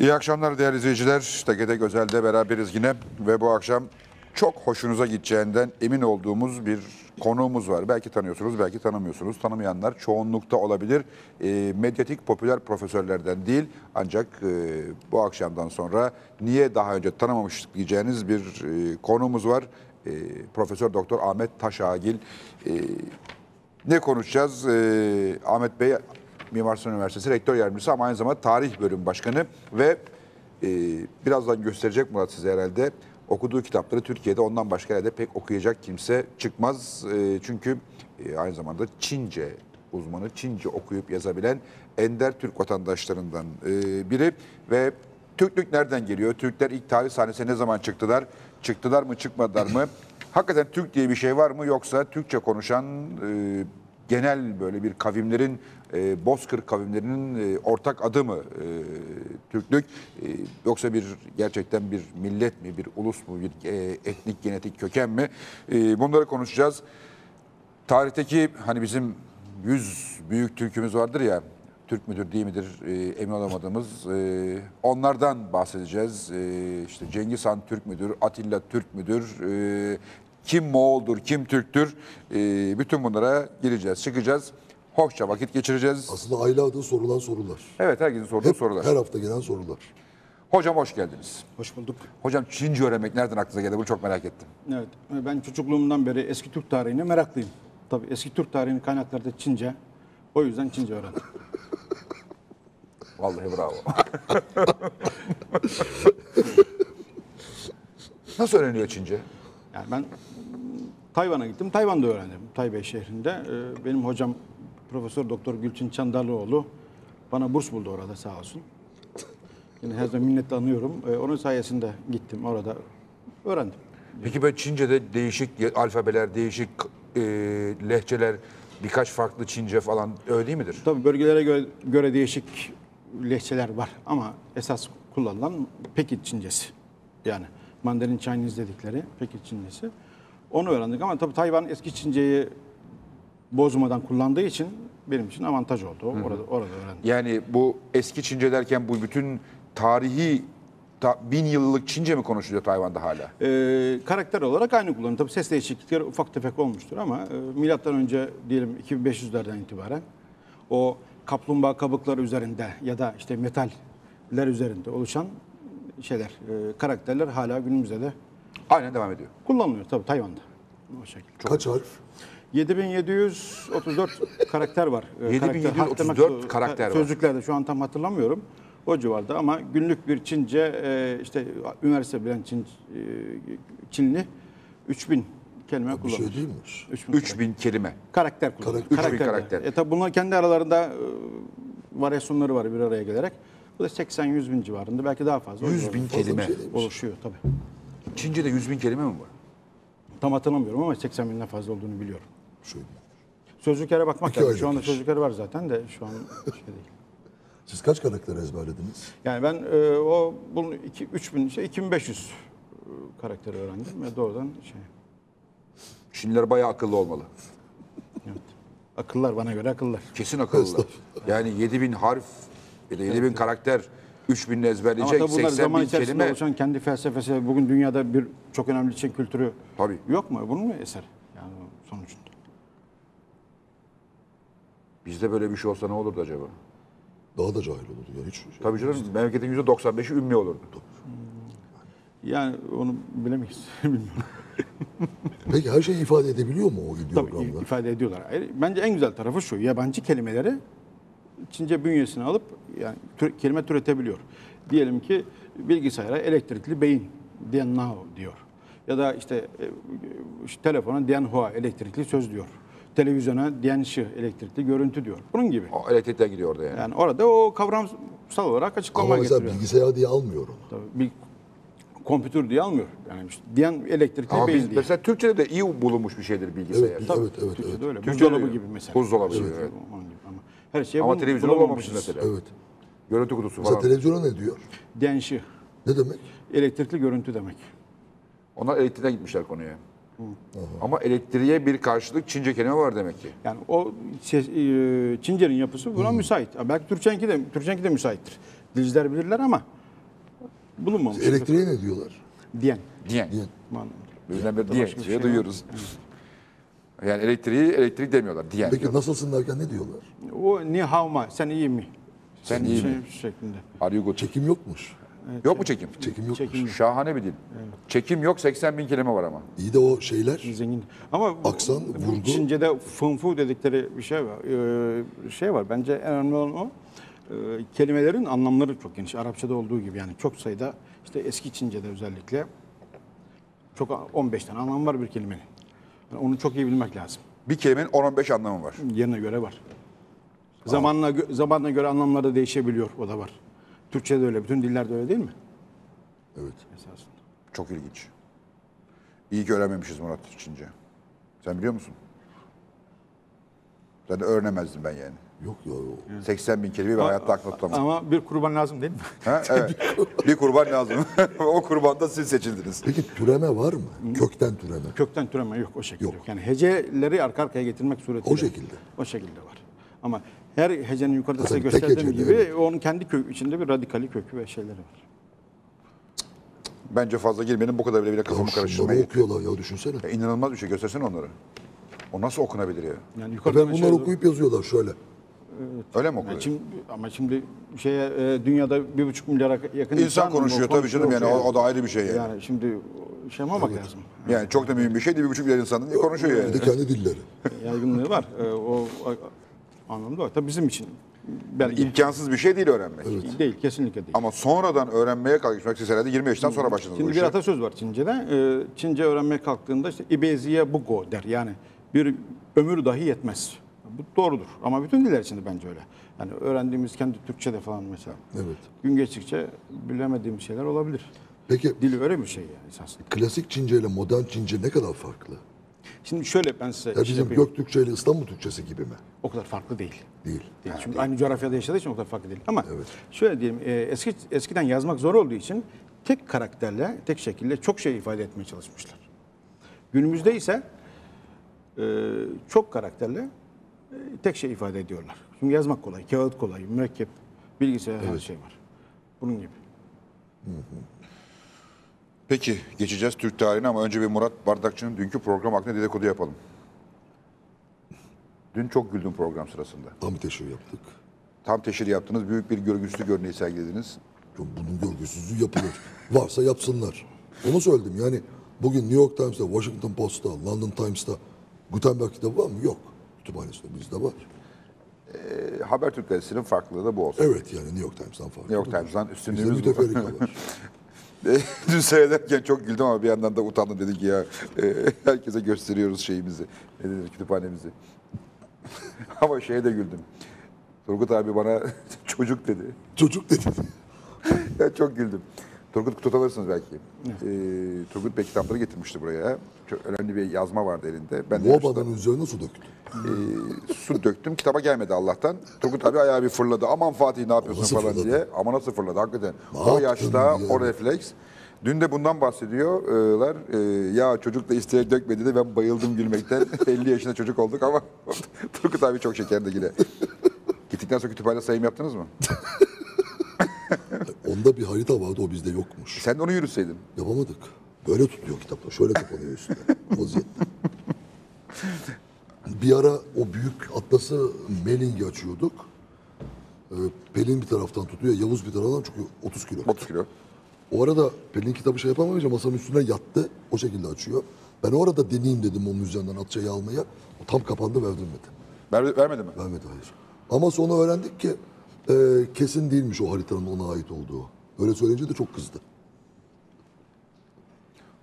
İyi akşamlar değerli izleyiciler. Teke Tek Özel'de beraberiz yine ve bu akşam çok hoşunuza gideceğinden emin olduğumuz bir konuğumuz var. Belki tanıyorsunuz, belki tanımıyorsunuz. Tanımayanlar çoğunlukta olabilir. E, medyatik popüler profesörlerden değil ancak e, bu akşamdan sonra niye daha önce tanımamıştık diyeceğiniz bir e, konuğumuz var. E, Profesör Doktor Ahmet Taşagil. E, ne konuşacağız? Ee, Ahmet Bey Mimar Sinan Üniversitesi Rektör Yardımcısı ama aynı zamanda Tarih Bölüm Başkanı ve e, birazdan gösterecek Murat size herhalde okuduğu kitapları Türkiye'de ondan başka yerde pek okuyacak kimse çıkmaz. E, çünkü e, aynı zamanda Çince uzmanı, Çince okuyup yazabilen ender Türk vatandaşlarından e, biri ve Türklük nereden geliyor? Türkler ilk tarih sahnesine ne zaman çıktılar? Çıktılar mı, çıkmadılar mı? Hakikaten Türk diye bir şey var mı yoksa Türkçe konuşan e, genel böyle bir kavimlerin, e, Bozkır kavimlerinin e, ortak adı mı e, Türklük? E, yoksa bir gerçekten bir millet mi, bir ulus mu, bir e, etnik genetik köken mi? E, bunları konuşacağız. Tarihteki hani bizim 100 büyük Türk'ümüz vardır ya, Türk müdür değil midir e, emin olamadığımız e, onlardan bahsedeceğiz. E, işte Cengiz Han Türk müdür, Atilla Türk müdür, e, kim Moğol'dur, kim Türk'tür e, bütün bunlara gireceğiz, çıkacağız. Hoşça vakit geçireceğiz. Aslında aile adı sorulan sorular. Evet herkesin sorduğu Hep sorular. her hafta gelen sorular. Hocam hoş geldiniz. Hoş bulduk. Hocam Çince öğrenmek nereden aklınıza geldi? Bunu çok merak ettim. Evet, ben çocukluğumdan beri eski Türk tarihine meraklıyım. Tabii eski Türk tarihinin kaynakları da Çince. O yüzden Çince öğrendim. Vallahi bravo. Nasıl öğreniyor Çince? Yani ben Tayvan'a gittim, Tayvan'da öğrendim. Taybey şehrinde. Ee, Benim hocam Profesör Doktor Gülçin Çandarlıoğlu bana burs buldu orada sağ olsun. Yine her zaman minnetle anıyorum. Ee, Onun sayesinde gittim orada öğrendim. Peki böyle Çince'de değişik alfabeler, değişik e, lehçeler, birkaç farklı Çince falan öyle değil midir? Tabii bölgelere göre, göre değişik lehçeler var ama esas kullanılan Pekin Çincesi. Yani Mandarin Chinese dedikleri Pekin Çincesi. Onu öğrendik ama tabii Tayvan eski Çinceyi bozmadan kullandığı için benim için avantaj oldu. Orada orada öğrendim. Yani bu eski Çince derken bu bütün tarihi ta, bin yıllık Çince mi konuşuluyor Tayvan'da hala? Ee, karakter olarak aynı kullanım. Tabii ses değişiklikleri ufak tefek olmuştur ama e, milattan önce diyelim 2500'lerden itibaren o kaplumbağa kabukları üzerinde ya da işte metaller üzerinde oluşan şeyler, e, karakterler hala günümüzde de Aynen devam ediyor. kullanılıyor tabii Tayvan'da. O şekilde. Kaç harf? 7734 karakter var. Ee, 7734 karakter- karakter var. Sözlüklerde şu an tam hatırlamıyorum. O civarda ama günlük bir Çince e, işte üniversite bilen Çin, e, Çinli 3000 kelime Bir kullanır. şey değilmiş. 3000 3000 kelime. karakter kullanır. Karakter. 3000 karakter. E tabi bunlar kendi aralarında e, varyasyonları var bir araya gelerek. Bu da 80-100 bin civarında belki daha fazla. 100 bin kelime. bir şey değil. oluşuyor tabii. Çince'de 100 bin kelime mi var? Tam hatırlamıyorum ama 80 binden fazla olduğunu biliyorum. Şöyle. Sözlüklere bakmak İki lazım. Şu anda sözlükleri var zaten de şu an şey değil. Siz kaç karakter ezberlediniz? Yani ben e, o bunun 2 3000 şey 2500 e, karakteri öğrendim ve doğrudan şey. Çinliler bayağı akıllı olmalı. Evet. Akıllar bana göre akıllar. Kesin akıllılar. Yani 7000 harf ya da 7000 karakter 3000'ini Ama ezberleyecek tabii bunlar 80 zaman bin içerisinde kelime. oluşan kendi felsefesi bugün dünyada bir çok önemli Çin kültürü Tabii. yok mu? Bunun mu eser? Yani sonucunda. Bizde böyle bir şey olsa ne olurdu acaba? Daha da cahil olurdu ya hiç. Şey. Tabii canım memleketin %95'i ümmi olurdu. Yani onu bilemeyiz. Bilmiyorum. Peki her şeyi ifade edebiliyor mu o Tabii ideogramlar? ifade ediyorlar. Bence en güzel tarafı şu. Yabancı kelimeleri Çince bünyesine alıp yani tür- kelime türetebiliyor. Diyelim ki bilgisayara elektrikli beyin Dianhao diyor. Ya da işte, e, işte telefona Dianhua elektrikli söz diyor. Televizyona Dianshi elektrikli görüntü diyor. Bunun gibi. O elektrikten gidiyor orada yani. Yani orada o kavramsal olarak açıklama Ama mesela getiriyor. bilgisayar diye almıyor onu. Tabii bir kompütür diye almıyor. Yani işte Dian elektrikli Ama beyin biz, diye. mesela Türkçe'de de iyi bulunmuş bir şeydir bilgisayar. Evet, Tabii, evet, evet, Türkçe'de evet. öyle. Buzdolabı gibi mesela. Buzdolabı gibi, evet. Onun gibi ama her şey Ama televizyon olmamış mesela. Evet. Görüntü kutusu Mesela falan. televizyona ne diyor? Dianshi, Ne demek? elektrikli görüntü demek. Onlar elektrikten gitmişler konuya. Ama elektriğe bir karşılık Çince kelime var demek ki. Yani o ses, e, Çince'nin yapısı buna müsait. Belki Türkçenki de Türkçenki de müsaittir. Dilciler bilirler ama bulunmamış. Elektriğe ne diyorlar? Diyen. Diyen. Diyen. Manada. Bizden beri Başka diyen bir diye şey duyuyoruz. Yani elektriği elektrik demiyorlar. Diyen. Peki nasılsın derken ne diyorlar? O ni hao ma, sen iyi mi? Sen iyi şey, mi? Şeklinde. Are you good? Çekim yokmuş. Yok mu çekim? Çekim yokmuş. Çekim yok. Şahane bir dil. Çekim yok 80 bin kelime var ama. İyi de o şeyler Zengin. Ama Aksan, vurgu. Çince'de fun fu dedikleri bir şey var. Ee, şey var. Bence en önemli olan o. Ee, kelimelerin anlamları çok geniş. Arapçada olduğu gibi yani çok sayıda işte eski Çince'de özellikle çok 15 tane anlam var bir kelimenin. Yani onu çok iyi bilmek lazım. Bir kelimenin 10-15 anlamı var. Yerine göre var. Zamanla zamanla göre anlamları değişebiliyor. O da var. Türkçe'de öyle, bütün dillerde öyle değil mi? evet. Esasında. Çok ilginç. İyi ki öğrenmemişiz Murat Çince. Sen biliyor musun? Ben de öğrenemezdim ben yani. Yok ya o. 80 bin kelimeyi ve hayatta aklımda tutamam. Ama bir kurban lazım değil mi? Ha? Evet. bir kurban lazım. o kurbanda siz seçildiniz. Peki türeme var mı? Kökten türeme. Kökten türeme yok o şekilde Yok. yok. Yani heceleri arka arkaya getirmek suretiyle. O şekilde. O şekilde var. Ama her hecenin yukarıda size Tabii, tek gösterdiğim gibi evet. onun kendi kök içinde bir radikali kökü ve şeyleri var. Bence fazla girmeyelim bu kadar bile bile kafamı karıştırmayı. okuyorlar ya düşünsene. Ya İnanılmaz bir şey. Göstersene onları. O nasıl okunabilir ya? Yani Ben yukarıdan bunları aşağıya doğru- okuyup yazıyorlar şöyle. Öyle mi Yani okunuyor? şimdi, ama şimdi şeye e, dünyada bir buçuk milyara yakın İnsan konuşuyor tabii canım yani o, o da ayrı bir şey yani. Yani şimdi şey yapmamak lazım. Yani çok da mühim bir şey değil. Bir buçuk milyar insanın konuşuyor Bir yani. de kendi dilleri. Yaygınlığı var. E, o anlamda var. Tabii bizim için belki İmkansız bir şey değil öğrenmek. değil, kesinlikle değil. Ama sonradan öğrenmeye kalkışmak siz herhalde 20 yaştan sonra başladınız Şimdi bu bir işe. atasöz var Çince'de. Ee, Çince öğrenmeye kalktığında işte ibeziye bugo der. Yani bir ömür dahi yetmez. Bu doğrudur. Ama bütün diller içinde bence öyle. Yani öğrendiğimiz kendi Türkçe'de falan mesela. Evet. Gün geçtikçe bilemediğimiz şeyler olabilir. Peki Dil öyle bir şey yani esasında. klasik Çince ile modern Çince ne kadar farklı? Şimdi şöyle ben size Ya şey bizim yapayım. Göktürkçe ile İstanbul Türkçesi gibi mi? O kadar farklı değil. Değil. Değil. Çünkü aynı coğrafyada yaşadığı için o kadar farklı değil. Ama Evet. şöyle diyelim, e, eski eskiden yazmak zor olduğu için tek karakterle, tek şekilde çok şey ifade etmeye çalışmışlar. Günümüzde ise e, çok karakterle e, tek şey ifade ediyorlar. Çünkü yazmak kolay, kağıt kolay, mürekkep, bilgisayar her şey var. Bunun gibi. Peki geçeceğiz Türk tarihine ama önce bir Murat Bardakçı'nın dünkü program hakkında dedikodu yapalım. Dün çok güldüm program sırasında. Tam teşhir yaptık. Tam teşhir yaptınız. Büyük bir görgüsüzlük örneği sergilediniz. Bunun görgüsüzlüğü yapılır. Varsa yapsınlar. Onu söyledim yani bugün New York Times'ta, Washington Post'ta, London Times'ta Gutenberg kitabı var mı? Yok. Kütüphanesinde bizde var. E, Habertürk gazetesinin farklılığı da bu olsun. Evet yani New York Times'tan farklı. New York Times'dan Bizde üstünlüğümüz bu. müteferrika var. Dün seyrederken çok güldüm ama bir yandan da utandım dedim ki ya e, herkese gösteriyoruz şeyimizi, ne denir, kütüphanemizi. ama şeye de güldüm. Turgut abi bana çocuk dedi. Çocuk dedi. Ya çok güldüm. Turgut Kutut alırsınız belki. Ee, Turgut Bey kitapları getirmişti buraya. Çok önemli bir yazma vardı elinde. Ben abadanın üzerine su döktü. Ee, su döktüm. Kitaba gelmedi Allah'tan. Turgut abi ayağı bir fırladı. Aman Fatih ne yapıyorsun Nasıl falan fırladı? diye. Ama nasıl fırladı hakikaten. Ne o yaşta diye. o refleks. Dün de bundan bahsediyorlar. Ee, ya çocuk da isteyerek dökmedi de ben bayıldım gülmekten. 50 yaşında çocuk olduk ama Turgut abi çok şekerdi yine. Gittikten sonra kütüphanede sayım yaptınız mı? Onda bir harita vardı o bizde yokmuş. Sen de onu yürütseydin. Yapamadık. Böyle tutuyor kitaplar. Şöyle kapanıyor üstüne. Vaziyette. Bir ara o büyük atlası Meling'i açıyorduk. Ee, Pelin bir taraftan tutuyor, Yavuz bir taraftan çünkü 30 kilo. 30 kilo. O arada Pelin kitabı şey yapamayınca masanın üstüne yattı. O şekilde açıyor. Ben orada deneyeyim dedim onun üzerinden atçayı almaya. O tam kapandı verdirmedi. Ver, vermedi mi? Vermedi hayır. Ama sonra öğrendik ki e, kesin değilmiş o haritanın ona ait olduğu. Öyle söyleyince de çok kızdı.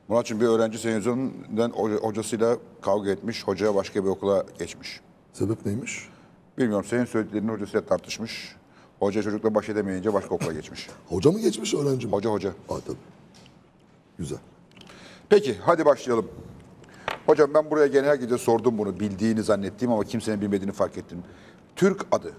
Muratçım bir öğrenci televizyondan hoca- hocasıyla kavga etmiş. Hocaya başka bir okula geçmiş. Sebep neymiş? Bilmiyorum senin söylediklerini hocasıyla tartışmış. Hoca çocukla baş edemeyince başka okula geçmiş. Hoca mı geçmiş öğrenci mi? Hoca hoca. Aa tabii. Güzel. Peki hadi başlayalım. Hocam ben buraya genel gece sordum bunu. Bildiğini zannettiğim ama kimsenin bilmediğini fark ettim. Türk adı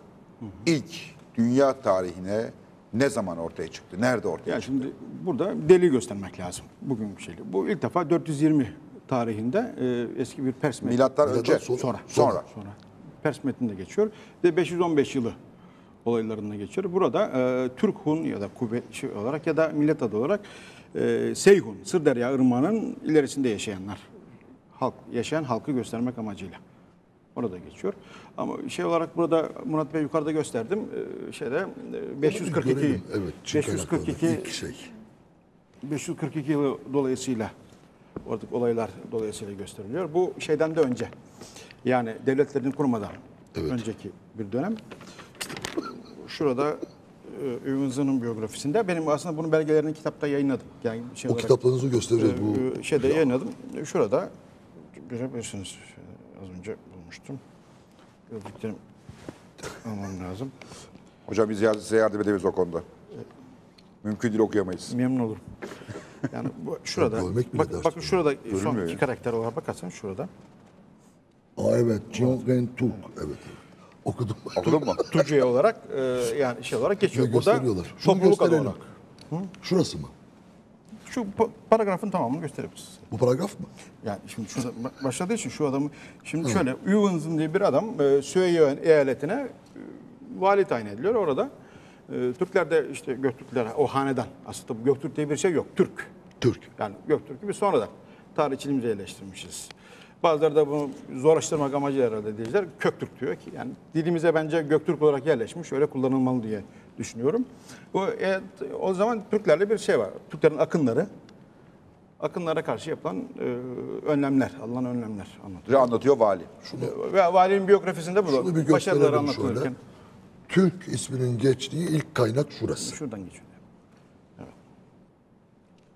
ilk dünya tarihine ne zaman ortaya çıktı? Nerede ortaya Ya çıktı? şimdi burada deli göstermek lazım bugün bir şeyle. Bu ilk defa 420 tarihinde e, eski bir Pers metni. Milattan Milattan önce. sonra. Sonra. Sonra. Sonra. Pers metninde geçiyor ve 515 yılı olaylarında geçiyor. Burada e, Türk Hun ya da kuvvet şey olarak ya da millet adı olarak e, Seyhun, Sırderya Irmağı'nın ilerisinde yaşayanlar. Halk, yaşayan halkı göstermek amacıyla. Orada geçiyor. Ama şey olarak burada Murat Bey yukarıda gösterdim. E, şeyde e, 542 Görelim. Evet. Çin kaynaklarında 542 ilk şey. 542 yılı dolayısıyla oradaki olaylar dolayısıyla gösteriliyor. Bu şeyden de önce yani devletlerini kurmadan Evet. önceki bir dönem. Şurada e, Övünzü'nün biyografisinde benim aslında bunun belgelerini kitapta yayınladım. Yani şey O olarak, kitaplarınızı göstereceğiz. Bu e, şeyde yayınladım. Şurada görebilirsiniz. Az önce bulmuştum. Gördüklerim almam lazım. Hocam biz size yardım edemeyiz o konuda. Mümkün değil okuyamayız. Memnun olurum. Yani bu, şurada, bak, bakın şurada son iki ya. karakter olarak bakarsan şurada. Aa evet. Jong Tuk. Evet. evet. Okudum. Okudun mu? Tucuye olarak e, yani şey olarak geçiyor. Burada topluluk adı olarak. Şurası mı? Şu pa- paragrafın tamamını gösterebiliriz. Bu paragraf mı? Yani şimdi şurada ba- başladığı için şu adamı şimdi şöyle Üvınzın diye bir adam e, Süveyye eyaletine e, vali tayin ediliyor orada. E, Türkler de işte Göktürkler o hanedan aslında Göktürk diye bir şey yok. Türk. Türk. Yani Göktürk'ü biz sonradan tarihçiliğimize yerleştirmişiz. Bazıları da bunu zorlaştırmak amacıyla herhalde diyecekler. Köktürk diyor ki yani dilimize bence Göktürk olarak yerleşmiş. Öyle kullanılmalı diye düşünüyorum. Bu e, o zaman Türklerle bir şey var. Türklerin akınları akınlara karşı yapılan e, önlemler, alınan önlemler anlatıyor. Anlatıyor vali. Ve valinin biyografisinde bu Şunu bir başarıları gösterelim şöyle. anlatılırken Türk isminin geçtiği ilk kaynak şurası. şuradan geçiyor.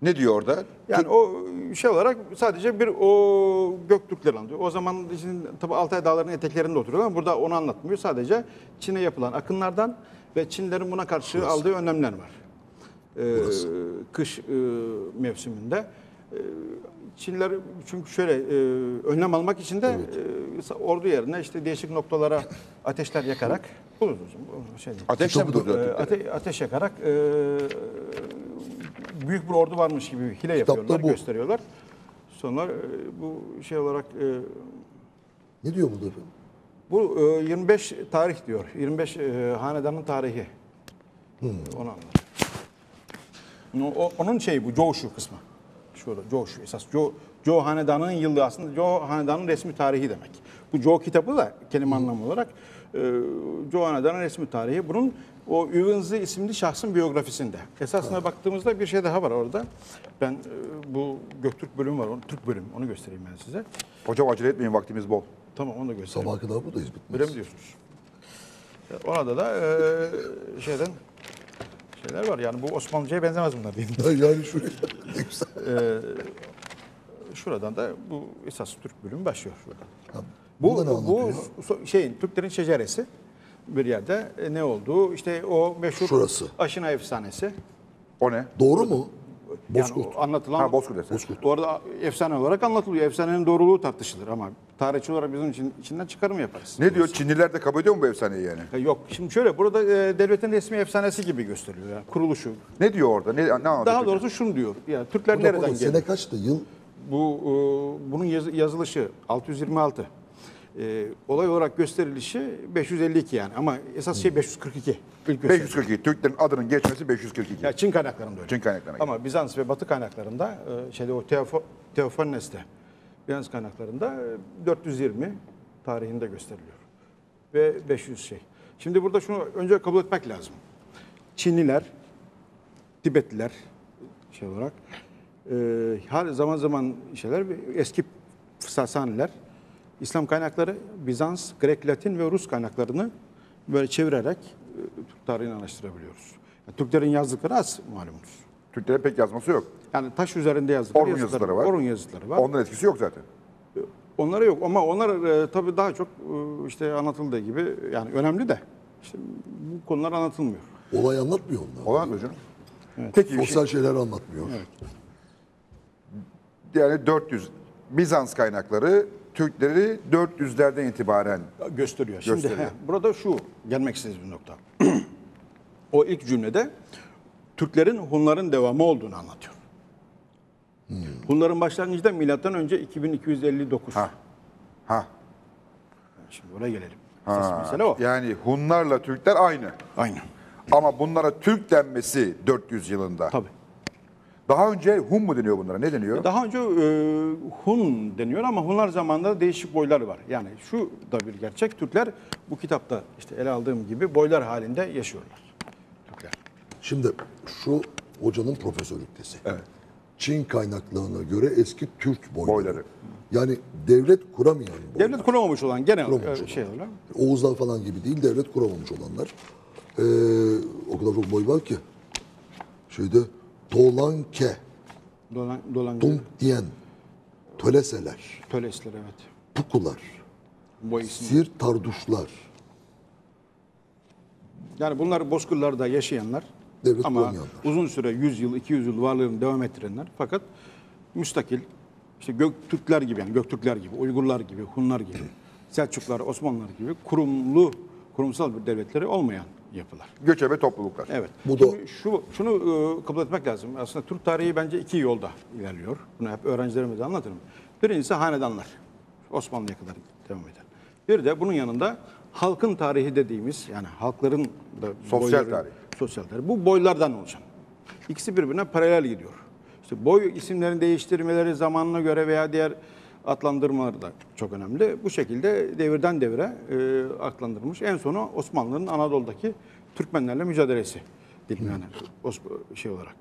Ne diyor orada? Yani o şey olarak sadece bir o Göktürkler anlatıyor. O zaman tabii Altay Dağları'nın eteklerinde oturuyorlar ama burada onu anlatmıyor. Sadece Çin'e yapılan akınlardan ve Çinlerin buna karşı aldığı önlemler var. Ee, kış e, mevsiminde. Ee, Çinliler çünkü şöyle e, önlem almak için de e, ordu yerine işte değişik noktalara ateşler yakarak buluruz. Bu Şey. Ateşle Ee, Türkleri? ate- ateş yakarak e, büyük bir ordu varmış gibi hile Kitapta yapıyorlar, bu. gösteriyorlar. Sonra e, bu şey olarak e, Ne diyor burada efendim? Bu e, 25 tarih diyor. 25 e, hanedanın tarihi. Hmm. Onu anlatıyor. O- onun şeyi bu Coğuşu kısmı. Şurada Coğuşu esas. Jo, Jo hanedanının yılı aslında Jo hanedanın resmi tarihi demek. Bu Jo kitabı da kelime anlamı olarak e, Jo hanedanın resmi tarihi. Bunun o Üvınzı isimli şahsın biyografisinde. Esasına baktığımızda bir şey daha var orada. Ben e, bu Göktürk bölümü var, Türk bölümü. Onu göstereyim ben size. Hocam acele etmeyin vaktimiz bol. Tamam onu da göstereyim. Sabaha kadar buradayız bitmez. Öyle mi diyorsunuz? Orada da e, şeyden şeyler var. Yani bu Osmanlıca'ya benzemez bunlar diyelim. Ha, yani şuraya ne güzel. Şuradan da bu esas Türk bölümü başlıyor şuradan. Ha, Bu, bu şeyin Türklerin şeceresi bir yerde e, ne olduğu işte o meşhur Şurası. Aşina efsanesi. O ne? Doğru mu? Yani Bozkurt. o anlatılan Ha Bozkurt eseri. Orada efsane olarak anlatılıyor. Efsanenin doğruluğu tartışılır ama tarihçi olarak bizim için içinden çıkarım yaparız. Ne diyor? Çinliler de kabul ediyor mu bu efsaneyi yani? E, Yok. Şimdi şöyle burada e, devletin resmi efsanesi gibi gösteriliyor. Yani kuruluşu. Ne diyor orada? Ne, ne anlatıyor? Daha doğrusu şunu diyor. Yani Türkler Burada, nereden geldi? Sene kaçtı? Yıl Bu e, bunun yazı- yazılışı 626. E, olay olarak gösterilişi 552 yani ama esas şey 542. İlk gösteriş. 542. Türklerin adının geçmesi 542. Ya Çin kaynaklarında öyle. Çin kaynaklarına göre. Ama Bizans ve Batı kaynaklarında e, şeyde o Teofo, Teofanes'te Bizans kaynaklarında e, 420 tarihinde gösteriliyor. Ve 500 şey. Şimdi burada şunu önce kabul etmek lazım. Çinliler, Tibetliler şey olarak e, her zaman zaman şeyler eski Sasaniler İslam kaynakları Bizans, Grek, Latin ve Rus kaynaklarını böyle çevirerek e, Türk tarihini araştırabiliyoruz. Yani Türklerin yazdıkları az malumunuz. Türklerin pek yazması yok. Yani taş üzerinde yazdıkları Orhun yazıtları var. Orhun yazıtları var. Onların etkisi yok zaten. Onlara yok ama onlar e, tabii daha çok e, işte anlatıldığı gibi yani önemli de işte bu konular anlatılmıyor. olay anlatmıyor onlar. Olan mı hocam? Peki bir şey- Sosyal şeyler anlatmıyor. yani 400 Bizans kaynakları Türkleri 400'lerden itibaren gösteriyor. Şimdi Gösteriyor. he, burada şu gelmek istediğimiz bir nokta. o ilk cümlede Türklerin Hunların devamı olduğunu anlatıyor. Hunların başlangıcı da milattan önce 2259. ha ha Şimdi oraya gelelim. Ha, mesele o. Yani Hunlarla Türkler aynı. Aynı. Ama bunlara Türk denmesi 400 yılında. Tabii. Daha önce Hun mu deniyor bunlara? Ne deniyor? Daha önce e, Hun deniyor ama Hunlar zamanında değişik boyları var. Yani şu da bir gerçek. Türkler bu kitapta işte ele aldığım gibi boylar halinde yaşıyorlar. Türkler. Şimdi şu hocanın profesörlüktesi. Çin kaynaklarına göre eski Türk boyları. Boyları. Yani devlet kuramayan boylar. Devlet kuramamış olan genel Kuramamış e, şey olarak. Oğuzlar falan gibi değil, devlet kuramamış olanlar. Ee, o kadar çok boy var ki. Şeyde Tolanke, Dolan, dolan Tungtien, Töleseler, Tölesler evet. Pukular. Sir Tarduşlar. Yani bunlar bozkırlarda yaşayanlar Devlet ama kuramayanlar. uzun süre 100 yıl, 200 yıl varlığını devam ettirenler. Fakat müstakil, işte Göktürkler gibi yani Göktürkler gibi, Uygurlar gibi, Hunlar gibi, Selçuklar, Osmanlılar gibi kurumlu, kurumsal bir devletleri olmayan yapılar. Göçebe topluluklar. Evet. Bu da- Şimdi şu şunu e, kabul etmek lazım. Aslında Türk tarihi bence iki yolda ilerliyor. Bunu hep öğrencilerime de anlatırım. Birincisi hanedanlar. Osmanlı'ya kadar devam eden. Bir de bunun yanında halkın tarihi dediğimiz yani halkların da Sosyal tarih. Sosyal tarih. Bu boylardan oluşan. İkisi birbirine paralel gidiyor. İşte boy isimlerin değiştirmeleri zamanına göre veya diğer adlandırmaları da çok önemli. Bu şekilde devirden devire e, adlandırılmış. En sonu Osmanlı'nın Anadolu'daki Türkmenlerle mücadelesi diyeyim yani şey olarak.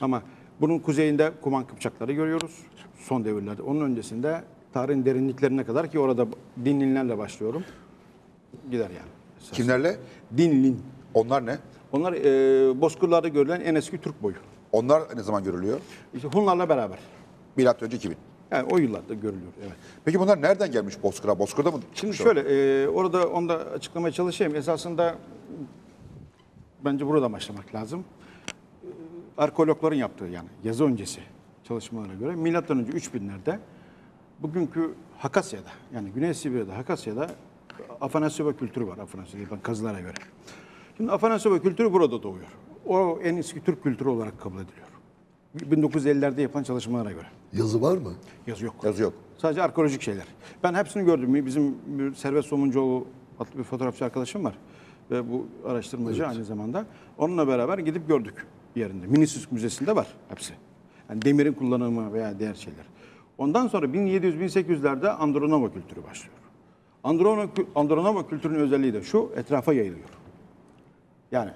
Ama bunun kuzeyinde Kuman Kıpçakları görüyoruz son devirlerde. Onun öncesinde tarihin derinliklerine kadar ki orada Dinlinlerle başlıyorum. Gider yani. Kimlerle? Dinlin. Onlar ne? Onlar e, Bozkırlarda görülen en eski Türk boyu. Onlar ne zaman görülüyor? İşte Hunlarla beraber. Milattan önce 2000. Yani o yıllarda görülüyor. Evet. Peki bunlar nereden gelmiş Bozkır'a? Bozkır'da mı? Şimdi şöyle, e, orada onu da açıklamaya çalışayım. Esasında bence burada başlamak lazım. E, Arkeologların yaptığı yani yazı öncesi çalışmalara göre milattan önce 3000'lerde bugünkü Hakasya'da yani Güney Sibirya'da Hakasya'da Afanasyoba kültürü var Afanasyoba kazılara göre. Şimdi Afanasyoba kültürü burada doğuyor. O en eski Türk kültürü olarak kabul ediliyor. 1950'lerde yapılan çalışmalara göre. Yazı var mı? Yazı yok. Yazı yok. Sadece arkeolojik şeyler. Ben hepsini gördüm. Bizim bir Servet Somuncuoğlu adlı bir fotoğrafçı arkadaşım var. Ve bu araştırmacı aynı zamanda. Onunla beraber gidip gördük bir yerinde. Minisius Müzesi'nde var hepsi. Yani demirin kullanımı veya diğer şeyler. Ondan sonra 1700-1800'lerde Andronova kültürü başlıyor. Andronova, Andronova kültürünün özelliği de şu, etrafa yayılıyor. Yani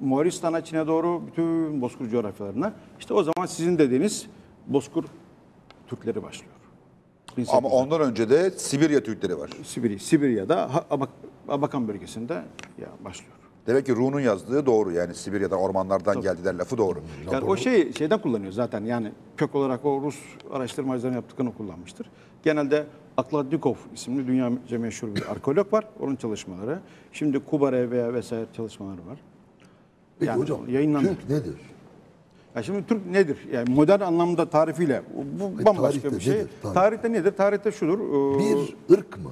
Moğolistan'a, Çin'e doğru bütün Bozkır coğrafyalarına. İşte o zaman sizin dediğiniz Bozkır Türkleri başlıyor. Ama ondan önce de Sibirya Türkleri var. Sibirya, Sibirya'da Abak, Abakan bölgesinde ya başlıyor. Demek ki Ru'nun yazdığı doğru. Yani Sibirya'dan, ormanlardan geldiler lafı doğru. Yani o şey şeyden kullanıyor zaten yani kök olarak o Rus araştırmacıların yaptıklarını kullanmıştır. Genelde Akladnikov isimli dünyaca meşhur bir arkeolog var. Onun çalışmaları. Şimdi Kubarev veya vesaire çalışmaları var. Peki Yani hocam, yayınlandı. Türk nedir? Ya şimdi Türk nedir? Yani modern anlamda tarifiyle bu Hayır, bambaşka tarihte bir şey. nedir? Tarih. Tarihte nedir? Tarihte şudur. ee, Bir ırk mı?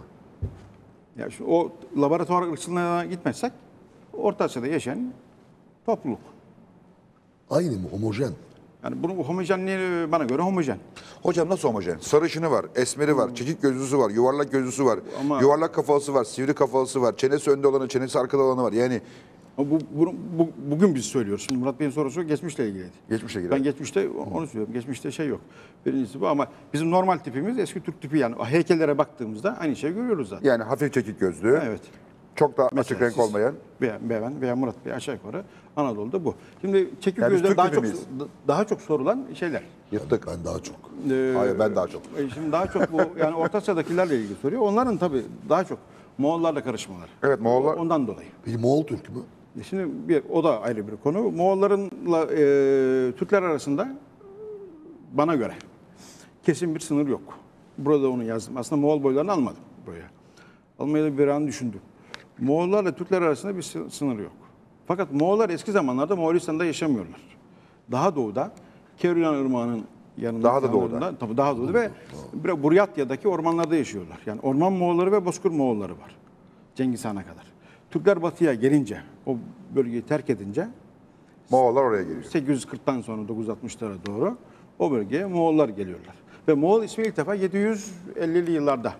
Ya şu, o laboratuvar ırkçılığına gitmezsek Orta Asya'da yaşayan topluluk. Aynı mı? Homojen. Yani bunun homojenliği bana göre homojen. Hocam nasıl homojen? Sarışını var, esmeri var, çekik gözlüsü var, yuvarlak gözlüsü var, Ama- yuvarlak kafalısı var, sivri kafalısı var, çenesi önde olanı, çenesi arkada olanı var. Yani Ama bu, bunu- bu- bugün biz söylüyoruz. Şimdi Murat Bey'in sorusu geçmişle ilgiliydi. Geçmişle ilgili. Ben geçmişte onu söylüyorum. Geçmişte şey yok. Birincisi bu ama bizim normal tipimiz eski Türk tipi yani heykellere baktığımızda aynı şeyi görüyoruz zaten. yani hafif çekik gözlü, Evet. çok da açık Mesela renk siz olmayan. Veya ben veya Murat Bey aşağı yukarı Anadolu'da bu. Şimdi çekik Yani gözler daha çok miyiz? daha çok sorulan şeyler. Yırttık. Ben daha çok. Ee, Hayır ben daha çok. e, Şimdi daha çok bu yani Orta Asya'dakilerle ilgili soruyor. Onların tabii daha çok Moğollarla karışmaları. Evet, Moğollar- Ondan dolayı. Peki Moğol Türk mü? E Şimdi bir, o da ayrı bir konu. Moğollarla e, Türkler arasında bana göre kesin bir sınır yok. Burada onu yazdım. Aslında Moğol boylarını almadım buraya. Almayı da bir an düşündüm. Moğollarla Türkler arasında bir sı- sınır yok. Fakat Moğollar eski zamanlarda Moğolistan'da yaşamıyorlar. Daha doğuda Kerülan Irmağı'nın yanında. Daha da doğuda. Tabii daha doğuda ve Buryatya'daki ormanlarda yaşıyorlar. Yani orman Moğolları ve Bozkır Moğolları var. Cengiz Han'a kadar. Türkler batıya gelince, o bölgeyi terk edince Moğollar oraya geliyor. 840'tan sonra 960'lara doğru o bölgeye Moğollar geliyorlar. Ve Moğol ismi ilk defa 750'li yıllarda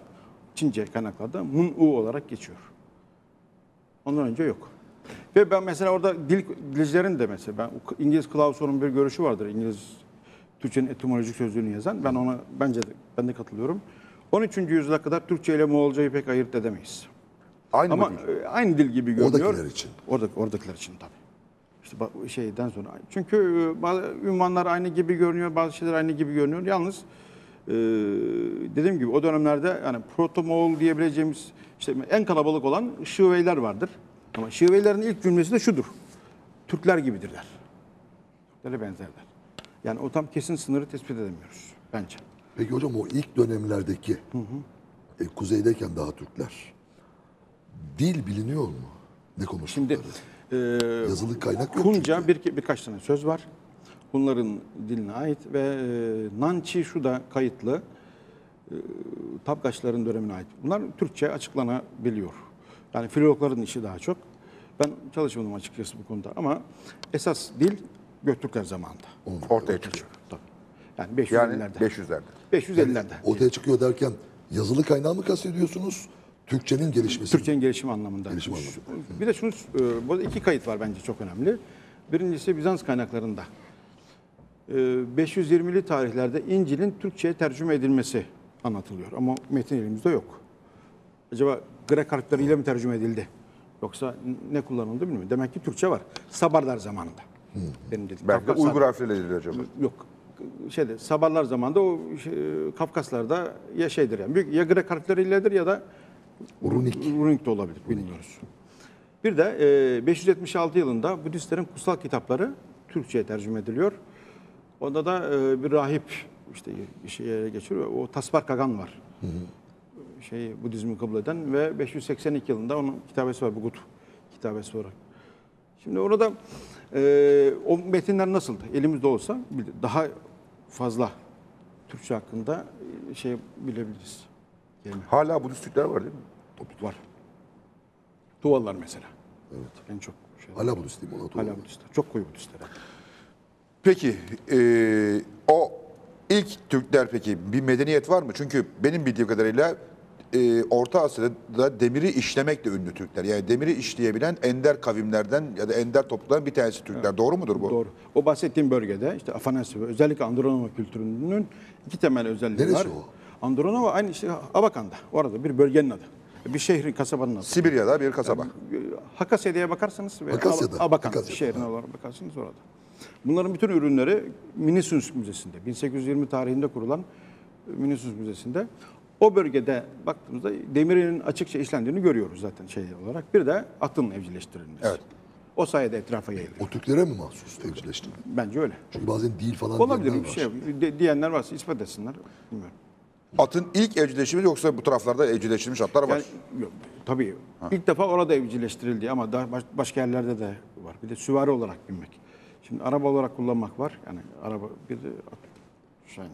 Çince kaynaklarda Mun-u olarak geçiyor. Ondan önce yok. Ve ben mesela orada dil dilcilerin de mesela ben İngiliz Clauson'un bir görüşü vardır. İngiliz Türkçenin etimolojik sözlüğünü yazan. Ben ona bence de, ben de katılıyorum. 13. yüzyıla kadar Türkçe ile Moğolcayı pek ayırt edemeyiz. Aynı Ama mı değil? e, aynı dil gibi görünüyor. Oradakiler için. Orada, oradakiler için tabii. İşte şeyden sonra. Çünkü e, bazı ünvanlar aynı gibi görünüyor, bazı şeyler aynı gibi görünüyor. Yalnız e, dediğim gibi o dönemlerde yani proto Moğol diyebileceğimiz işte en kalabalık olan Şiveyler vardır. Ama Şiveylerin ilk cümlesi de şudur. Türkler gibidirler. Türklere benzerler. Yani o tam kesin sınırı tespit edemiyoruz bence. Peki hocam o ilk dönemlerdeki e, kuzeydeyken daha Türkler dil biliniyor mu? Ne konuştukları? Şimdi e, Yazılı kaynak yok Hunca bir, birkaç tane söz var. Hunların diline ait ve e, Nançi şu da kayıtlı. E, Tapkaçların dönemine ait. Bunlar Türkçe açıklanabiliyor. Yani filologların işi daha çok. Ben çalışmadım açıkçası bu konuda ama esas dil Göktürkler zamanında. Ortaya çıkıyor. Tabii. Yani Yani 550'lerde. 500'lerde. 550'lerde. Ortaya çıkıyor derken yazılı kaynağı mı kastediyorsunuz? Türkçenin gelişmesi. Türkçenin gelişimi anlamında. Gelişimi Şu- Bir de şunu, e, burada iki kayıt var bence çok önemli. Birincisi Bizans kaynaklarında. E, 520'li tarihlerde İncil'in Türkçe'ye tercüme edilmesi anlatılıyor. Ama metin elimizde yok. Acaba Grek harfleriyle mi tercüme edildi? Yoksa ne kullanıldı bilmiyorum. Demek ki Türkçe var. Sabarlar zamanında. Benim dediğim. Belki Kafkaslar- Uygur harfleriyle ediliyor acaba. Yok. Şeyde Sabarlar zamanında o şey, Kafkaslarda ya şeydir yani büyük ya Grek harfleriyledir ya da Runik. Runik de olabilir bilmiyoruz. Bir de e, 576 yılında Budistlerin kutsal kitapları Türkçe'ye tercüme ediliyor. Onda da e, bir rahip işte şeye geçiyor. O Taspar Kagan var. Şey Budizmi kabul eden ve 582 yılında onun kitabesi var Bugut kitabesi olarak. Şimdi orada e, o metinler nasıldı? Elimizde olsa daha fazla Türkçe hakkında e, şey bilebiliriz. Kelime. Hala Budist Türkler var değil mi? Var. Tuvallar mesela. Evet. En çok şey. Hala Budist değil mi? Ona Hala Budistler. Çok koyu Budistler. Peki e, o ilk Türkler peki bir medeniyet var mı? Çünkü benim bildiğim kadarıyla e, Orta Asya'da demiri işlemekle ünlü Türkler. Yani demiri işleyebilen ender kavimlerden ya da ender topluluklardan bir tanesi Türkler. Doğru mudur bu? Doğru. O bahsettiğim bölgede işte Afanasya özellikle Andronova kültürünün iki temel özelliği Neresi var. o? Andronova aynı işte Abakan'da. Orada bir bölgenin adı. Bir şehrin, kasabanın adı. Sibirya'da bir kasaba. Hakasya'ya bakarsanız ve Hakasya'da, Ab- Abakan Hakasya'da, şehrine olarak bakarsanız orada. Bunların bütün ürünleri Minnesus Müzesi'nde, 1820 tarihinde kurulan Minnesus Müzesi'nde. O bölgede baktığımızda demirin açıkça işlendiğini görüyoruz zaten şey olarak. Bir de atın evcilleştirilmesi. Evet. O sayede etrafa yayılıyor. O Türklere mi mahsus evcilleştirme? Bence öyle. Çünkü bazen değil falan Olabilir diyenler bir var. şey. De- diyenler varsa ispat etsinler. Bilmiyorum. Atın ilk evcilleşimi yoksa bu taraflarda evcilleştirilmiş atlar var. Yani, yok, tabii. İlk defa orada evcilleştirildi ama daha baş- başka yerlerde de var. Bir de süvari olarak binmek. Şimdi araba olarak kullanmak var. Yani araba bir de at şeyinde.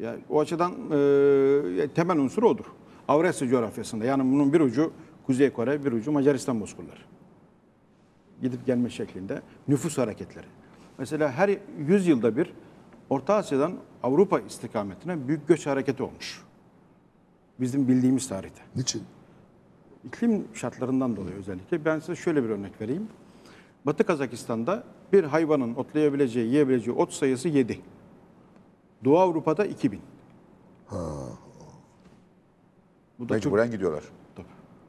Yani o açıdan e, temel unsur odur. Avrasya coğrafyasında yani bunun bir ucu Kuzey Kore, bir ucu Macaristan bozkırları. Gidip gelme şeklinde nüfus hareketleri. Mesela her 100 yılda bir Orta Asya'dan Avrupa istikametine büyük göç hareketi olmuş. Bizim bildiğimiz tarihte. Niçin? İklim şartlarından dolayı özellikle. Ben size şöyle bir örnek vereyim. Batı Kazakistan'da bir hayvanın otlayabileceği, yiyebileceği ot sayısı 7. Doğu Avrupa'da 2000. Bu da çok Mecburen gidiyorlar. tabii,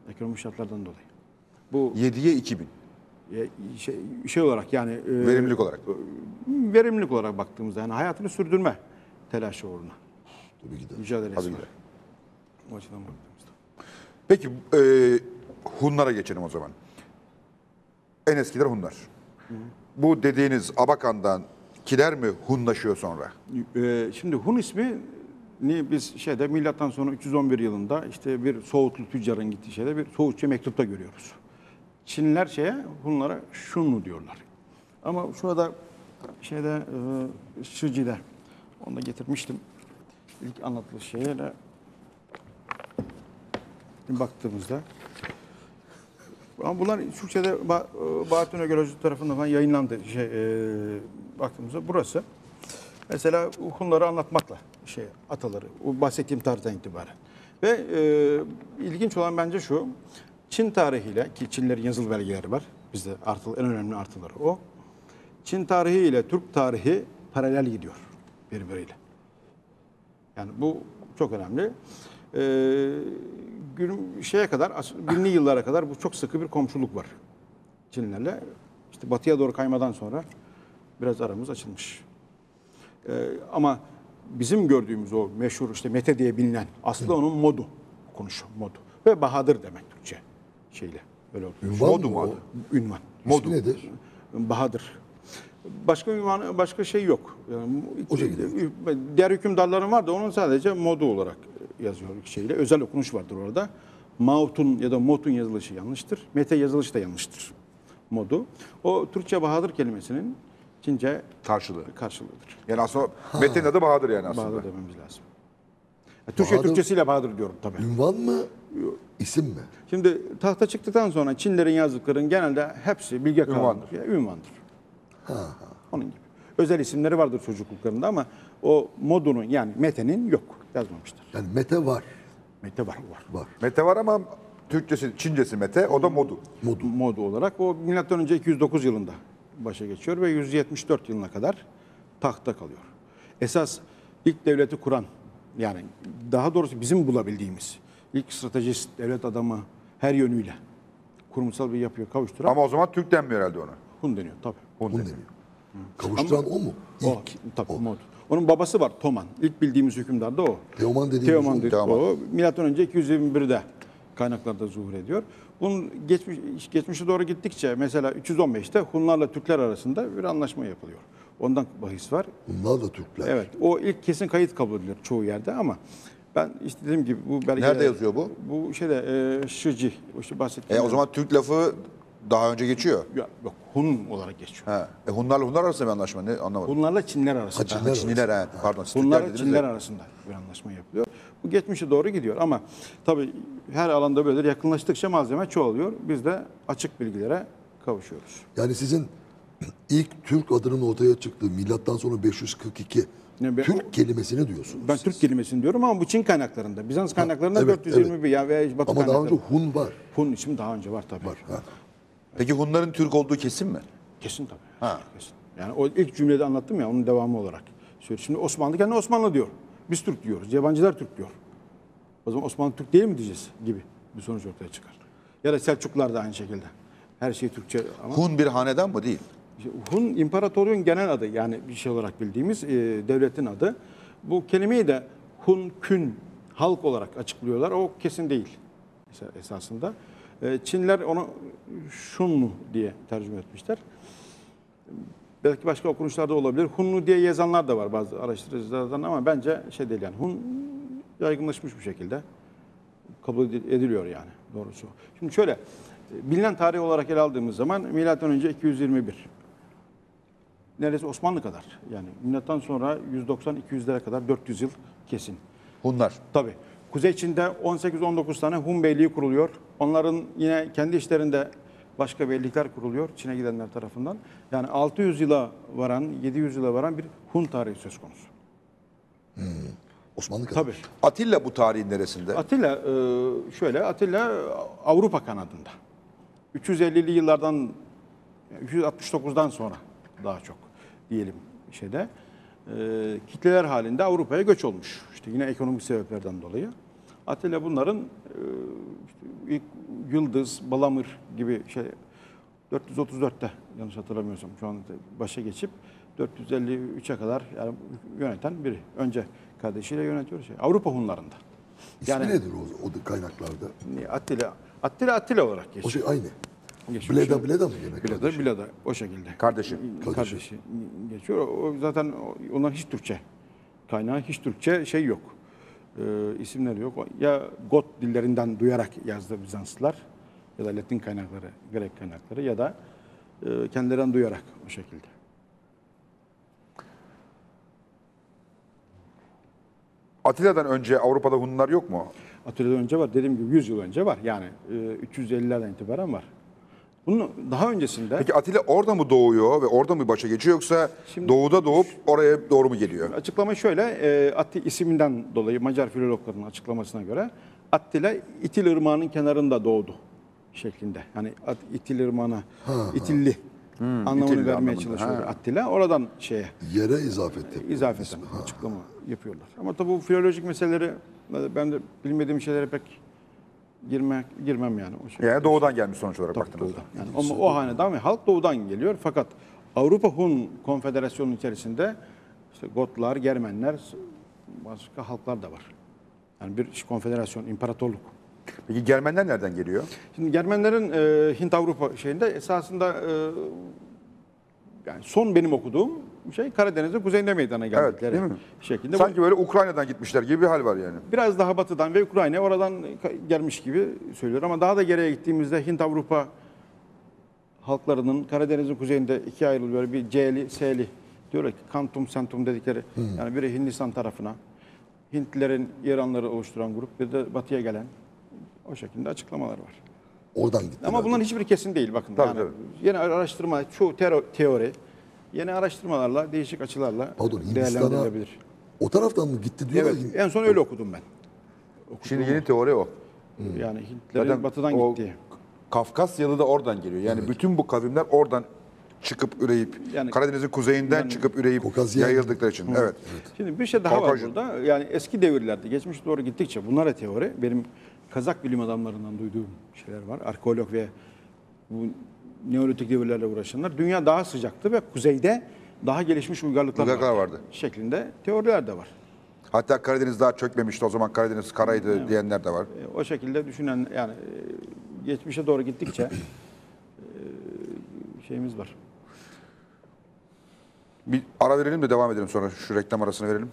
ekonomik şartlardan dolayı. Bu 7'ye 2000 e, şey, şey olarak yani e, verimlilik olarak. verimlilik olarak baktığımızda yani hayatını sürdürme telaşı uğruna Tabii ki de. mücadelesi Tabii ki. O açıdan baktığımızda. Peki e, Hunlara geçelim o zaman. En eskiler Hunlar. Bu dediğiniz Abakan'dan kiler mi Hunlaşıyor sonra? Ee, şimdi Hun ismi ni biz şeyde milattan sonra 311 yılında işte bir Soğutlu tüccarın gittiği şeyde bir Soğutçu mektupta görüyoruz. Çinliler şeye Hunlara Şunlu diyorlar. Ama şurada şeyde e, Şıcı'da onu da getirmiştim. İlk anlatılış şeye baktığımızda ama bunlar Türkçe'de ba e, Bahattin Ögölözü tarafından falan yayınlandı. Şey, e, baktığımızda burası. Mesela Hunları anlatmakla şey ataları, bahsettiğim tarihten itibaren. Ve e, ilginç olan bence şu, Çin tarihiyle ki Çinlerin yazılı belgeleri var. Bizde artı, en önemli artıları o. Çin tarihi ile Türk tarihi paralel gidiyor birbiriyle. Yani bu çok önemli. Ee, gün şeye kadar, binli yıllara kadar bu çok sıkı bir komşuluk var Çinlilerle. İşte batıya doğru kaymadan sonra biraz aramız açılmış. Ee, ama bizim gördüğümüz o meşhur işte Mete diye bilinen aslında onun modu konuşu modu ve Bahadır demek şeyle öyle okuyor. Ünvan Modu mı mu o? adı? Ünvan. İsmi nedir? Bahadır. Başka ünvan, başka şey yok. Yani O şekilde. diğer hükümdarların var da onun sadece modu olarak yazıyor şeyle. Özel okunuş vardır orada. Mautun ya da Motun yazılışı yanlıştır. Mete yazılışı da yanlıştır. Modu. O Türkçe Bahadır kelimesinin Çince Karşılığı. karşılığıdır. Yani aslında Metin adı Bahadır yani aslında. Bahadır dememiz lazım. Ya Türkçe Bahadır- Türkçesiyle Bahadır diyorum tabii. Ünvan mı? İsim mi? Şimdi tahta çıktıktan sonra Çinlerin yazdıklarının genelde hepsi bilge kavramıdır. Ya, ünvandır. Onun gibi. Özel isimleri vardır çocukluklarında ama o modunun yani metenin yok. Yazmamışlar. Yani Mete var. Mete var, var. Var. Mete var ama Türkçesi, Çincesi Mete, o da modu. Modu. Modu olarak o milattan önce 209 yılında başa geçiyor ve 174 yılına kadar tahtta kalıyor. Esas ilk devleti kuran yani daha doğrusu bizim bulabildiğimiz ilk stratejist devlet adamı her yönüyle kurumsal bir yapıya kavuşturan Ama o zaman Türk denmiyor herhalde ona. Hun deniyor tabii. Hun Bunu deniyor. deniyor. Kavuşturan o mu? O, İlk. tabii Mod. Onun babası var Toman. İlk bildiğimiz hükümdar da o. Teoman dediğimiz Teoman o. dedi- o. Milattan önce 221'de kaynaklarda zuhur ediyor. Bunun geçmiş, geçmişe doğru gittikçe mesela 315'te Hunlarla Türkler arasında bir anlaşma yapılıyor. Ondan bahis var. Bunlar da Türkler. Evet. O ilk kesin kayıt kabul edilir çoğu yerde ama ben işte dediğim gibi bu belge... Nerede yazıyor bu? Bu şeyde e, Şıcı. O işte bahsettiğim. E o zaman Türk lafı daha önce geçiyor. Ya, yok Hun olarak geçiyor. Ha. E Hunlarla Hunlar arasında bir anlaşma ne anlamadım. Hunlarla Çinler arasında. Çinler Ha, Çinliler ha. Pardon. siz Türkler Bunlar dediniz Çinler de. arasında bir anlaşma yapılıyor. Bu geçmişe doğru gidiyor ama tabii her alanda böyledir. Yakınlaştıkça malzeme çoğalıyor. Biz de açık bilgilere kavuşuyoruz. Yani sizin ilk Türk adının ortaya çıktığı milattan sonra 542 Ne be- Türk kelimesini diyorsunuz. Ben siz. Türk kelimesini diyorum ama bu Çin kaynaklarında. Bizans kaynaklarında evet, 421 ya veya Batı Ama daha önce Hun var. Hun ismi daha önce var tabii. Var. Ha. Peki Hunların Türk olduğu kesin mi? Kesin tabii. Ha. Kesin. Yani o ilk cümlede anlattım ya onun devamı olarak. Şimdi Osmanlı kendi Osmanlı diyor. Biz Türk diyoruz. Yabancılar Türk diyor. O zaman Osmanlı Türk değil mi diyeceğiz gibi bir sonuç ortaya çıkar. Ya da Selçuklular da aynı şekilde. Her şey Türkçe ama Hun bir hanedan mı değil? Hun imparatorluğun genel adı yani bir şey olarak bildiğimiz e, devletin adı. Bu kelimeyi de Hun kün halk olarak açıklıyorlar. O kesin değil esa- esasında. E, Çinliler onu Şunlu diye tercüme etmişler. Belki başka okunuşlarda olabilir. Hunlu diye yazanlar da var bazı araştırıcılardan ama bence şey değil yani. Hun yaygınlaşmış bir şekilde kabul ediliyor yani doğrusu. Şimdi şöyle e, bilinen tarih olarak ele aldığımız zaman önce 221. Neredeyse Osmanlı kadar. Yani milattan sonra 190-200'lere kadar 400 yıl kesin. Hunlar. Tabii. Kuzey Çin'de 18-19 tane Hun beyliği kuruluyor. Onların yine kendi işlerinde başka beylikler kuruluyor Çin'e gidenler tarafından. Yani 600 yıla varan, 700 yıla varan bir Hun tarihi söz konusu. Osmanlı kadar. Tabii. Atilla bu tarihin neresinde? Atilla e, şöyle Atilla Avrupa kanadında. 350'li yıllardan 369'dan sonra daha çok diyelim şeyde e, kitleler halinde Avrupa'ya göç olmuş. İşte yine ekonomik sebeplerden dolayı. Atilla bunların e, işte ilk Yıldız, Balamır gibi şey 434'te yanlış hatırlamıyorsam şu an başa geçip 453'e kadar yani yöneten biri. Önce kardeşiyle yönetiyor şey. Avrupa Hunlarında. İsmi Yani nedir o, o kaynaklarda? Attila Attila Attila olarak O geçiyor. şey aynı. Geçiyor. Bleda Bleda mı gene? Bilada kardeşi? Bilada o şekilde. Kardeşi. Kardeşi. geçiyor. O zaten o- onların hiç Türkçe kaynağı hiç Türkçe şey yok. Ee, isimleri yok. Ya Got dillerinden duyarak yazdı Bizanslılar ya da Latin kaynakları, Grek kaynakları ya da e, kendilerinden duyarak o şekilde. Atilla'dan önce Avrupa'da Hunlar yok mu? Atilla'dan önce var. Dediğim gibi 100 yıl önce var. Yani e, 350'lerden itibaren var. Bunun daha öncesinde Peki Atilla orada mı doğuyor ve orada mı başa geçiyor yoksa Şimdi- doğuda doğup oraya doğru mu geliyor? Açıklama şöyle, e, Atti isminden dolayı Macar filologların açıklamasına göre Attila İtil Irmağı'nın kenarında doğdu şeklinde. Yani At- İtil Irmağı'na İtilli anlamını İtilli vermeye anlamında, çalışıyor ha. Attila. Oradan şeye Yere izafet yapıyor. izafeten açıklama yapıyorlar. Ama tabii bu filolojik meseleleri ben de bilmediğim şeylere pek girme, girmem yani. O şey. Yani doğudan gelmiş sonuç olarak Tabii baktığınızda. Yani ama o hanedan ve halk doğudan geliyor. Fakat Avrupa Hun Konfederasyonu'nun içerisinde işte Gotlar, Germenler, başka halklar da var. Yani bir konfederasyon, imparatorluk. Peki Germenler nereden geliyor? Şimdi Germenlerin e, Hint Avrupa şeyinde esasında e, yani son benim okuduğum şey Karadeniz'in kuzeyinde meydana geldikleri değil mi? şeklinde. Bu Sanki böyle Ukrayna'dan gitmişler gibi bir hal var yani. biraz daha batıdan ve Ukrayna oradan gelmiş gibi söylüyor ama daha da geriye gittiğimizde Hint Avrupa halklarının Karadeniz'in kuzeyinde ikiye ayrılıyor. Bir C'li, S'li diyorlar ki Kantum, Sentum dedikleri. Yani biri Hindistan tarafına, Hintlilerin İranları oluşturan grup bir de batıya gelen o şekilde açıklamalar var. Oradan gitti. Ama bunların hiçbiri kesin değil bakın. Tabii, yani tabii. Yeni araştırma, çoğu teori yeni araştırmalarla, değişik açılarla Pardon Hindistan'a değerlendirilebilir. o taraftan mı gitti diyorlar. Evet, en son öyle okudum ben. Şimdi yeni teori o. Yani Hintlerin Zaten batıdan o gittiği. Kafkasyalı da oradan geliyor. Yani bütün bu kavimler oradan çıkıp üreyip Yani- Karadeniz'in kuzeyinden Yani- çıkıp üreyip Kokazyen- yayıldıkları için. Evet. Şimdi bir şey daha Kaukajya. var burada. Yani eski devirlerde, geçmiş doğru gittikçe bunlar da teori. Benim Kazak bilim adamlarından duyduğum şeyler var. Arkeolog ve bu Neolitik devirlerle uğraşanlar. Dünya daha sıcaktı ve kuzeyde daha gelişmiş uygarlıklar Uygarlıklar vardı. Şeklinde teoriler de var. Hatta Karadeniz daha çökmemişti o zaman Karadeniz karaydı diyenler de var. E, O şekilde düşünen yani e, geçmişe doğru gittikçe e, şeyimiz var. Bir ara verelim de devam edelim sonra şu reklam arasını verelim.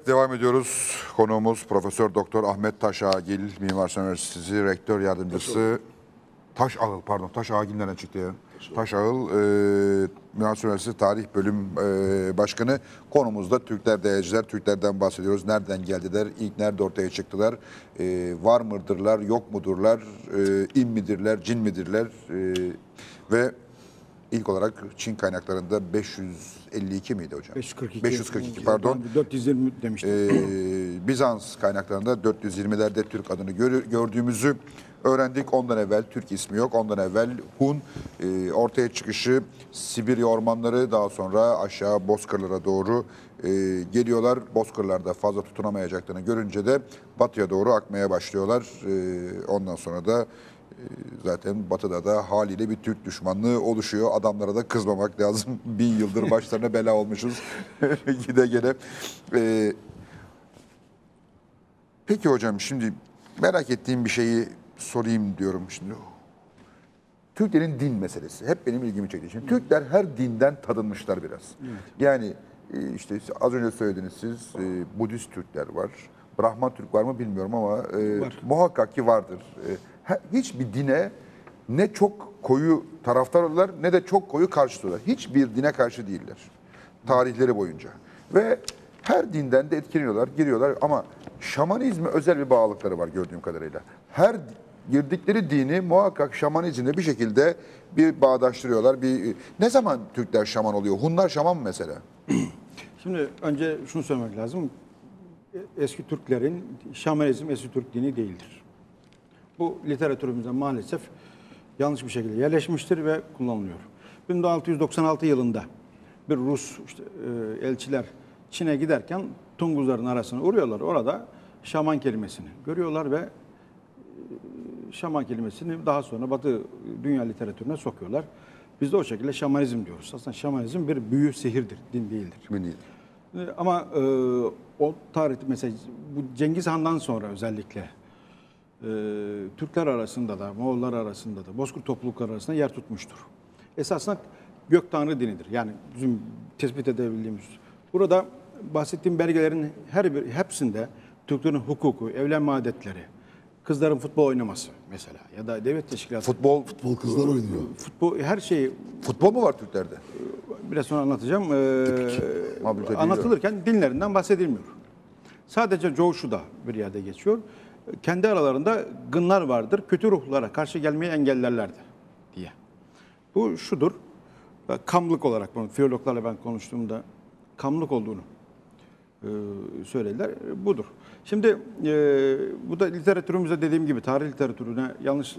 Evet devam ediyoruz. Konuğumuz Profesör Doktor Ahmet Taşağgil, Mimar Üniversitesi Rektör Yardımcısı. Taş Ağıl pardon. Taş Ağıl nereden çıktı ya? Taş Ağıl, e, Mimar Üniversitesi Tarih Bölüm e, Başkanı. Konumuzda Türkler değerciler. Türklerden bahsediyoruz. Nereden geldiler? İlk nerede ortaya çıktılar? E, var mıdırlar? Yok mudurlar? E, in midirler? Cin midirler? E, ve İlk olarak Çin kaynaklarında 552 miydi hocam? 542. 542 pardon. 420 demiştim. Ee, Bizans kaynaklarında 420'lerde Türk adını gör- gördüğümüzü öğrendik. Ondan evvel Türk ismi yok. Ondan evvel Hun e, ortaya çıkışı Sibirya ormanları daha sonra aşağı Bozkırlara doğru e, geliyorlar. Bozkırlarda fazla tutunamayacaklarını görünce de batıya doğru akmaya başlıyorlar. E, ondan sonra da Zaten batıda da haliyle bir Türk düşmanlığı oluşuyor. Adamlara da kızmamak lazım. Bin yıldır başlarına bela olmuşuz. Gide gele. Ee, peki hocam şimdi merak ettiğim bir şeyi sorayım diyorum şimdi. Türklerin din meselesi hep benim ilgimi çekti. Şimdi Türkler her dinden tadınmışlar biraz. Yani e, işte az önce söylediniz siz e, Budist Türkler var. Brahman Türk var mı bilmiyorum ama e, muhakkak ki vardır. E, hiçbir dine ne çok koyu taraftar olurlar ne de çok koyu karşı olurlar. Hiçbir dine karşı değiller. Tarihleri boyunca. Ve her dinden de etkileniyorlar, giriyorlar ama şamanizme özel bir bağlılıkları var gördüğüm kadarıyla. Her girdikleri dini muhakkak şamanizmle bir şekilde bir bağdaştırıyorlar. Bir ne zaman Türkler şaman oluyor? Hunlar şaman mı mesela? Şimdi önce şunu söylemek lazım. Eski Türklerin şamanizm eski Türk dini değildir. Bu literatürümüzde maalesef yanlış bir şekilde yerleşmiştir ve kullanılıyor. 1696 yılında bir Rus işte, e, elçiler Çin'e giderken Tunguzların arasına uğruyorlar. Orada şaman kelimesini görüyorlar ve e, şaman kelimesini daha sonra Batı dünya literatürüne sokuyorlar. Biz de o şekilde şamanizm diyoruz. Aslında şamanizm bir büyü sihirdir, din değildir. Değil? E, Ama e, o tarihte mesela bu Cengiz Han'dan sonra özellikle e, Türkler arasında da, Moğollar arasında da, Bozkır toplulukları arasında yer tutmuştur. Esasında gök tanrı dinidir. Yani bizim tespit edebildiğimiz. Burada bahsettiğim belgelerin her bir hepsinde Türklerin hukuku, evlenme adetleri, kızların futbol oynaması mesela ya da devlet teşkilatı, Futbol Futbol kızlar oynuyor. futbol her şeyi futbol mu var Türklerde? biraz sonra anlatacağım. Ee, anlatılırken dinlerinden bahsedilmiyor. Sadece coğuşu da bir yerde geçiyor. Kendi aralarında gınlar vardır. Kötü ruhlara karşı gelmeyi engellerlerdi diye. Bu şudur. Kamlık olarak bunu filologlarla ben konuştuğumda kamlık olduğunu e, söylediler. Budur. Şimdi e, bu da literatürümüzde dediğim gibi tarih literatürüne yanlış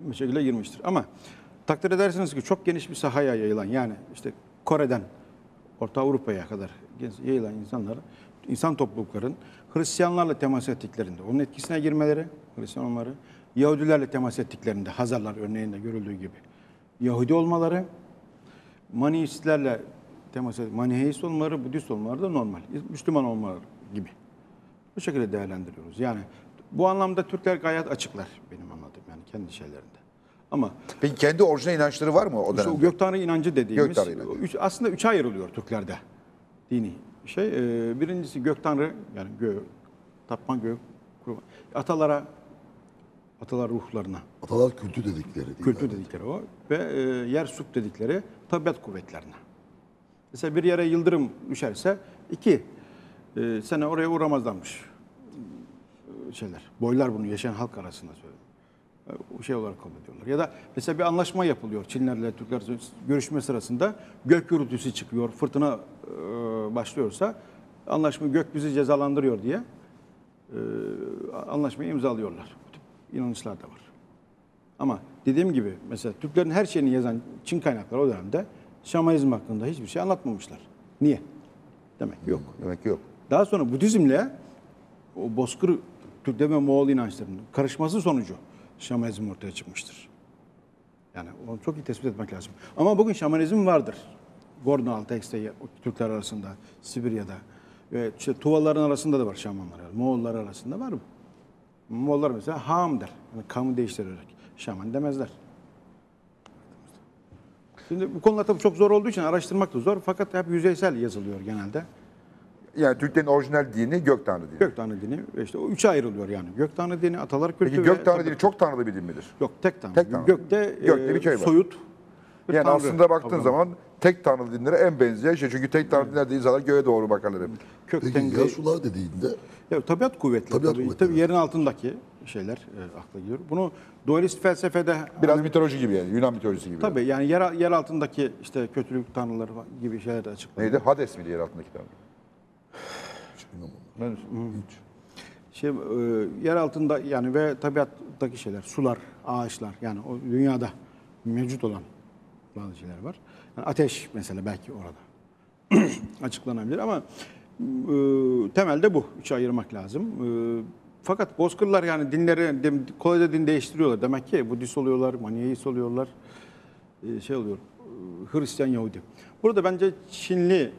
bir şekilde girmiştir. Ama takdir edersiniz ki çok geniş bir sahaya yayılan yani işte Kore'den Orta Avrupa'ya kadar yayılan insanlar, insan toplulukların Hristiyanlarla temas ettiklerinde, onun etkisine girmeleri, Hristiyan olmaları, Yahudilerle temas ettiklerinde, Hazarlar örneğinde görüldüğü gibi Yahudi olmaları, Maniistlerle temas et, Maniheist olmaları, Budist olmaları da normal. Müslüman olmaları gibi. Bu şekilde değerlendiriyoruz. Yani bu anlamda Türkler gayet açıklar benim anladığım yani kendi şeylerinde. Ama Peki kendi orijinal inançları var mı o işte o dönemde? gök tanrı inancı dediğimiz Gök tanrı inancı. üç, aslında üçe ayrılıyor Türklerde dini şey. Ee, birincisi gök tanrı yani gö, tapma gök, kurban. atalara, atalar ruhlarına Atalar kültü dedikleri değil. kültü dedikleri o ve e, yer sup dedikleri tabiat kuvvetlerine. Mesela bir yere yıldırım düşerse iki e, sene oraya uğramazlarmış e, şeyler. Boylar bunu yaşayan halk arasında söylüyor. E, şey olarak kabul ediyorlar. Ya da mesela bir anlaşma yapılıyor Çinlerle Türkler görüşme sırasında gök gürültüsü çıkıyor, fırtına e, başlıyorsa anlaşma gök bizi cezalandırıyor diye e, anlaşmayı imzalıyorlar. Bu tip inanışlar da var. Ama dediğim gibi mesela Türklerin her şeyini yazan Çin kaynakları o dönemde şamanizm hakkında hiçbir şey anlatmamışlar. Niye? Demek ki yok. Demek ki yok. Daha sonra Budizmle o bozkır Türkler ve Moğol inançlarının karışması sonucu şamanizm ortaya çıkmıştır. Yani onu çok iyi tespit etmek lazım. Ama bugün şamanizm vardır. Gorno Altekste Türkler arasında, Sibirya'da ve işte Tuvaların arasında da var şamanlar. Moğollar arasında var mı? Moğollar mesela ham der. Yani kamı değiştirerek. Şaman demezler. Şimdi bu konular tabii çok zor olduğu için araştırmak da zor. Fakat hep yüzeysel yazılıyor genelde. Yani Türklerin orijinal dini gök tanrı dini. Gök tanrı dini işte o üçe ayrılıyor yani. Gök tanrı dini, atalar kültü Peki ve gök tanrı tabii- dini çok tanrılı bir din midir? Yok tek tanrı. Tek tanrı. Gökte, Gökte e, bir köy var. soyut. bir Yani tanrı aslında baktığın zaman tek tanrılı dinlere en benzeyen şey. Çünkü tek tanrı dinlerde insanlar göğe doğru bakarlar hep. Kökten Peki ya gö- sular dediğinde Ya, tabiat kuvvetleri. Tabiat tabii, kuvvetleri. tabii yerin altındaki şeyler e, akla geliyor. Bunu dualist felsefede Biraz mitoloji gibi yani Yunan mitolojisi gibi. tabii yani yer, yer altındaki işte kötülük tanrıları gibi şeyler de açıklanıyor. Neydi? Hades miydi yer altındaki tanrı? Diyorsun? Hiç. Şey, e, yer altında yani ve tabiattaki şeyler, sular, ağaçlar yani o dünyada mevcut olan bazı şeyler var. Yani ateş mesela belki orada açıklanabilir ama e, temelde bu. Üçe ayırmak lazım. E, fakat Bozkırlar yani dinleri din- kolayca din değiştiriyorlar. Demek ki Budist oluyorlar, Maniheist oluyorlar. E, şey oluyor. e, Hristiyan Yahudi. Burada bence Çinli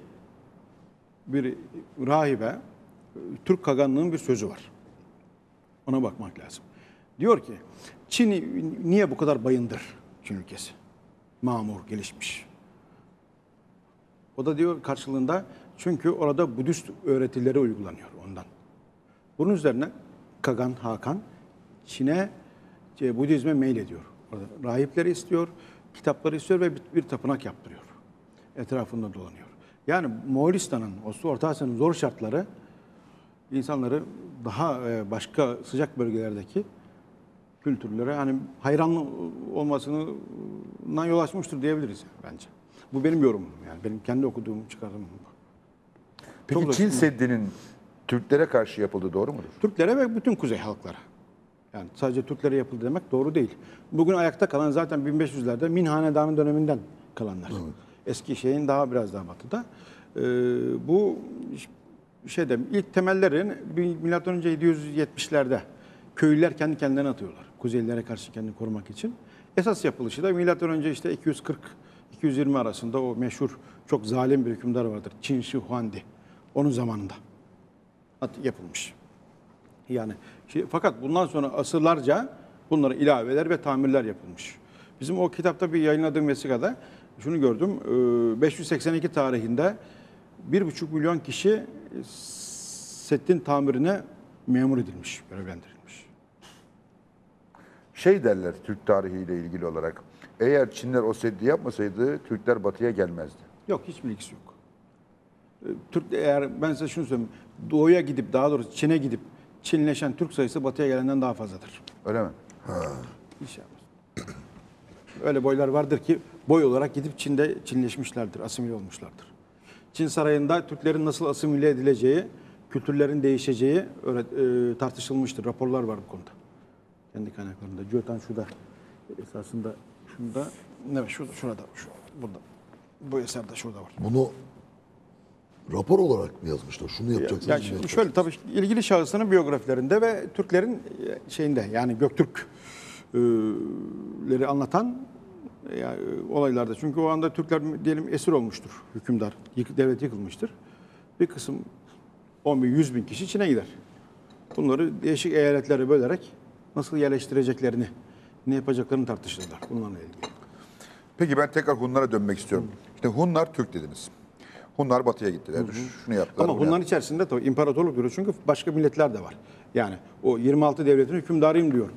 bir rahibe Türk Kaganlığı'nın bir sözü var. Ona bakmak lazım. Diyor ki Çin niye bu kadar bayındır Çin ülkesi? Mamur, gelişmiş. O da diyor karşılığında çünkü orada Budist öğretileri uygulanıyor ondan. Bunun üzerine Kagan Hakan Çin'e e, Budizme meylediyor. Orada rahipleri istiyor, kitapları istiyor ve bir tapınak yaptırıyor. Etrafında dolanıyor. Yani Moğolistan'ın, Orta Asya'nın zor şartları insanları daha e, başka sıcak bölgelerdeki kültürlere hani hayran olmasına yol açmıştır diyebiliriz bence. Bu benim yorumum yani benim kendi okuduğum çıkarımım. bu. Peki Çok Çin. Seddi'nin Türklere karşı yapıldığı doğru mudur? Türklere ve bütün kuzey halklara. Yani sadece Türklere yapıldı demek doğru değil. Bugün ayakta kalan zaten 1500'lerde Min Hanedanı döneminden kalanlar. Eski şeyin daha biraz daha batıda. Ee, bu şeyde ilk temellerin milattan önce 770'lerde köylüler kendi kendilerine atıyorlar. Kuzeylilere karşı kendini korumak için. Esas yapılışı da milattan önce işte 240 220 arasında o meşhur çok zalim bir hükümdar vardır. Çin Shi Huangdi. Onun zamanında yapılmış. Yani şey, fakat bundan sonra asırlarca bunlara ilaveler ve tamirler yapılmış. Bizim o kitapta bir yayınladığım vesikada şunu gördüm. e, 582 tarihinde 1,5 milyon kişi e, Settin tamirine memur edilmiş, görevlendirilmiş. Şey derler Türk tarihiyle ilgili olarak. Eğer Çinler o seddi yapmasaydı Türkler batıya gelmezdi. Yok hiç bilgisi yok. Ee, Türk eğer ben size şunu söyleyeyim. Doğuya gidip daha doğrusu Çin'e gidip Çinleşen Türk sayısı batıya gelenden daha fazladır. Öyle mi? Şey yapmaz. Öyle boylar vardır ki boy olarak gidip Çin'de Çinleşmişlerdir, asimile olmuşlardır. Çin sarayında Türklerin nasıl asimile edileceği, kültürlerin değişeceği e, tartışılmıştır. Raporlar var bu konuda. Kendi kaynaklarında. Cötan şurada esasında şunda evet şurada şurada şu burada. Bu eserde şurada var. Bunu rapor olarak mı yazmışlar? Şunu yapacaksınız, Ya bunu şimdi şöyle tabii ilgili şahısların biyografilerinde ve Türklerin e, şeyinde yani Göktürkleri anlatan e, yani, e, olaylarda. Çünkü o anda Türkler diyelim esir olmuştur hükümdar. Yık, devlet yıkılmıştır. Bir kısım 10 bin, 100 bin kişi Çin'e gider. Bunları değişik eyaletlere bölerek nasıl yerleştireceklerini, ne yapacaklarını tartışırlar bunlarla ilgili. Peki ben tekrar Hunlara dönmek istiyorum. İşte Hunlar Türk dediniz. Hunlar batıya gittiler. Şunu yaptılar. Ama bunu bunların içerisinde tabii imparatorluk diyor çünkü başka milletler de var. Yani o 26 devletin hükümdarıyım diyor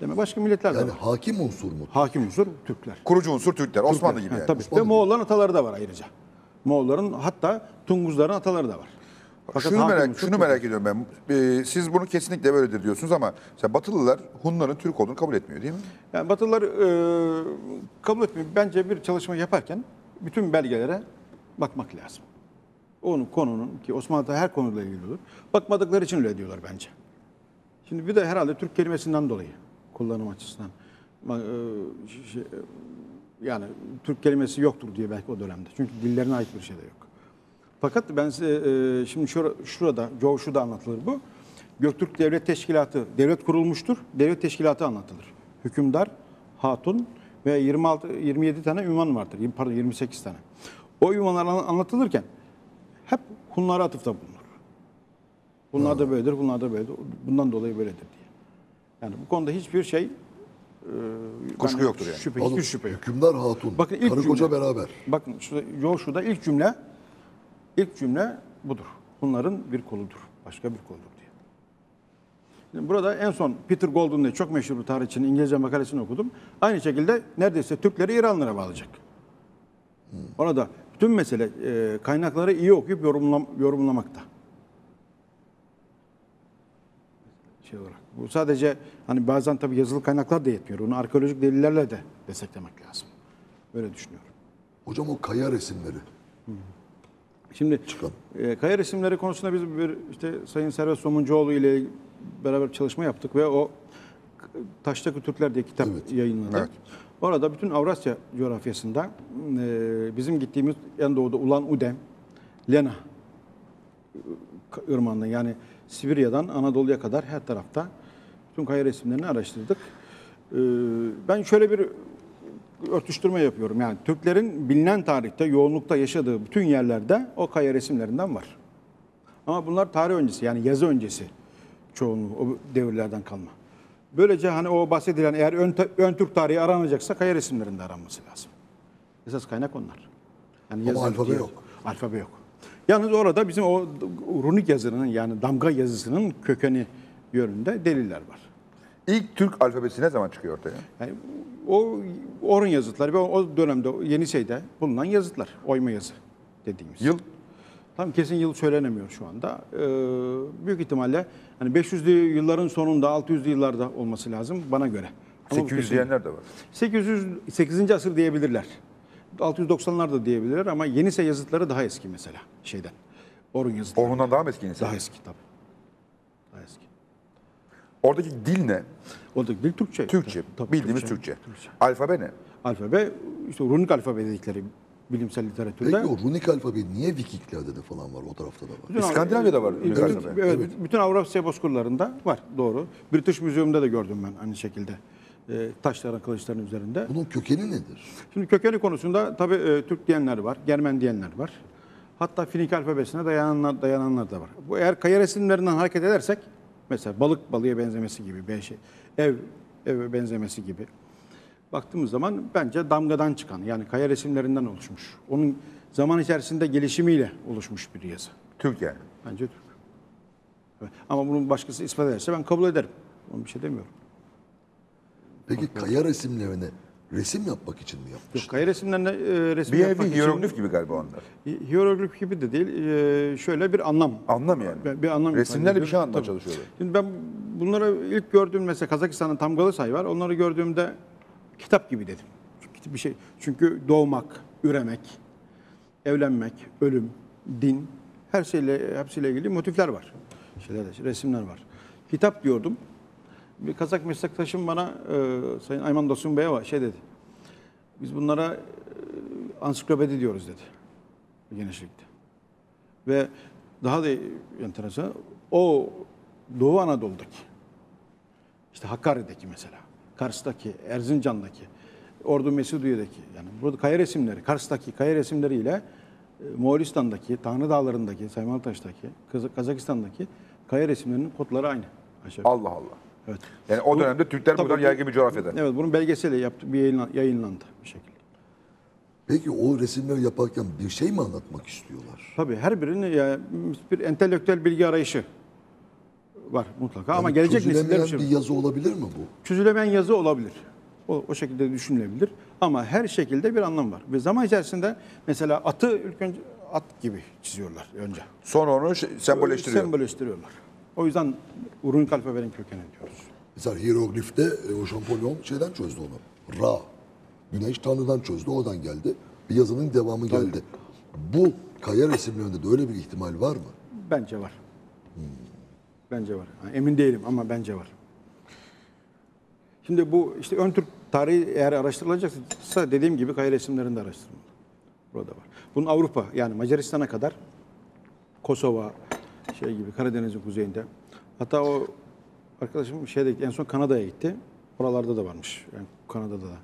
MİT'e. Demek başka milletler de Yani var. hakim unsur mu? Hakim unsur Türkler. Kurucu unsur Türkler. Osmanlı gibi Ha, yani. Tabii. Osmanlı Ve gibi. Moğolların ataları da var ayrıca. Moğolların hatta Tunguzların ataları da var. Fakat şunu hakim merak, unsur şunu Türkler. merak ediyorum ben. Ee, siz bunu kesinlikle böyledir diyorsunuz ama mesela Batılılar Hunların Türk olduğunu kabul etmiyor değil mi? Yani Batılılar e, kabul etmiyor. Bence bir çalışma yaparken bütün belgelere bakmak lazım. Onun konunun ki Osmanlı'da her konuyla ilgili olur. Bakmadıkları için öyle diyorlar bence. Şimdi bir de herhalde Türk kelimesinden dolayı kullanım açısından e, şey, e, yani Türk kelimesi yoktur diye belki o dönemde. Çünkü dillerine ait bir şey de yok. Fakat ben size e, şimdi şura- şurada, Coğuşu'da anlatılır bu. Göktürk Devlet Teşkilatı, devlet kurulmuştur. Devlet Teşkilatı anlatılır. Hükümdar, hatun ve 26 27 tane ünvan vardır. Pardon 28 tane. O ünvanlar an- anlatılırken hep Hunlara atıfta bulunur. Bunlar da böyledir, bunlar da böyledir. Bundan dolayı böyledir diye. Yani bu konuda hiçbir şey e, Kuşku yoktur yani. Şüphe, Oğlum, hiçbir şüphe yok. Hükümdar hatun. Bakın ilk karı koca cümle. beraber. Bakın şurada, Yoşu'da ilk cümle ilk cümle budur. Bunların bir koludur. Başka bir koludur diye. Şimdi burada en son Peter Golden diye çok meşhur bir tarihçinin İngilizce makalesini okudum. Aynı şekilde neredeyse Türkleri İranlılara bağlayacak. Orada bütün mesele e, kaynakları iyi okuyup yorumlam, yorumlamakta. Şey olarak. Bu sadece hani bazen tabii yazılı kaynaklar da yetmiyor. Onu arkeolojik delillerle de desteklemek lazım. Böyle düşünüyorum. Hocam o kaya resimleri. Şimdi Çıkan. e, kaya resimleri konusunda biz bir işte Sayın Servet Somuncuoğlu ile beraber çalışma yaptık ve o Taştaki Türkler diye kitap Evet. yayınladık. Evet. Orada bütün Avrasya coğrafyasında e, bizim gittiğimiz en doğuda Ulan Ude, Lena ırmağından yani Sibirya'dan Anadolu'ya kadar her tarafta bütün kaya resimlerini araştırdık. Ee, Ben şöyle bir örtüştürme yapıyorum. Yani Türklerin bilinen tarihte yoğunlukta yaşadığı bütün yerlerde o kaya resimlerinden var. Ama bunlar tarih öncesi yani yazı öncesi çoğunluğu o devirlerden kalma. Böylece hani o bahsedilen eğer ön, ön Türk tarihi aranacaksa kaya resimlerinde aranması lazım. Esas kaynak onlar. Yani Ama alfabe yok. Alfabe yok. Yalnız orada bizim o runik yazının yani damga yazısının kökeni yönünde deliller var. İlk Türk alfabesi ne zaman çıkıyor ortaya? Yani o Orhun yazıtları ve o dönemde Yenisey'de bulunan yazıtlar, oyma yazı dediğimiz. Yıl? Tam kesin yıl söylenemiyor şu anda. Ee, büyük ihtimalle hani 500'lü yılların sonunda 600'lü yıllarda olması lazım bana göre. Ama bu 800 kesin- diyenler de var. 800 8. asır diyebilirler. 690'lar da diyebilirler ama Yenisey yazıtları daha eski mesela şeyden. Orhun yazıtları. Orhun'dan daha mı eski insan? Daha eski tabii. Daha eski. Oradaki dil ne? Oradaki dil Türkçe. Türkçe. Tabii, Bildiğimiz Türkçe. Alfabe ne? Alfabe, işte runik alfabe dedikleri bilimsel literatürde. Peki o runik alfabe niye Vikinglerde de falan var o tarafta da var? Bütün İskandinavya'da var Bütün, alfabe. evet, bütün Avrasya bozkırlarında var, doğru. British Museum'da da gördüm ben aynı şekilde. E, taşların, kılıçların üzerinde. Bunun kökeni nedir? Şimdi kökeni konusunda tabii e, Türk diyenler var, Germen diyenler var. Hatta Finik alfabesine dayananlar, dayananlar da var. Bu eğer kaya resimlerinden hareket edersek, mesela balık balığa benzemesi gibi, bir şey, ev eve benzemesi gibi. Baktığımız zaman bence damgadan çıkan, yani kaya resimlerinden oluşmuş. Onun zaman içerisinde gelişimiyle oluşmuş bir yazı. Türk yani. Bence Türk. Evet. Ama bunun başkası ispat ederse ben kabul ederim. Onun bir şey demiyorum. Peki kaya resimlerini resim yapmak için mi yapmış? Yok, kaya resimlerine e, resim Bir yapmak nevi için- hieroglif gibi galiba onlar. Hieroglif gibi de değil. e, şöyle bir anlam. Anlam yani. Bir, bir anlam Resimlerle bir şey Tabii. çalışıyorlar. Şimdi ben bunları ilk gördüğüm mesela Kazakistan'ın Tamgalı Say var. Onları gördüğümde kitap gibi dedim. Çünkü bir şey çünkü doğmak, üremek, evlenmek, ölüm, din her şeyle hepsiyle ilgili motifler var. Şeyler, resimler var. Kitap diyordum. Bir Kazak meslektaşım bana e, Sayın Ayman Dosun Bey'e şey dedi. Biz bunlara e, ansiklopedi diyoruz dedi. Genişlikte. Ve daha da enteresan o Doğu Anadolu'daki işte Hakkari'deki mesela, Kars'taki, Erzincan'daki, Ordu Mesudiye'deki yani burada kaya resimleri, Kars'taki kaya resimleriyle e, Moğolistan'daki, Tanrı Dağları'ndaki, Saymaltaş'taki, Kaz- Kazakistan'daki kaya resimlerinin kodları aynı. Aşağı. Allah Allah. Evet. Yani o dönemde Türkler Tabii buradan bu- yaygın bir coğrafyada. Evet, bunun belgeseli yaptı, bir yayınla- yayınlandı bir şekilde. Peki o resimleri yaparken bir şey mi anlatmak istiyorlar? Tabii her birinin ya, bir entelektüel bilgi arayışı var mutlaka ama Yani gelecek çözülemeyen nesiller için bir yazı olabilir mi bu? çözülemeyen yazı olabilir. O, o şekilde düşünülebilir. Ama her şekilde bir anlam var. Ve zaman içerisinde mesela atı ilk önce at gibi çiziyorlar önce. Sonra onu şey- sembolleştiriyor. Sembolleştiriyorlar. O yüzden runik alfabenin kökeni diyoruz. Mesela hieroglifte e, o Şampolyon şeyden çözdü onu. Ra. Güneş Tanrı'dan çözdü, oradan geldi. Bir yazının devamı geldi. Bu kaya resimlerinde de öyle bir ihtimal var mı? Bence var. Bence var. Ha, Emin değilim ama bence var. Şimdi bu işte ön Türk tarihi eğer araştırılacaksa dediğim gibi kaya resimlerinde araştırılmalı. Burada var. Bunun Avrupa yani Macaristan'a kadar Kosova şey gibi Karadeniz'in kuzeyinde. Hatta o arkadaşım şeyde en son Kanada'ya gitti. Oralarda da varmış. Yani Kanada'da da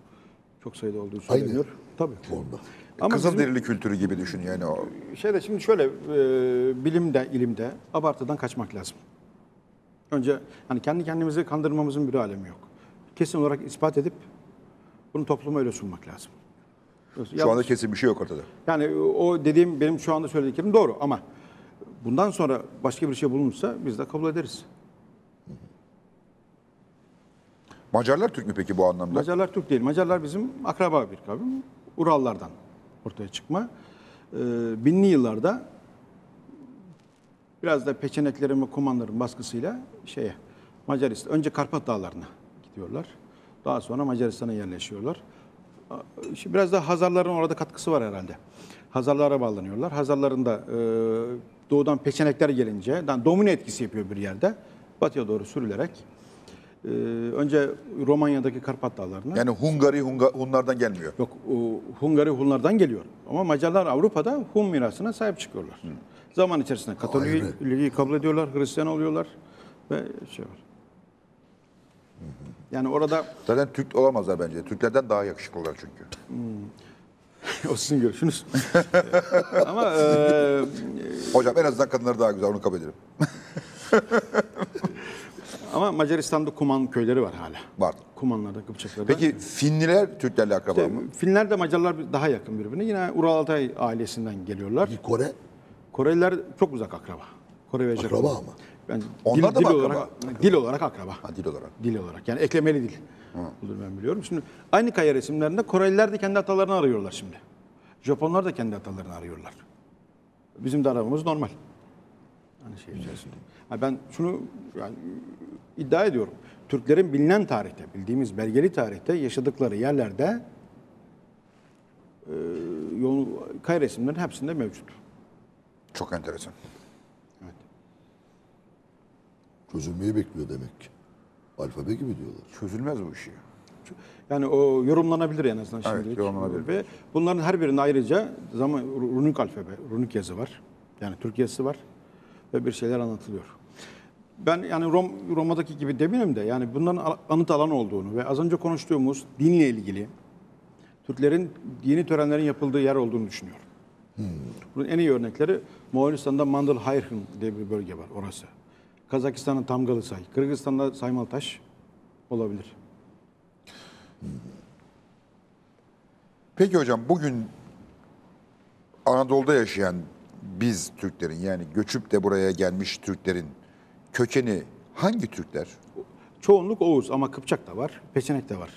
çok sayıda olduğu söyleniyor. Tabii. Formda. Ama bizim- Kızılderili kültürü gibi düşün yani o. Şeyde şimdi şöyle e, bilimde, ilimde abartıdan kaçmak lazım. Önce hani kendi kendimizi kandırmamızın bir alemi yok. Kesin olarak ispat edip bunu topluma öyle sunmak lazım. Şu anda kesin bir şey yok ortada. Yani o dediğim benim şu anda söylediklerim doğru ama bundan sonra başka bir şey bulunursa biz de kabul ederiz. Macarlar Türk mü peki bu anlamda? Macarlar Türk değil. Macarlar bizim akraba bir kavim. Urallardan ortaya çıkma. Ee, binli yıllarda biraz da peçeneklerin ve kumanların baskısıyla şeye Macaristan önce Karpat Dağları'na gidiyorlar. Daha sonra Macaristan'a yerleşiyorlar. Şimdi biraz da Hazarların orada katkısı var herhalde. Hazarlara bağlanıyorlar. Hazarların da e, doğudan peçenekler gelince yani domine etkisi yapıyor bir yerde. Batıya doğru sürülerek e, önce Romanya'daki Karpat Dağları'na Yani Hungari Hunga, Hunlardan gelmiyor. Yok, o Hungari Hunlardan geliyor. Ama Macarlar Avrupa'da Hun mirasına sahip çıkıyorlar. Zaman içerisinde Katolikliği kabul ediyorlar, Hristiyan oluyorlar ve şey var. Yani orada Zaten Türk olamazlar bence. Türklerden daha yakışıklılar çünkü. o sizin görüşünüz. Ama e, Hocam en azından kadınları daha güzel onu kabul ederim. ama Macaristan'da Kuman köyleri var hala. Var. Kumanlarda, Kıpçaklarda. Peki Finliler Türklerle akraba İşte mı? Finler de Macarlar daha yakın birbirine. Yine Ural Altay ailesinden geliyorlar. Bir Kore Koreliler çok uzak akraba. Kore ve Japonya. akraba ama. Yani Onlar da mı akraba? olarak, dil olarak akraba. Ha, dil olarak. Dil olarak. Yani eklemeli dil. Budur ben biliyorum. Şimdi aynı kaya resimlerinde Koreliler de kendi atalarını arıyorlar şimdi. Japonlar da kendi atalarını arıyorlar. Bizim de aramamız normal. Hani şey içerisinde. Ha ben şunu yani iddia ediyorum. Türklerin bilinen tarihte, bildiğimiz belgeli tarihte yaşadıkları yerlerde e, yoğun, kaya resimlerin hepsinde mevcut. Çok enteresan. çözülmeyi bekliyor demek ki. Alfabe gibi diyorlar. Çözülmez bu iş ya. Yani o yorumlanabilir en azından Evet, şimdilik. yorumlanabilir. Ve bunların her birinde ayrıca zaman runik alfabe, runik yazı var. Yani Türk yazısı var ve bir şeyler anlatılıyor. Ben yani Rom, Roma'daki gibi demeyeyim de yani bunların anıt alan olduğunu ve az önce konuştuğumuz dinle ilgili Türklerin dini törenlerin yapıldığı yer olduğunu düşünüyorum. Bunun en iyi örnekleri Moğolistan'da Mandalhayrhın diye bir bölge var orası. Kazakistan'ın Tamgalısay, Kırgızistan'da Saymaltaş olabilir. Peki hocam bugün Anadolu'da yaşayan biz Türklerin yani göçüp de buraya gelmiş Türklerin kökeni hangi Türkler? Çoğunluk Oğuz ama Kıpçak da var, Peçenek de var.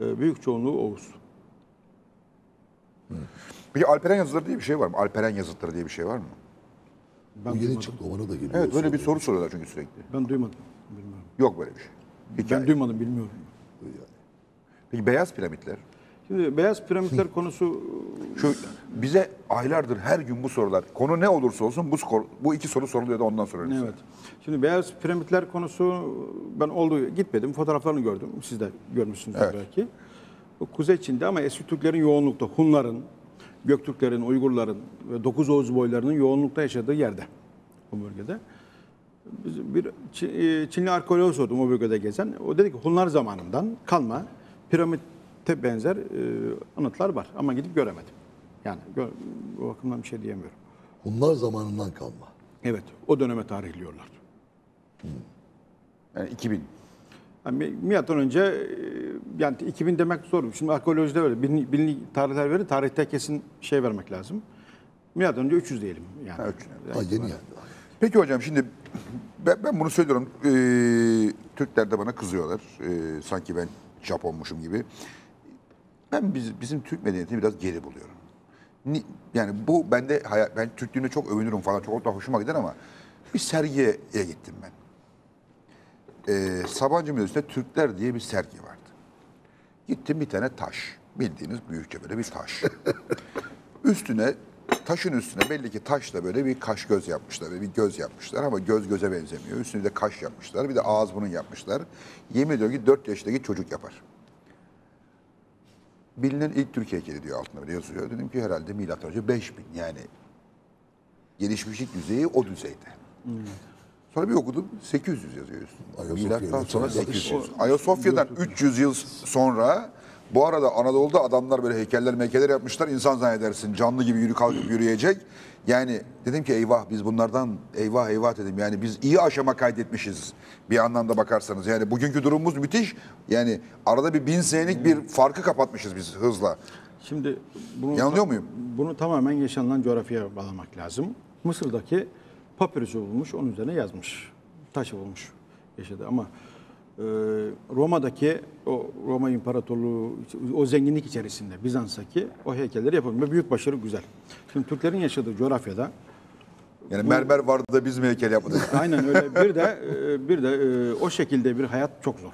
e, büyük çoğunluğu Oğuz. Peki Alperen yazıtları diye bir şey var mı? Alperen yazıtları diye bir şey var mı? Ben yeni duymadım. çıktı. O bana da geliyor. Evet böyle bir soru. soru soruyorlar çünkü sürekli. Ben duymadım. Bilmiyorum. Yok böyle bir şey. Hikaye. Ben duymadım, bilmiyorum. Peki beyaz piramitler? Şimdi beyaz piramitler konusu Şu bize aylardır her gün bu sorular. Konu ne olursa olsun bu skor, bu iki soru soruluyor da ondan soruyoruz. Evet. Şimdi beyaz piramitler konusu ben olduğu gitmedim. Fotoğraflarını gördüm. Siz de görmüşsünüzdür Evet. belki. O Kuzey Çin'de ama eski Türklerin yoğunlukta, Hunların, Göktürklerin, Uygurların ve Dokuz Oğuz boylarının yoğunlukta yaşadığı yerde. O bölgede. Bir e, Çinli arkeoloğa sordum o bölgede gezen. O dedi ki Hunlar zamanından kalma piramitte benzer e, anıtlar var ama gidip göremedim. Yani gö- o bakımdan bir şey diyemiyorum. Hunlar zamanından kalma. Evet, o döneme tarihliyorlar. Yani 2000. Yani mi- milattan önce e, yani 2000 demek zor. Şimdi arkeolojide öyle. Binli, binli tarihler verir. Tarihte kesin şey vermek lazım. Milattan önce 300 diyelim. Yani. 300. Ha yeni yani. Peki hocam şimdi ben, ben bunu söylüyorum. Ee, Türkler de bana kızıyorlar. Ee, sanki ben Japonmuşum gibi. Ben biz, bizim Türk medeniyetini biraz geri buluyorum. Ni- yani bu bende ben Türklüğüne çok övünürüm falan çok da hoşuma gider ama bir sergiye gittim ben. Ee, Sabancı Müzesi'nde Türkler diye bir sergi vardı. Gittim bir tane taş. Bildiğiniz büyükçe böyle bir taş. üstüne taşın üstüne belli ki taşla böyle bir kaş göz yapmışlar. Bir göz yapmışlar ama göz göze benzemiyor. Üstüne de kaş yapmışlar. Bir de ağız burun yapmışlar. Yemin ediyorum ki 4 yaşındaki çocuk yapar. Bilinen ilk Türk heykeli diyor altında böyle yazıyor. Dedim ki herhalde milattan önce 5000 yani gelişmişlik düzeyi o düzeyde. Sonra bir okudum 800 yazıyor üstünde. Milattan sonra çağdaş. 800. Ayasofya'dan 300 yıl sonra bu arada Anadolu'da adamlar böyle heykeller meykeller yapmışlar. İnsan zannedersin canlı gibi yürü kalkıp yürüyecek. Yani dedim ki eyvah biz bunlardan eyvah eyvah dedim. Yani biz iyi aşama kaydetmişiz bir anlamda bakarsanız. Yani bugünkü durumumuz müthiş. Yani arada bir bin senelik bir farkı kapatmışız biz hızla. Şimdi bunu, Yanılıyor muyum? Bunu tamamen yaşanılan coğrafyaya bağlamak lazım. Mısır'daki papirüsü bulmuş, onun üzerine yazmış. Taşı bulmuş, yaşadı ama e, Roma'daki o Roma İmparatorluğu o zenginlik içerisinde Bizans'taki o heykelleri yapılmış. Büyük başarı güzel. Şimdi Türklerin yaşadığı coğrafyada Yani mermer vardı da biz mi heykel yapmadık? Aynen öyle. Bir de e, bir de e, o şekilde bir hayat çok zor.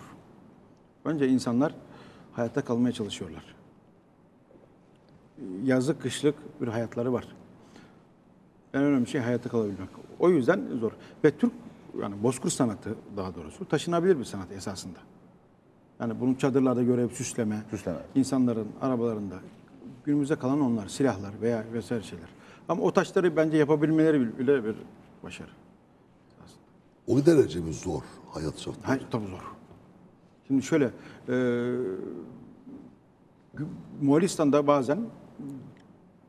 Önce insanlar hayatta kalmaya çalışıyorlar. Yazlık kışlık bir hayatları var. En önemli şey hayatta kalabilmek. O yüzden zor. Ve Türk yani bozkır sanatı daha doğrusu taşınabilir bir sanat esasında. Yani bunu çadırlarda görüp süsleme, Süsleme. insanların arabalarında günümüzde kalan onlar silahlar veya vesaire şeyler. Ama o taşları bence yapabilmeleri bile bir başarı. O derece mi zor hayat şartları? Hayır, tabii zor. Şimdi şöyle, e, Moğolistan'da bazen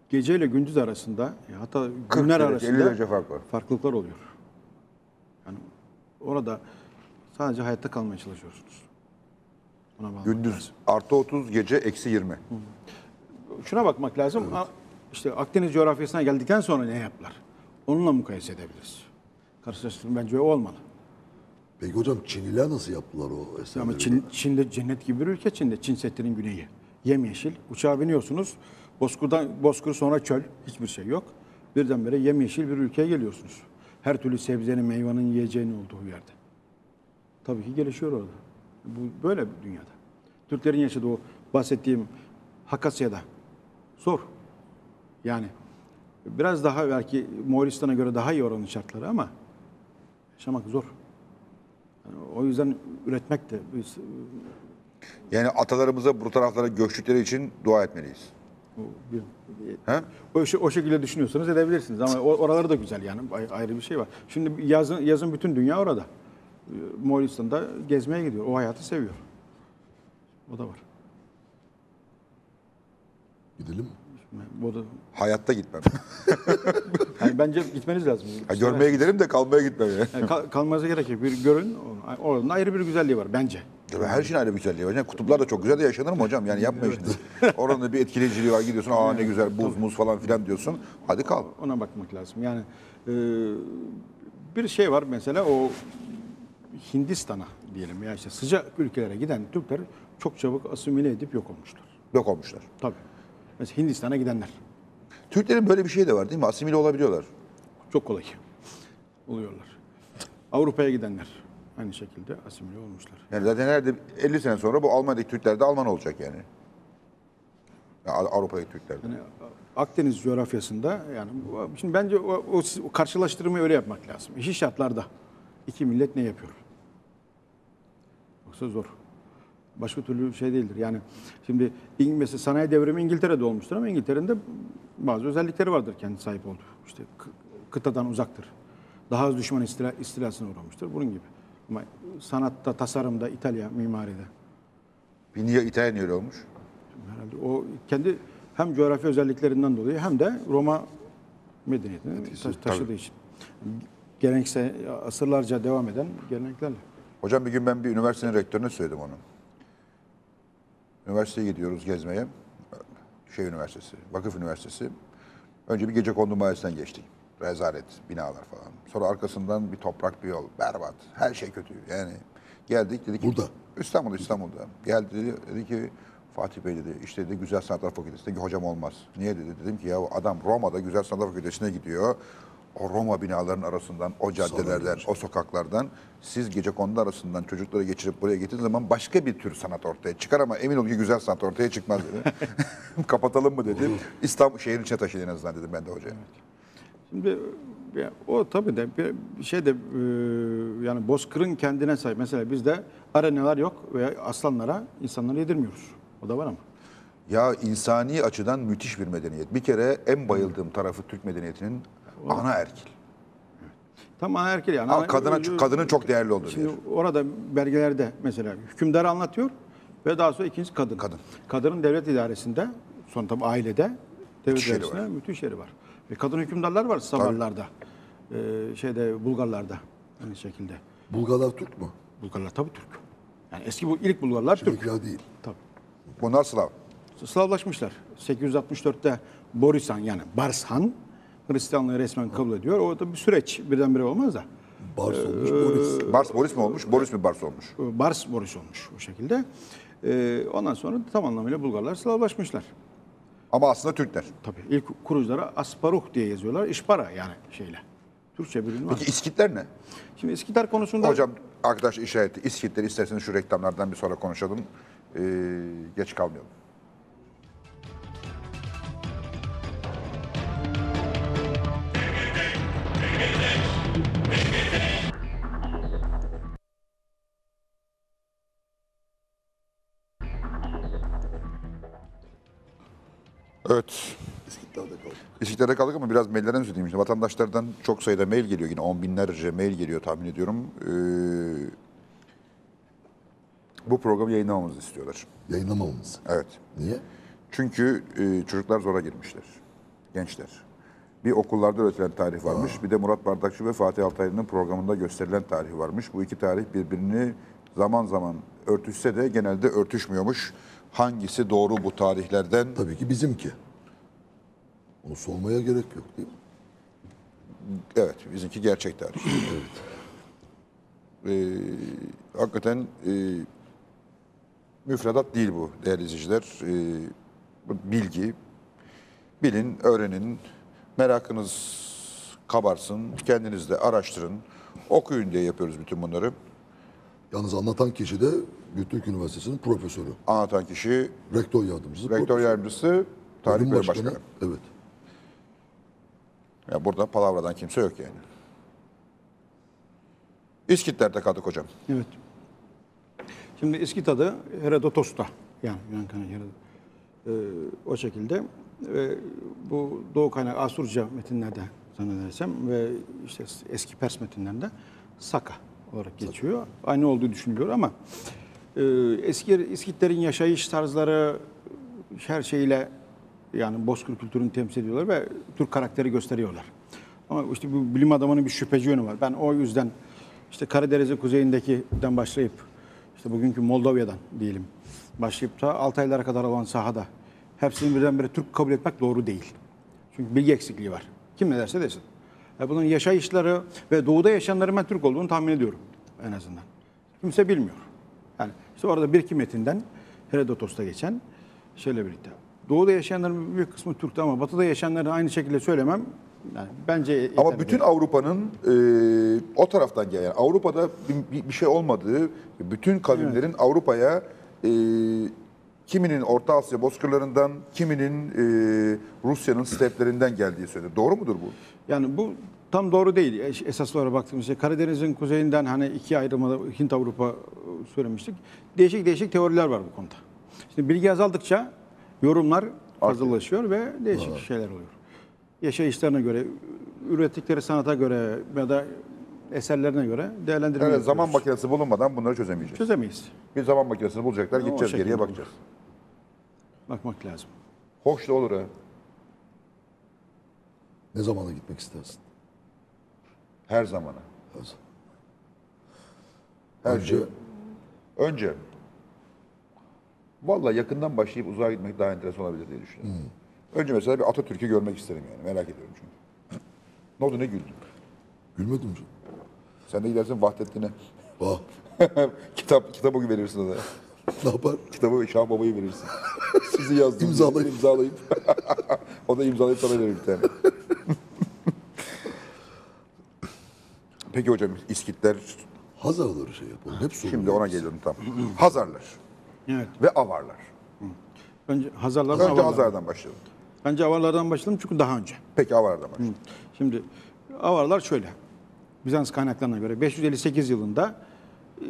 gece ile gündüz arasında, e, hatta 40 günler derece, 50 arasında derece fark var. farklılıklar oluyor. Yani orada sadece hayatta kalmaya çalışıyorsunuz. Buna bağlı. Gündüz artı 30 gece eksi 20. Şuna bakmak lazım. A- İşte Akdeniz coğrafyasına geldikten sonra ne yaptılar? Onunla mukayese edebiliriz. Karşılaştırma bence o olmalı. Peki hocam Çinliler nasıl yaptılar o eserleri? Ama Çin, Çin'de cennet gibi bir ülke Çin'de. Çin Seddi'nin güneyi. Yemyeşil. Uçağa biniyorsunuz. Bozkır'dan, Bozkır sonra çöl. Hiçbir şey yok. Birdenbire yemyeşil bir ülkeye geliyorsunuz. Her türlü sebzenin, meyvanın yiyeceğinin olduğu yerde. Tabii ki gelişiyor orada. Bu böyle bir dünyada. Türklerin yaşadığı o bahsettiğim Hakasya'da zor. Yani biraz daha belki Moğolistan'a göre daha iyi oranın şartları ama yaşamak zor. Yani o yüzden üretmek de Yani atalarımıza bu taraflara göçtükleri için dua etmeliyiz. O, bir, He? o, o şekilde düşünüyorsanız edebilirsiniz ama oraları da güzel yani Ay- ayrı bir şey var. Şimdi yazın yazın bütün dünya orada. Ee, Moğolistan'da gezmeye gidiyor. O hayatı seviyor. O da var. Gidelim mi? O da, Hayatta gitmem. yani bence gitmeniz lazım. Ha, görmeye giderim de kalmaya gitmem. ya. Yani kal- kalmanıza gerek yok. Bir görün. Oranın ayrı bir güzelliği var bence. Tabii her şeyin ayrı bir güzelliği var. Yani kutuplar da çok güzel de yaşanır mı hocam? Yani yapma şimdi. Oranın bir etkileyiciliği var. Gidiyorsun aa ne güzel buz muz falan filan diyorsun. Hadi kal. Ona bakmak lazım. Yani e, bir şey var mesela o Hindistan'a diyelim ya işte sıcak ülkelere giden Türkler çok çabuk asimile edip yok olmuşlar. Yok olmuşlar. Tabii. Mesela Hindistan'a gidenler Türklerin böyle bir şey de var değil mi? Asimile olabiliyorlar. çok kolay oluyorlar. Avrupa'ya gidenler aynı şekilde asimile olmuşlar. Yani zaten herhalde 50 sene sonra bu Almanya'daki Türkler de Alman olacak yani. Ya Avrupa'daki Türkler de. Yani Akdeniz coğrafyasında yani şimdi bence o, o, o karşılaştırmayı öyle yapmak lazım. İşi şartlarda iki millet ne yapıyor? Yoksa zor. Başka türlü şey değildir. Yani şimdi mesela sanayi devrimi İngiltere'de olmuştur ama İngiltere'nin de bazı özellikleri vardır kendi sahip olduğu. İşte kı- kıtadan uzaktır. Daha az düşman istila, istilasına uğramıştır. Bunun gibi. Ama sanatta, tasarımda, İtalya, mimaride niye İtalya öyle olmuş? Herhalde o kendi hem coğrafi özelliklerinden dolayı hem de Roma medeniyetini taş- taşıdığı için. Geleneksel asırlarca devam eden geleneklerle. Hocam bir gün ben bir üniversitenin rektörüne söyledim onu. Üniversiteye gidiyoruz gezmeye. Şey üniversitesi, vakıf üniversitesi. Önce bir gece kondu mahallesinden geçtik. Rezalet, binalar falan. Sonra arkasından bir toprak bir yol, berbat. Her şey kötü. Yani geldik dedi ki... Burada? İstanbul'da, İstanbul'da. Geldi dedi, dedi ki Fatih Bey dedi işte dedi Güzel Sanatlar Fakültesi'ndeki hocam olmaz. Niye dedi? Dedim ki ya adam Roma'da Güzel Sanatlar Fakültesi'ne gidiyor. O Roma binalarının arasından, o caddelerden, o sokaklardan siz gece kondu arasından çocukları geçirip buraya getirdiğiniz zaman başka bir tür sanat ortaya çıkar ama emin olun ki güzel sanat ortaya çıkmaz dedi. Kapatalım mı dedim. İstanbul şehrin içine taşıyın en azından dedim ben de hocaya. Şimdi o tabii de bir şey de e, yani Bozkır'ın kendine sahip. Mesela bizde arenalar yok ve aslanlara insanları yedirmiyoruz. O da var ama. Ya insani açıdan müthiş bir medeniyet. Bir kere en bayıldığım tarafı Türk medeniyetinin ana erkil. Tam anaerkil yani. Ama kadına, kadının çok değerli olduğu Şimdi yer. orada belgelerde mesela hükümdar anlatıyor ve daha sonra ikincisi kadın. Kadın. Kadının devlet idaresinde, sonra tabii ailede devlet Müthiş yeri idaresinde var. müthiş yeri var. Ve kadın hükümdarlar var Savarlarda. Ee, şeyde Bulgarlarda aynı şekilde. Bulgarlar Türk mü? Bulgarlar tabii Türk. Yani eski bu ilk Bulgarlar Türk. Türkler değil. Tabii. Bunlar Slav. Slavlaşmışlar. 864'te Boris Han yani Bars Han Hristiyanlığı resmen kabul ediyor. O da bir süreç birdenbire olmaz da. Bars olmuş Ee, Boris. Bars Boris mi olmuş? Boris mi Bars olmuş? Bars Boris olmuş o şekilde. Ee, ondan sonra tam anlamıyla Bulgarlar Slavlaşmışlar. Ama aslında Türkler. Tabii ilk kuruculara Asparuh diye yazıyorlar. İşpara yani şeyle. Türkçe bir ünlü var. Peki İskitler ne? Şimdi İskiter konusunda Hocam arkadaş işaret etti. İskitleri isterseniz şu reklamlardan bir sonra konuşalım. Ee, geç kalmayalım. Evet. İskitler'de kaldı. İskitler'de kaldık ama biraz maillerden söyleyeyim. İşte vatandaşlardan çok sayıda mail geliyor. Yine on binlerce mail geliyor tahmin ediyorum. Ee, bu programı yayınlamamızı istiyorlar. Yayınlamamamız. Evet. Niye? Çünkü e, çocuklar zora girmişler. Gençler. Bir okullarda öğretilen tarih varmış. Bir de Murat Bardakçı ve Fatih Altaylı'nın programında gösterilen tarih varmış. Bu iki tarih birbirini zaman zaman örtüşse de genelde örtüşmüyormuş. Hangisi doğru bu tarihlerden? Tabii ki bizimki. Onu sormaya gerek yok değil mi? Evet, bizimki gerçek tarih. Ee, hakikaten e, müfredat değil bu değerli izleyiciler. Ee, bilgi, bilin, öğrenin, merakınız kabarsın, kendiniz de araştırın, okuyun diye yapıyoruz bütün bunları. Yalnız anlatan kişi de Göktürk Üniversitesi'nin profesörü. Anlatan kişi Rektör yardımcısı. rektör profesör. yardımcısı, tarih Bölüm bölüm başkanı. Evet. Ya burada palavradan kimse yok yani. İskitler'de kaldık hocam. Evet. Şimdi İskita'da Herodotos'ta yani Yunan kaynağı Herodot. Ee, o şekilde ve bu Doğu kaynağı Asurca metinlerde zannedersem ve işte eski Pers metinlerinde Saka olarak geçiyor. Aynı olduğu düşünülüyor ama eski İskitlerin yaşayış tarzları her şeyle yani Bozkır kültürünü temsil ediyorlar ve Türk karakteri gösteriyorlar. Ama işte bu bilim adamının bir şüpheci yönü var. Ben o yüzden işte Karadeniz'in kuzeyindekinden başlayıp işte bugünkü Moldova'dan diyelim başlayıp da Altaylara kadar olan sahada hepsini birdenbire Türk kabul etmek doğru değil. Çünkü bilgi eksikliği var. Kim ne derse desin. E bunun yaşayışları ve doğuda yaşayanların ben Türk olduğunu tahmin ediyorum en azından. Kimse bilmiyor. İşte orada bir iki metinden Herodotos'ta geçen şeyle birlikte. Doğuda yaşayanların büyük kısmı Türk'tü ama Batı'da yaşayanları aynı şekilde söylemem yani bence yeterli Ama bütün. Avrupa'nın e, o taraftan gelen, yani Avrupa'da bir, bir- şey olmadığı, bütün kavimlerin Avrupa'ya e, kiminin Orta Asya bozkırlarından, kiminin e, Rusya'nın steplerinden geldiği söyleniyor. Doğru mudur bu? Yani bu tam doğru değil. Es- Esas olarak baktığımızda Karadeniz'in kuzeyinden hani iki ayrımı Hint Avrupa e, söylemiştik. Değişik değişik teoriler var bu konuda. Şimdi bilgi azaldıkça yorumlar fazlalaşıyor ve değişik şeyler oluyor. Yaşayışlarına göre, ürettikleri sanata göre ya da eserlerine göre değerlendirme Yani zaman yapıyoruz. makinesi bulunmadan bunları çözemeyeceğiz. çözemeyiz. Bir zaman makinesini bulacaklar, Ama o gideceğiz geriye şekilde bakacağız. Bakmak lazım. Hoş da olur ha. Ne zamana gitmek istersin? Her zamana. Her Önce şey. Önce. Vallahi yakından başlayıp uzağa gitmek daha enteresan olabilir diye düşünüyorum. Önce mesela bir Atatürk'ü görmek isterim yani. Merak ediyorum çünkü. Ne oldu ne güldün? gülmedim canım. Sen de gidersin Vahdettin'e. Ah, Kitap, kitabı verirsin ona. ne yapar? Kitabı Şah Baba'yı verirsin. Sizi yazdım. İmzalayıp. imzalayıp. o da imzalayıp sana verir bir tane. Peki hocam İskitler Hazarları şey yapalım. Hep sorun. şimdi ona geliyorum tam. Hazarlar Evet. ve Avarlar. Önce Hazarlardan Önce Avarlardan. Hazar'dan başlayalım. Bence Avarlardan başlayalım çünkü daha önce. Peki Avarlardan başlayalım. Şimdi Avarlar şöyle. Bizans kaynaklarına göre 558 yılında e,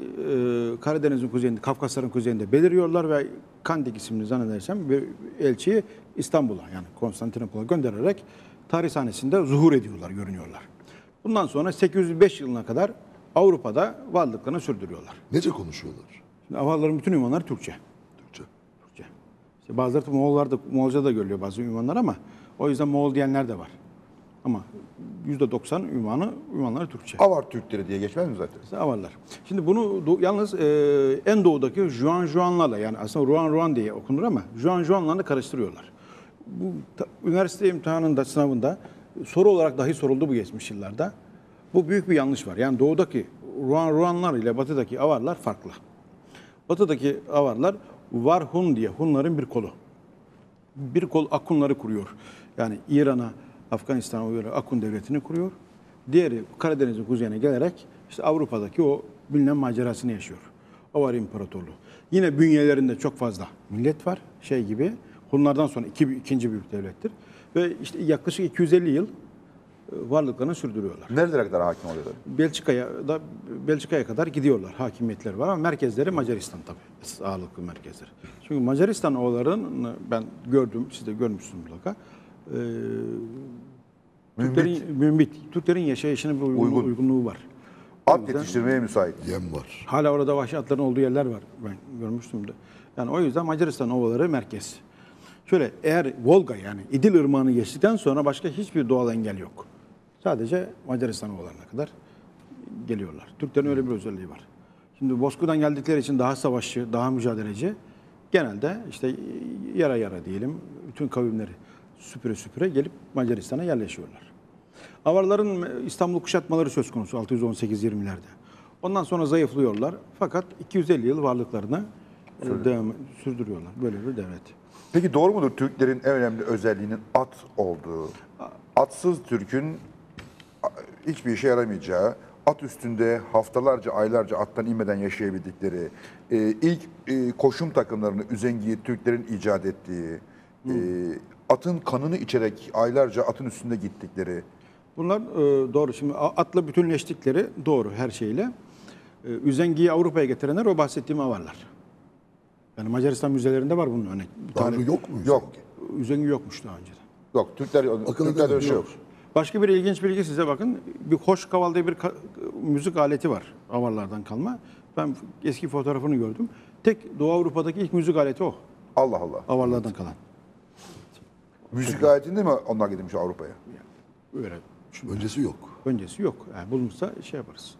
Karadeniz'in kuzeyinde, Kafkasların kuzeyinde beliriyorlar ve Kandik isimli zannedersem bir elçiyi İstanbul'a yani Konstantinopol'a göndererek tarih sahnesinde zuhur ediyorlar, görünüyorlar. Bundan sonra 805 yılına kadar Avrupa'da varlıklarını sürdürüyorlar. Nece konuşuyorlar? Şimdi Avarların bütün ünvanları Türkçe. Türkçe. Türkçe. İşte bazıları Moğollar da Moğolca da görülüyor bazı ünvanlar ama o yüzden Moğol diyenler de var. Ama %90 ünvanı ünvanları Türkçe. Avar Türkleri diye geçmez mi zaten? İşte Avarlar. Şimdi bunu yalnız e, en doğudaki Juan Juanlarla yani aslında Ruan Ruan diye okunur ama Juan Juanlarla karıştırıyorlar. Bu ta- üniversite imtihanında sınavında soru olarak dahi soruldu bu geçmiş yıllarda. Bu büyük bir yanlış var. Yani doğudaki Ruan Ruanlar ile batıdaki Avarlar farklı. Batıdaki Avarlar Varhun diye Hunların bir kolu. Bir kol Akunları kuruyor. Yani İran'a, Afganistan'a göre Akun devletini kuruyor. Diğeri Karadeniz'in kuzeyine gelerek işte Avrupa'daki o bilinen macerasını yaşıyor. Avar İmparatorluğu. Yine bünyelerinde çok fazla millet var. Şey gibi. Hunlardan sonra iki, ikinci büyük devlettir. Ve işte yaklaşık 250 yıl e, varlıklarını sürdürüyorlar. Nerelere kadar hakim oluyorlar? Belçika'ya da Belçika'ya kadar gidiyorlar. Hakimiyetleri var ama merkezleri Macaristan tabii. Ağırlıklı merkezleri. Çünkü Macaristan oğullarını ben gördüm, siz de görmüşsünüz mutlaka. Ee, Türklerin, mümbit. Türklerin yaşayışına bir uygun- Uygun. uygunluğu var. At yetiştirmeye müsait. Yem var. Hala orada vahşi atların olduğu yerler var. Ben görmüştüm de. Yani o yüzden Macaristan ovaları merkez. Şöyle eğer Volga yani İdil Irmağı'nı geçtikten sonra başka hiçbir doğal engel yok. Sadece Macaristan ovalarına kadar geliyorlar. Türklerin öyle bir özelliği var. Şimdi Bozkır'dan geldikleri için daha savaşçı, daha mücadeleci. Genelde işte yara yara diyelim bütün kavimleri süpüre süpüre gelip Macaristan'a yerleşiyorlar. Avarların İstanbul kuşatmaları söz konusu 618-20'lerde. Ondan sonra zayıflıyorlar fakat 250 yıl varlıklarını e, devam sürdürüyorlar. Böyle bir devlet. Peki doğru mudur Türklerin en önemli özelliğinin at olduğu? Atsız Türk'ün hiçbir işe yaramayacağı, at üstünde haftalarca, aylarca attan inmeden yaşayabildikleri, e, ilk e, koşum takımlarını üzengiyi Türklerin icat ettiği, e, atın kanını içerek aylarca atın üstünde gittikleri, Bunlar e, doğru. Şimdi atla bütünleştikleri doğru her şeyle. E, Üzengiyi Avrupa'ya getirenler o bahsettiğim avarlar. Yani Macaristan müzelerinde var bunun örnek. Bir Tanrı tane yok mu? yok. üzengi yokmuş daha önceden. Yok, Türkler, Akıl Türklerde öyle şey yok. Başka bir ilginç bilgi size bakın. Bir hoş kaval diye bir ka- müzik aleti var. Avarlardan kalma. Ben eski fotoğrafını gördüm. Tek Doğu Avrupa'daki ilk müzik aleti o. Allah Allah. Avarlardan kalan. Müzik aletinde mi onlar gidilmiş Avrupa'ya? Öyle. Şu- Öncesi yok. Öncesi yok. Yani bulunursa şey yaparız.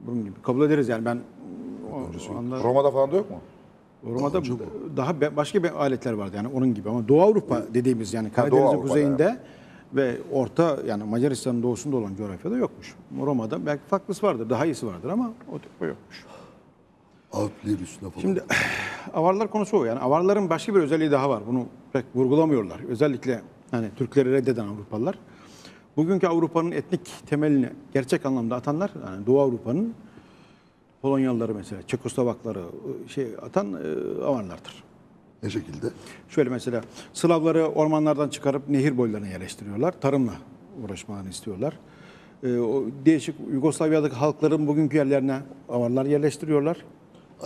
Bunun gibi. Kabul ederiz yani ben o, o anda Roma'da falan da yok mu? Roma'da daha be- başka bir aletler vardı yani onun gibi ama Doğu Avrupa dediğimiz yani Karadeniz'in kuzeyinde ve orta yani Macaristan'ın doğusunda olan coğrafyada yokmuş. Roma'da belki farklısı vardır, daha iyisi vardır ama o, o yokmuş. Alpler üstüne falan. Şimdi avarlar konusu o. Yani avarların başka bir özelliği daha var. Bunu pek vurgulamıyorlar. Özellikle hani Türkleri reddeden Avrupalılar. Bugünkü Avrupa'nın etnik temelini gerçek anlamda atanlar, yani Doğu Avrupa'nın Polonyalıları mesela, Çekoslovakları şey atan e, avarlardır. ne şekilde? Şöyle mesela Slavları ormanlardan çıkarıp nehir boylarına yerleştiriyorlar. Tarımla uğraşmalarını istiyorlar. E, o değişik Yugoslavya'daki halkların bugünkü yerlerine avarlar yerleştiriyorlar.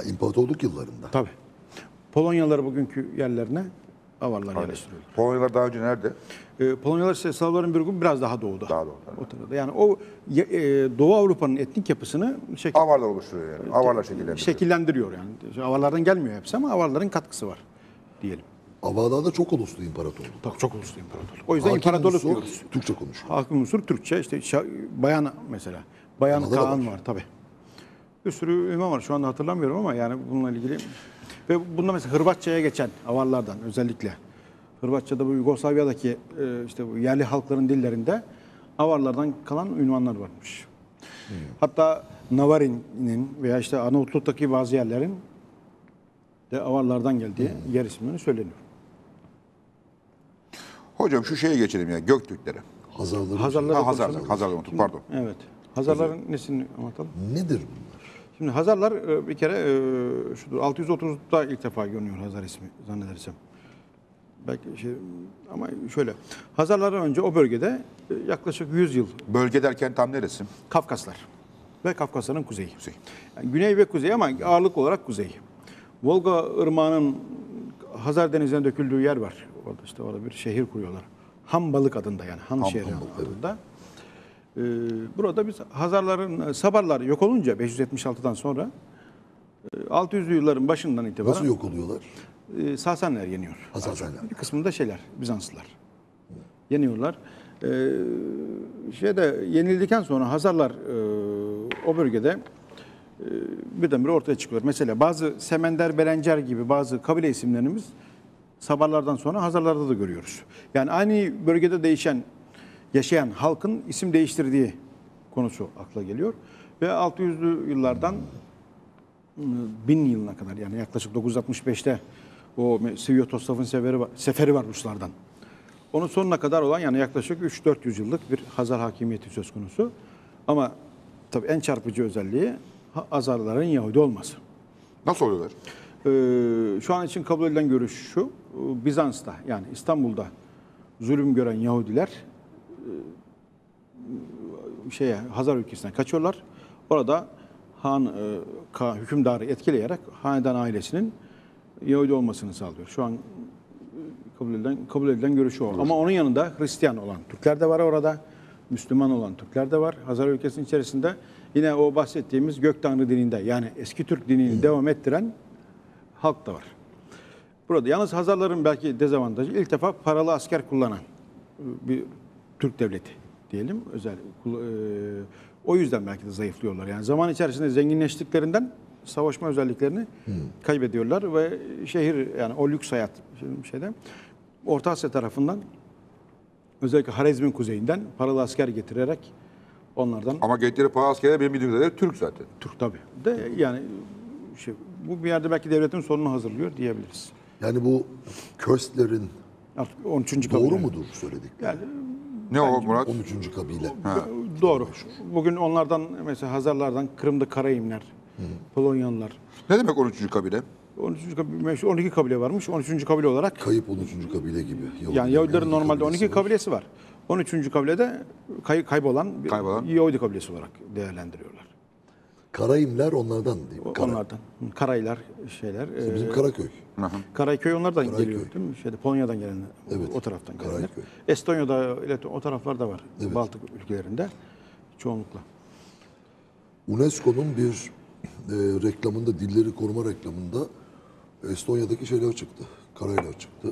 İmparatorluk yıllarında. Tabii. Polonyalıları bugünkü yerlerine avarlar yerleştiriyorlar. Polonyalılar daha önce nerede? Ee, Polonyalılar ise Slavların bir grubu biraz daha doğuda. Daha doğuda. O tarafta. Yani o e, Doğu Avrupa'nın etnik yapısını şekil, Avarlar oluşturuyor yani. Avarlar şekillendiriyor. şekillendiriyor yani. Avarlardan gelmiyor hepsi ama avarların katkısı var diyelim. Avalarda çok uluslu imparatorluk. Tabii çok uluslu imparatorluk. O yüzden Hakim imparatorluk unsur diyoruz. Türkçe konuşuyor. Hakim unsur Türkçe işte şa- bayan mesela. Bayan Kaan var. var, tabii. Bir sürü ünvan var şu anda hatırlamıyorum ama yani bununla ilgili ve bunda mesela Hırvatça'ya geçen avarlardan özellikle Hırvatça'da bu Yugoslavya'daki e, işte bu yerli halkların dillerinde avarlardan kalan ünvanlar varmış. Hatta Navarin'in veya işte Arnavutluk'taki bazı yerlerin de avarlardan geldiği yer isimleri söyleniyor. Hocam şu şeye geçelim ya Göktürklere. Hazarları. Hazarları Ha, Hazarlar. Hazarlar unuttum pardon. Evet. Hazarların nesini anlatalım? Nedir? Şimdi Hazarlar e, bir kere e, şudur 630'da ilk defa görünüyor Hazar ismi zannedersem. Belki şey ama şöyle Hazarlardan önce o bölgede e, yaklaşık 100 yıl Bölge derken tam neresi? Kafkaslar ve Kafkasların kuzeyi. Yani güney ve kuzey ama ağırlık olarak kuzey. Volga Irmağı'nın Hazar Denizi'ne döküldüğü yer var. Orada işte orada bir şehir kuruyorlar. Hambalık adında yani Han şehri Hambalık, evet. adında. Ee, burada biz Hazarların Sabarlar yok olunca 576'dan sonra e, 600'lü yılların başından itibaren Nasıl yok oluyorlar? e, Sasaniler yeniyor. Hazarlar. Bir kısmında şeyler, Bizanslılar. Yeniyorlar. Şeyde yenildikten sonra Hazarlar e, o bölgede e, birdenbire ortaya çıkıyor. Mesela bazı Semender, Berencer gibi bazı kabile isimlerimiz Sabarlardan sonra Hazarlarda da görüyoruz. Yani aynı bölgede değişen, yaşayan halkın isim değiştirdiği konusu akla geliyor. Ve 600'lü yıllardan bin yılına kadar yani yaklaşık 965'te o Sviatoslav'ın seferi var, seferi var Ruslardan. Onun sonuna kadar olan yani yaklaşık 3-400 yıllık bir Hazar hakimiyeti söz konusu. Ama tabii en çarpıcı özelliği Ha- Hazarların Yahudi olması. Nasıl oluyorlar? Ee, şu an için kabul edilen görüş şu. e, Bizans'ta yani İstanbul'da zulüm gören Yahudiler şeye Hazar ülkesine kaçıyorlar. Orada Han e, hükümdarı etkileyerek hanedan ailesinin Yahudi olmasını sağlıyor. Şu an e, kabul edilen kabul edilen görüşü o. Ama onun yanında Hristiyan olan Türkler de var orada. Müslüman olan Türkler de var. Hazar ülkesinin içerisinde yine o bahsettiğimiz gök tanrı dininde yani eski Türk dinini devam ettiren halk da var. Burada yalnız Hazarların belki dezavantajı ilk defa paralı asker kullanan e, bir Türk devleti diyelim özel. e, O yüzden belki de zayıflıyorlar. Yani zaman içerisinde zenginleştiklerinden savaşma özelliklerini kaybediyorlar ve şehir yani o lüks hayat şeyde Orta Asya tarafından özellikle Harezm'in kuzeyinden paralı asker getirerek onlardan Ama Gentleri Paha askerler benim bildiğim kadarıyla Türk zaten. Türk tabii. De yani şey, bu bir yerde belki devletin sonunu hazırlıyor diyebiliriz. Yani bu Köstlerin Artık 13. doğru kabile. mudur söyledik? Yani Ne o Murat? 13. kabile. doğru. Bugün onlardan mesela Hazarlardan Kırım'da Karayimler, Polonyalılar. Ne demek 13. kabile? 13. kabile, 12 kabile varmış. 13. kabile olarak Kayıp 13. kabile gibi. yani Yahudilerin normalde 12 kabilesi var. kabilesi var. 13. kabilede kay, kaybolan Kaybolan. Yahudi kabilesi olarak değerlendiriyorlar. Karaimler onlardan değil mi? Kara. Onlardan. Karaylar şeyler. İşte Bizim e, Karaköy. Karayköy onlardan Karayköy. geliyor değil mi? Şeyde Polonya'dan gelen Evet, o taraftan gelenler. Karayköy. Estonya'da ile o taraflarda var. Evet. Baltık ülkelerinde çoğunlukla. UNESCO'nun bir e, reklamında, dilleri koruma reklamında Estonya'daki şeyler çıktı. Karaylar çıktı.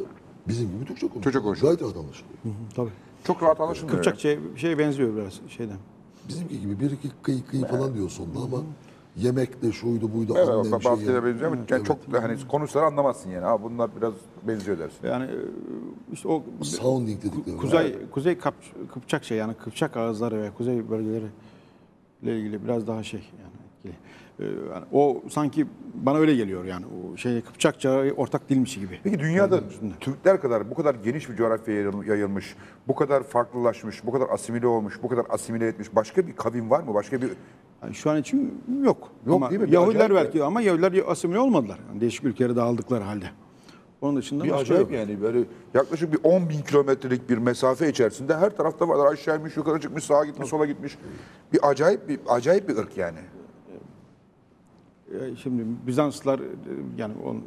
Bizim gibi Türkçe konuşuyor. Türkçe konuşuyor. Gayet rahat anlaşılıyor. Tabii. Çok rahat anlaşılmıyor. ya. Kıpçakça şeye benziyor biraz şeyden. Bizimki gibi bir iki kıyı kıyı falan diyor sonunda ama yemek de şuydu buydu Evet, annem bazı şeyi. şeylere benziyor ama yani çok da hani konuşsalar anlamazsın yani. Ha bunlar biraz benziyor dersin. Yani e, işte o Sounding dedikleri. kuzey kuzey Kap- Kıpçakça yani Kıpçak ağızları ve kuzey bölgeleri ile ilgili biraz daha şey yani Ee, yani o sanki bana öyle geliyor yani. O şey Kıpçakça ortak dilmiş gibi. Peki dünyada Türkler kadar bu kadar geniş bir coğrafyaya yayıl- yayılmış, bu kadar farklılaşmış, bu kadar asimile olmuş, bu kadar asimile etmiş başka bir kavim var mı? Başka bir Yani şu an için yok. Yok ama değil mi? Bir Yahudiler belki ama Yahudiler asimile olmadılar. Yani değişik ülkelere dağıldıkları halde. Onun dışında bir başka acayip yok. yani böyle yaklaşık bir 10 bin kilometrelik bir mesafe içerisinde her tarafta varlar. Aşağıymış, yukarı çıkmış, sağa gitmiş, sola gitmiş. Bir acayip bir acayip bir ırk yani. Ee, Şimdi Bizanslılar e, yani on,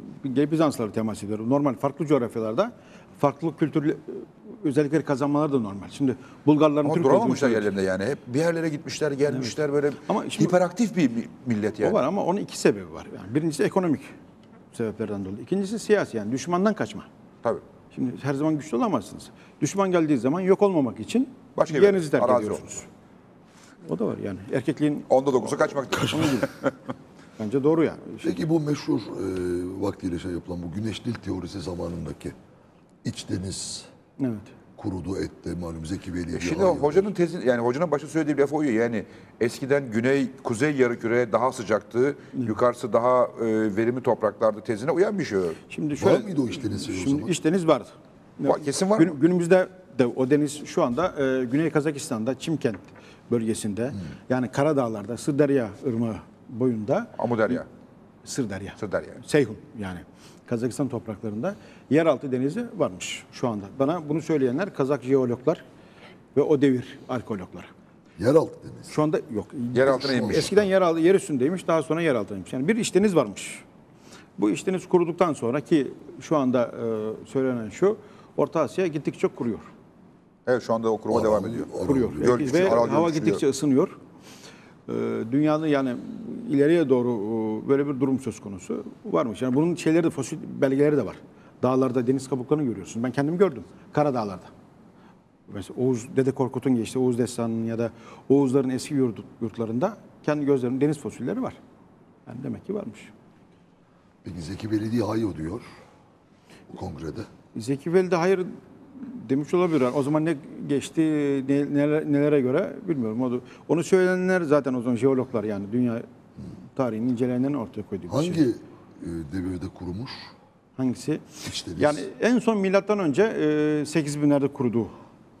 Bizanslıları temas ediyorum. Normal farklı coğrafyalarda farklı kültürlü e, özellikleri kazanmaları da normal. Şimdi Bulgarların Ama Türk duramamışlar yerlerinde yani. Hep bir yerlere gitmişler, gelmişler böyle Ama şimdi- hiperaktif bir mi- millet yani. O var ama onun iki sebebi var. Yani birincisi ekonomik sebeplerden dolayı. İkincisi siyasi yani düşmandan kaçma. Tabii. Şimdi her zaman güçlü olamazsınız. Düşman geldiği zaman yok olmamak için Başka yerinizi terk ediyorsunuz. O da var yani. Erkekliğin Onda dokusu kaçmaktır. bence doğru yani. Peki bu meşhur e, vaktiyle şey yapılan bu güneş dil teorisi zamanındaki iç deniz Evet. kurudu etti malum Zeki Veli. Şimdi o hocanın tezi yani hocanın başta söylediği bir laf oyuyor. Yani eskiden güney kuzey yarıküre daha sıcaktı. Yukarısı daha e, verimli topraklardı tezine uyan bir şey. o. Şimdi Var şöyle mıydı o iç deniz o Şimdi zaman? iç deniz vardı. Var, kesin var Gün- mı? Günümüzde de o deniz şu anda e, Güney Kazakistan'da Çimkent bölgesinde Hmm. yani Karadağlar'da Sırdarya Irmağı boyunda Amudarya, Sırdarya. Sırdarya. Seyhun yani Kazakistan topraklarında yeraltı denizi varmış şu anda. Bana bunu söyleyenler Kazak jeologlar ve o devir arkeologları. Yeraltı deniz. Şu anda yok. Yer altına inmiş. Eskiden yer, altı, yer üstündeymiş, daha sonra yer altındaymış. Yani bir işteniz varmış. Bu işteniz kuruduktan sonra ki şu anda e, söylenen şu, Orta Asya gittikçe kuruyor. Evet şu anda okuruma devam ediyor. Kuruyor. Ve Gölü hava gittikçe ısınıyor. E, dünyanın yani ileriye doğru e, böyle bir durum söz konusu varmış. Yani bunun şeyleri de fosil belgeleri de var. Dağlarda deniz kabuklarını görüyorsun. Ben kendim gördüm. Karadağlarda. Mesela Oğuz, Dede Korkut'un geçtiği Oğuz Destanı'nın ya da Oğuzların eski yurt, yurtlarında kendi gözlerinin deniz fosilleri var. Yani demek ki varmış. Peki Zeki Veli hayır diyor kongrede. Zeki Veli de hayır demiş olabilir. Yani O zaman ne geçti, ne- neler- nelere göre bilmiyorum. Onu söyleyenler zaten o zaman jeologlar yani dünya tarihini inceleyenlerin ortaya koyduğu bir Hangi şey. e, devirde kurumuş? Hangisi? Deniz. Yani en son milattan önce e, 8000'lerde kurduğu.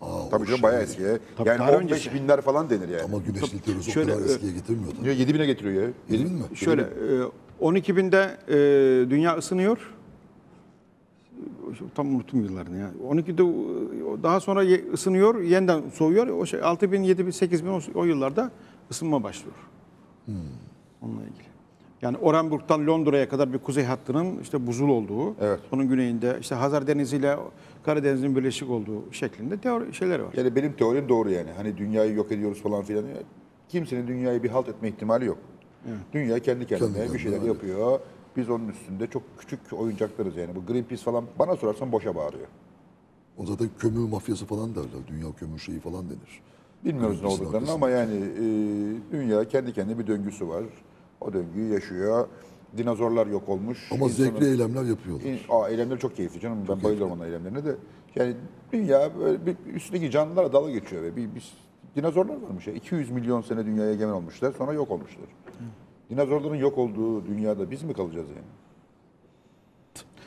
Aa, Tabii canım şey. bayağı eski. Tabii, yani tarih 15 öncesi. binler falan denir yani. Ama güneş dil teorisi o kadar e, eskiye getirmiyor tabii. Niye 7 bine getiriyor ya? Yedi bin mi? Şöyle e, 12 binde e, dünya ısınıyor. Tam unuttum yıllarını ya. 12'de o- daha sonra ısınıyor, yeniden soğuyor. O şey 6000, 7000, 8000 o, o yıllarda ısınma başlıyor. Onunla ilgili. Yani Orenburg'dan Londra'ya kadar bir kuzey hattının işte buzul olduğu, Evet. onun güneyinde işte Hazar Denizi ile Karadeniz'in birleşik olduğu şeklinde teori şeyleri var. Yani benim teorim doğru yani. Hani dünyayı yok ediyoruz falan filan. Kimsenin dünyayı bir halt etme ihtimali yok. Dünya kendi kendine Kendi bir şeyler yapıyor. Biz onun üstünde çok küçük oyuncaklarız yani. Bu Greenpeace falan bana sorarsan boşa bağırıyor. O zaten kömür mafyası falan derler. Dünya kömür şeyi falan denir. Bilmiyoruz ne olduklarını ama yani e, dünya kendi kendine bir döngüsü var. O döngüyü yaşıyor. Dinozorlar yok olmuş. Ama İnsanın- zevkli eylemler yapıyorlar. İn- Aa, eylemleri çok keyifli canım. Ben bayılıyorum onun eylemlerine de. Yani dünya böyle bir üstteki canlılara dalga geçiyor ve bir, bir dinozorlar varmış ya. 200 milyon sene dünyaya egemen olmuşlar. Sonra yok olmuşlar. Dinozorların yok olduğu dünyada biz mi kalacağız yani?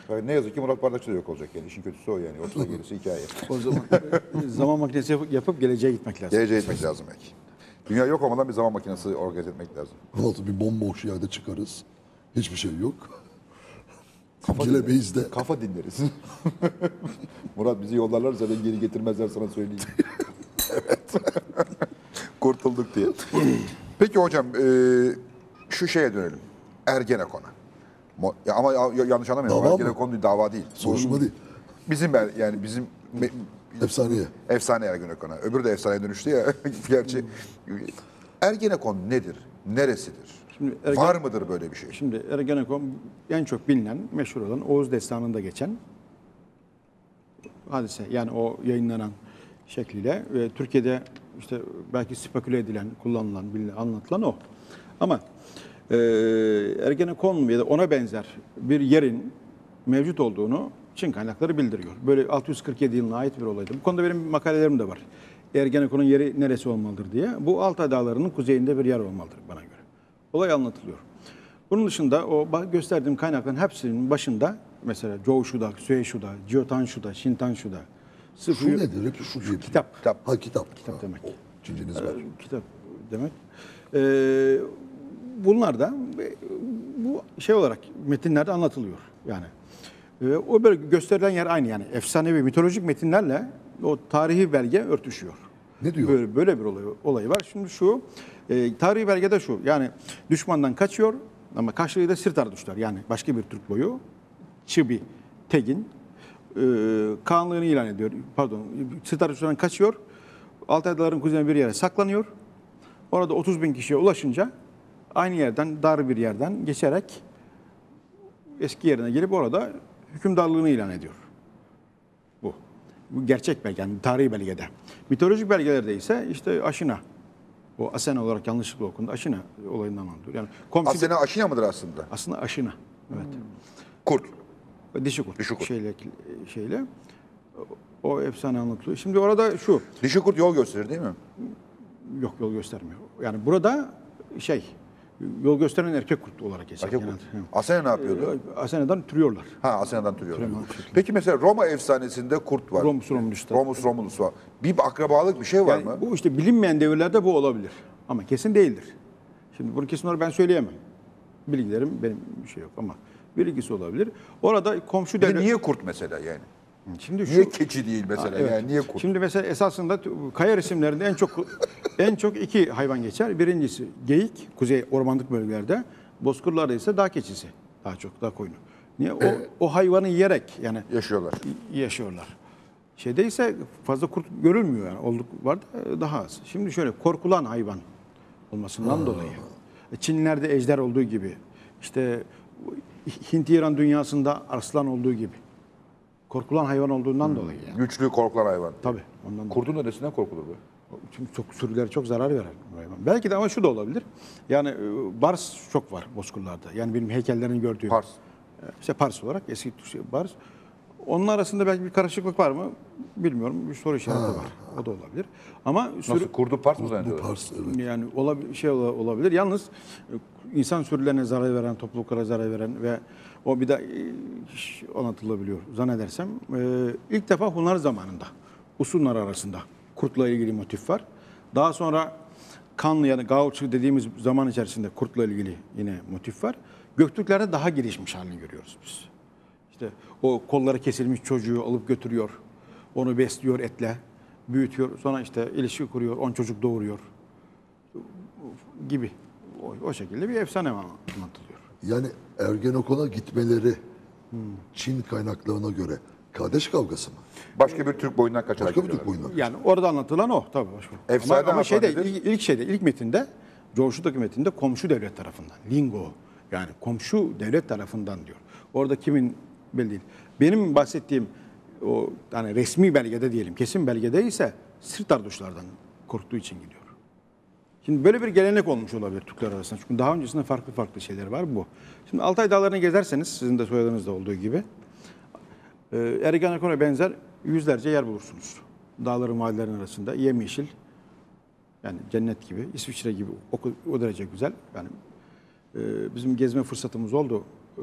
Yani ne yazık ki Murat Bardakçı da yok olacak yani. İşin kötüsü o yani. Ortada gerisi hikaye. O zaman zaman makinesi yapıp, yapıp geleceğe gitmek lazım. Geleceğe gitmek lazım belki. Dünya yok olmadan bir zaman makinesi organize etmek lazım. Altı bir bomboş yerde çıkarız. Hiçbir şey yok. Kafa Gelemeyiz de. Kafa dinleriz. Murat bizi yollarlarsa ben geri getirmezler sana söyleyeyim. evet. Kurtulduk diye. Peki hocam e, şu şeye dönelim. Ergenekon'a. Mo- Ya ama ya- yanlış anlamayın. Dava mı? Ergenekon bir dava değil. Soruşturma değil. Bizim er- yani bizim me- Efsaneye. efsane Ergenekon'a. Öbürü de efsaneye dönüştü ya. Gerçi Ergenekon nedir? Neresidir? Şimdi Ergen- Var mıdır böyle bir şey? Şimdi Ergenekon en çok bilinen, meşhur olan Oğuz Destanı'nda geçen hadise. Yani o yayınlanan şekliyle ve Türkiye'de işte belki speküle edilen, kullanılan, bilinen, anlatılan o. Ama e, Ergenekon ya da ona benzer bir yerin mevcut olduğunu Çin kaynakları bildiriyor. Böyle 647 yılına ait bir olaydı. Bu konuda benim makalelerim de var. Ergenekon'un yeri neresi olmalıdır diye. Bu Altay Dağları'nın kuzeyinde bir yer olmalıdır bana göre. olay anlatılıyor. Bunun dışında o gösterdiğim kaynakların hepsinin başında mesela Zhou Shuda, Sui Shuda, Jiotan Shuda, Shintan Shuda, Şu nedir? Hep şu diye. kitap. Kitap. Ha kitap. Kitap demek. Çinceniz var. kitap demek. Ee, bunlar da e, bu şey olarak metinlerde anlatılıyor yani. Ee, o böyle gösterilen yer aynı yani efsanevi mitolojik metinlerle o tarihi belge örtüşüyor. Ne diyor? Böyle, böyle bir olay, olayı var. Şimdi şu e, tarihi belgede şu yani düşmandan kaçıyor ama karşılığı da Sirtar düşler yani başka bir Türk boyu Çıbi Tegin e, Kağanlığını ilan ediyor. Pardon Sirtar düşlerden kaçıyor. Altaydaların kuzeyine bir yere saklanıyor. Orada 30 bin kişiye ulaşınca aynı yerden, dar bir yerden geçerek eski yerine gelip orada hükümdarlığını ilan ediyor. Bu. Bu gerçek belge, yani tarihi belgede. Mitolojik belgelerde ise işte Aşina. O Asena olarak yanlışlıkla okundu. Aşina olayından anlatıyor. Yani komşu Asena aşina mıdır aslında? aslında Aşina. Evet. Kurt. Dişi kurt. Dişi kurt. Şeyle, şeyle. O efsane anlatılıyor. Şimdi orada şu. Dişi kurt yol gösterir değil mi? Yok yol göstermiyor. Yani burada şey yol gösteren erkek kurt olarak geçer. Erkek kurt. Asena ne yapıyordu? Asena'dan türüyorlar. Ha Asena'dan türüyorlar. Peki mesela Roma efsanesinde kurt var. Romus Romulus'ta. Romus Romulus var. Bir akrabalık bir şey var Yani mı? bu işte bilinmeyen devirlerde bu olabilir. Ama kesin değildir. Şimdi bunu kesin olarak ben söyleyemem. Bilgilerim benim bir şey yok ama bilgisi olabilir. Orada komşu devlet... niye kurt mesela yani? Şimdi şu... Niye keçi değil mesela? Evet. Yani niye kurt? Şimdi mesela esasında kaya resimlerinde en çok en çok iki hayvan geçer. Birincisi geyik, kuzey ormanlık bölgelerde. Bozkırlarda ise dağ keçisi. Daha çok dağ koyunu. Niye? O, o hayvanı yiyerek yani Yaşıyorlar. yaşıyorlar. Şeyde ise fazla kurt görülmüyor yani. Olduk var da daha az. Şimdi şöyle korkulan hayvan olmasından dolayı. Çinlilerde ejder olduğu gibi işte Hint İran dünyasında arslan olduğu gibi. Korkulan hayvan olduğundan dolayı yani. Güçlü korkulan hayvan. Tabii. Ondan dolayı. Kurdun neresinden korkulur be? Çünkü çok sürülere çok zarar veren bir hayvan. Belki de ama şu da olabilir. Yani e, Bars çok var bozkırlarda. Yani benim heykellerini gördüğüm. Pars. E, İşte Pars olarak eski Türkçe Bars. Onun arasında belki bir karışıklık var mı? Bilmiyorum. Bir soru işareti var. O da olabilir. Ama sürü, Nasıl? Kurdu pars mı Bu zannediyorlar? Pars evet. yani olabi- şey ola- olabilir. Yalnız e, insan sürülerine zarar veren, topluluklara zarar veren ve o bir de e, anlatılabiliyor zannedersem. E, ilk defa Hunlar zamanında Usunlar arasında kurtla ilgili motif var. Daha sonra Kanlı yani Gauçu dediğimiz zaman içerisinde kurtla ilgili yine motif var. Göktürklerde daha gelişmiş halini görüyoruz biz. İşte o kolları kesilmiş çocuğu alıp götürüyor. Onu besliyor etle, büyütüyor. Sonra işte ilişki kuruyor, on çocuk doğuruyor gibi. O, o şekilde bir efsane anlatılıyor. Yani Ergenekon'a gitmeleri Çin kaynaklarına göre kardeş kavgası mı? Başka bir Türk boyundan kaçarak Başka bir Türk boyundan. Yani orada anlatılan o tabii başka. Efsane ama, ama şeyde ilk, ilk şeyde ilk metinde Coğuşu'daki metinde komşu devlet tarafından. Lingo yani komşu devlet tarafından diyor. Orada kimin belli değil. Benim bahsettiğim o yani resmi belgede diyelim kesin belgede ise Sırt Arduşlardan korktuğu için gidiyor. Şimdi böyle bir gelenek olmuş olabilir Türkler arasında. Çünkü daha öncesinde farklı farklı şeyler var bu. Şimdi Altay Dağları'nı gezerseniz sizin de soyadınızda olduğu gibi e, Ergenekon'a benzer yüzlerce yer bulursunuz. Dağların vadelerin arasında yemyeşil yani cennet gibi, İsviçre gibi o, o derece güzel. Yani e, bizim gezme fırsatımız oldu e,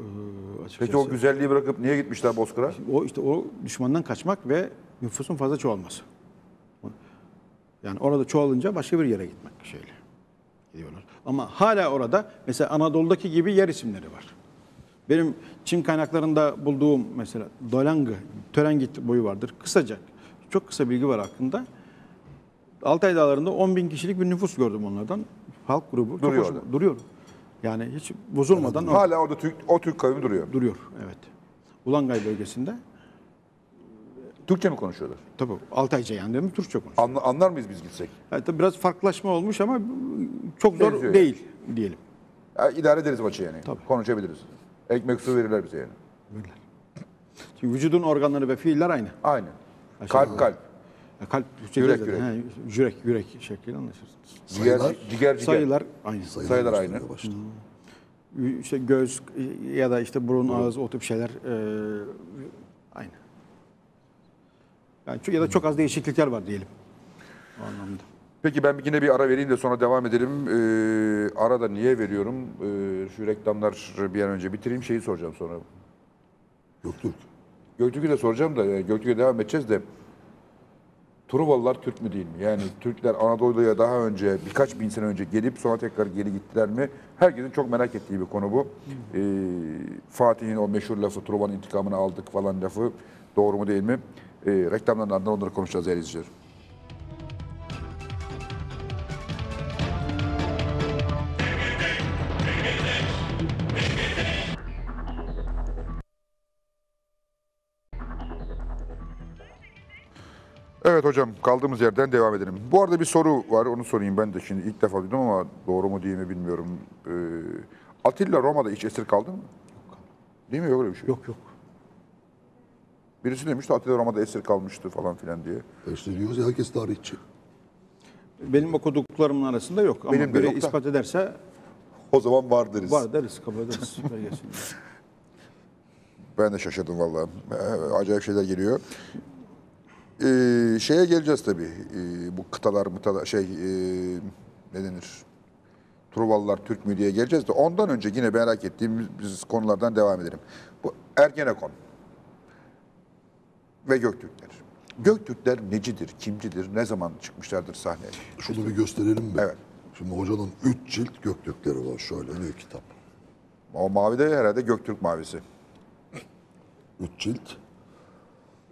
açıkçası. Peki o güzelliği bırakıp niye gitmişler Bozkır'a? O işte o düşmandan kaçmak ve nüfusun fazla çoğalması. Yani orada çoğalınca başka bir yere gitmek şeyle gidiyorlar. Ama hala orada mesela Anadolu'daki gibi yer isimleri var. Benim Çin kaynaklarında bulduğum mesela Dolangı, Törengit boyu vardır. Kısaca, çok kısa bilgi var hakkında. Altay Dağları'nda 10 bin kişilik bir nüfus gördüm onlardan. Halk grubu. Çok Duruyor orada. Duruyor. Yani hiç bozulmadan Hala orada Türk, o Türk kavmi duruyor. duruyor. Evet. Ulangay bölgesinde. Türkçe mi konuşuyorlar? Tabii Altayca yani değil mi? Türkçe konuşuyor. Anla- anlar mıyız biz gitsek? Evet, tabii biraz farklılaşma olmuş ama çok zor Benziyor değil diyelim. Ya, idare ederiz maçı yani. Tabii. Konuşabiliriz. Ekmek su verirler bize yani. Çünkü vücudun organları ve fiiller aynı. Aynı. Aşağı Kalp kalp. Ya Kalp Yürek, zaten. yürek. He, yürek yürek şekliyle anlaşırsınız. Sayılar? ciger, ciger. Sayılar aynı. Sayılar aynı. göstermeye başladı. İşte göz ya da işte burun, ağız o tip şeyler e. Yani çok- ya da çok az değişiklikler var diyelim. O anlamda. Peki ben bir yine bir ara vereyim de sonra devam edelim. Ee, arada niye veriyorum? Ee, şu reklamlar bir an önce bitireyim şeyi soracağım sonra. Göktürk. Göktürk'ü de soracağım da e, Göktürk'e devam edeceğiz de Truvalılar Türk mü değil mi? Yani Türkler Anadolu'ya daha önce birkaç bin sene önce gelip sonra tekrar geri gittiler mi? Herkesin çok merak ettiği bir konu bu. Ee, Fatih'in o meşhur lafı Truvanın intikamını aldık falan lafı doğru mu değil mi? Ee, reklamların ardından onları konuşacağız değerli izleyiciler. Evet hocam kaldığımız yerden devam edelim. Bu arada bir soru var onu sorayım ben de şimdi ilk defa duydum ama doğru mu değil mi bilmiyorum. Ee, Atilla Roma'da hiç esir kaldı mı? Değil mi? Yok öyle bir şey. Yok yok. Birisi demişti Atilla Roma'da esir kalmıştı falan filan diye. E İşte diyoruz ya herkes tarihçi. Benim okuduklarımın arasında yok. Ama Benim de biri yok da. ispat ederse O zaman var deriz. var deriz, kabul ederiz. belgesini. Ben de şaşırdım vallahi. Ee, Acayip şeyler geliyor. Ee, şeye geleceğiz tabii. Ee, bu kıtalar, mıtalar, şey ee, ne denir? Truvalılar Türk mü diye geleceğiz de ondan önce yine merak ettiğimiz konulardan devam edelim. Bu Ergenekon ve Göktürkler. Göktürkler necidir, kimcidir, ne zaman çıkmışlardır sahneye? Şunu bir gösterelim mi? Evet. Şimdi hocanın üç cilt Göktürkleri var. Şöyle bir kitap. O mavi de herhalde Göktürk mavisi. Üç cilt.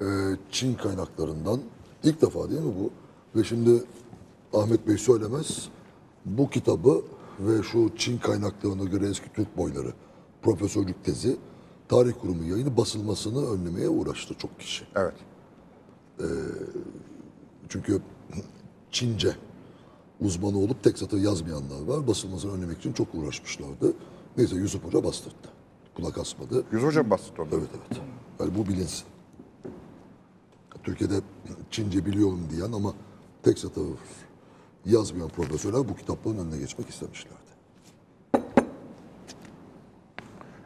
Ee, Çin kaynaklarından. ilk defa değil mi bu? Ve şimdi Ahmet Bey söylemez. Bu kitabı ve şu Çin kaynaklarına göre eski Türk boyları profesörlük tezi tarih kurumu yayını basılmasını önlemeye uğraştı çok kişi. Evet. Çünkü Çince uzmanı olup tek satır yazmayanlar var. Basılmasını önlemek için çok uğraşmışlardı. Neyse Yusuf Hoca bastırdı. Kulak asmadı. Yüz hocam bastı onu. Evet evet. Yani bu bilinsin. Türkiye'de Çince biliyorum diyen ama tek satır yazmayan profesörler bu kitapların önüne geçmek istemişlerdi.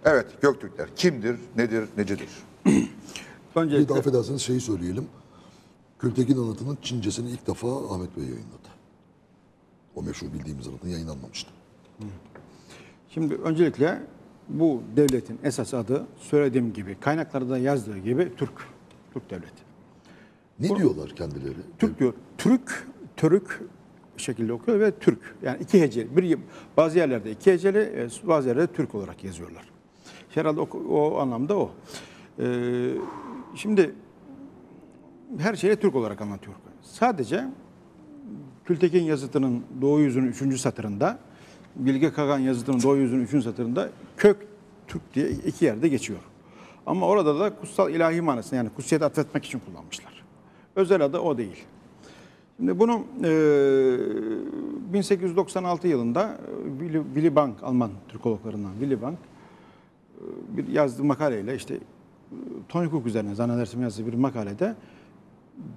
Evet, Göktürkler kimdir, nedir, necedir? Bir de Öncelikle affedersiniz şeyi söyleyelim. Kültekin anıtının Çincesini ilk defa Ahmet Bey yayınladı. O meşhur bildiğimiz anıtın yayınlanmamıştı. Şimdi öncelikle bu devletin esas adı söylediğim gibi kaynaklarda yazdığı gibi Türk. Türk devleti. Ne diyorlar kendileri? Türk diyor. Türk, Türk şekilde okuyor ve Türk. Yani iki heceli. Bir, bazı yerlerde iki heceli, e, bazı yerlerde Türk olarak yazıyorlar. Herhalde o, o anlamda o. Ee, şimdi her şeyi Türk olarak anlatıyor. Sadece Kültekin yazıtının Doğu yüzünün üçüncü satırında, Bilge Kagan yazıtının Doğu yüzünün üçüncü satırında kök Türk diye iki yerde geçiyor. Ama orada da kutsal ilahi manasını yani kutsiyet atfetmek için kullanmışlar. Özel adı o değil. Şimdi bunu e, 1896 yılında e, Willy, Willy Bank, Alman Türkologlarından Willy Bank bir yazdığı makaleyle işte e, Tony Cook üzerine zannedersem yazdığı bir makalede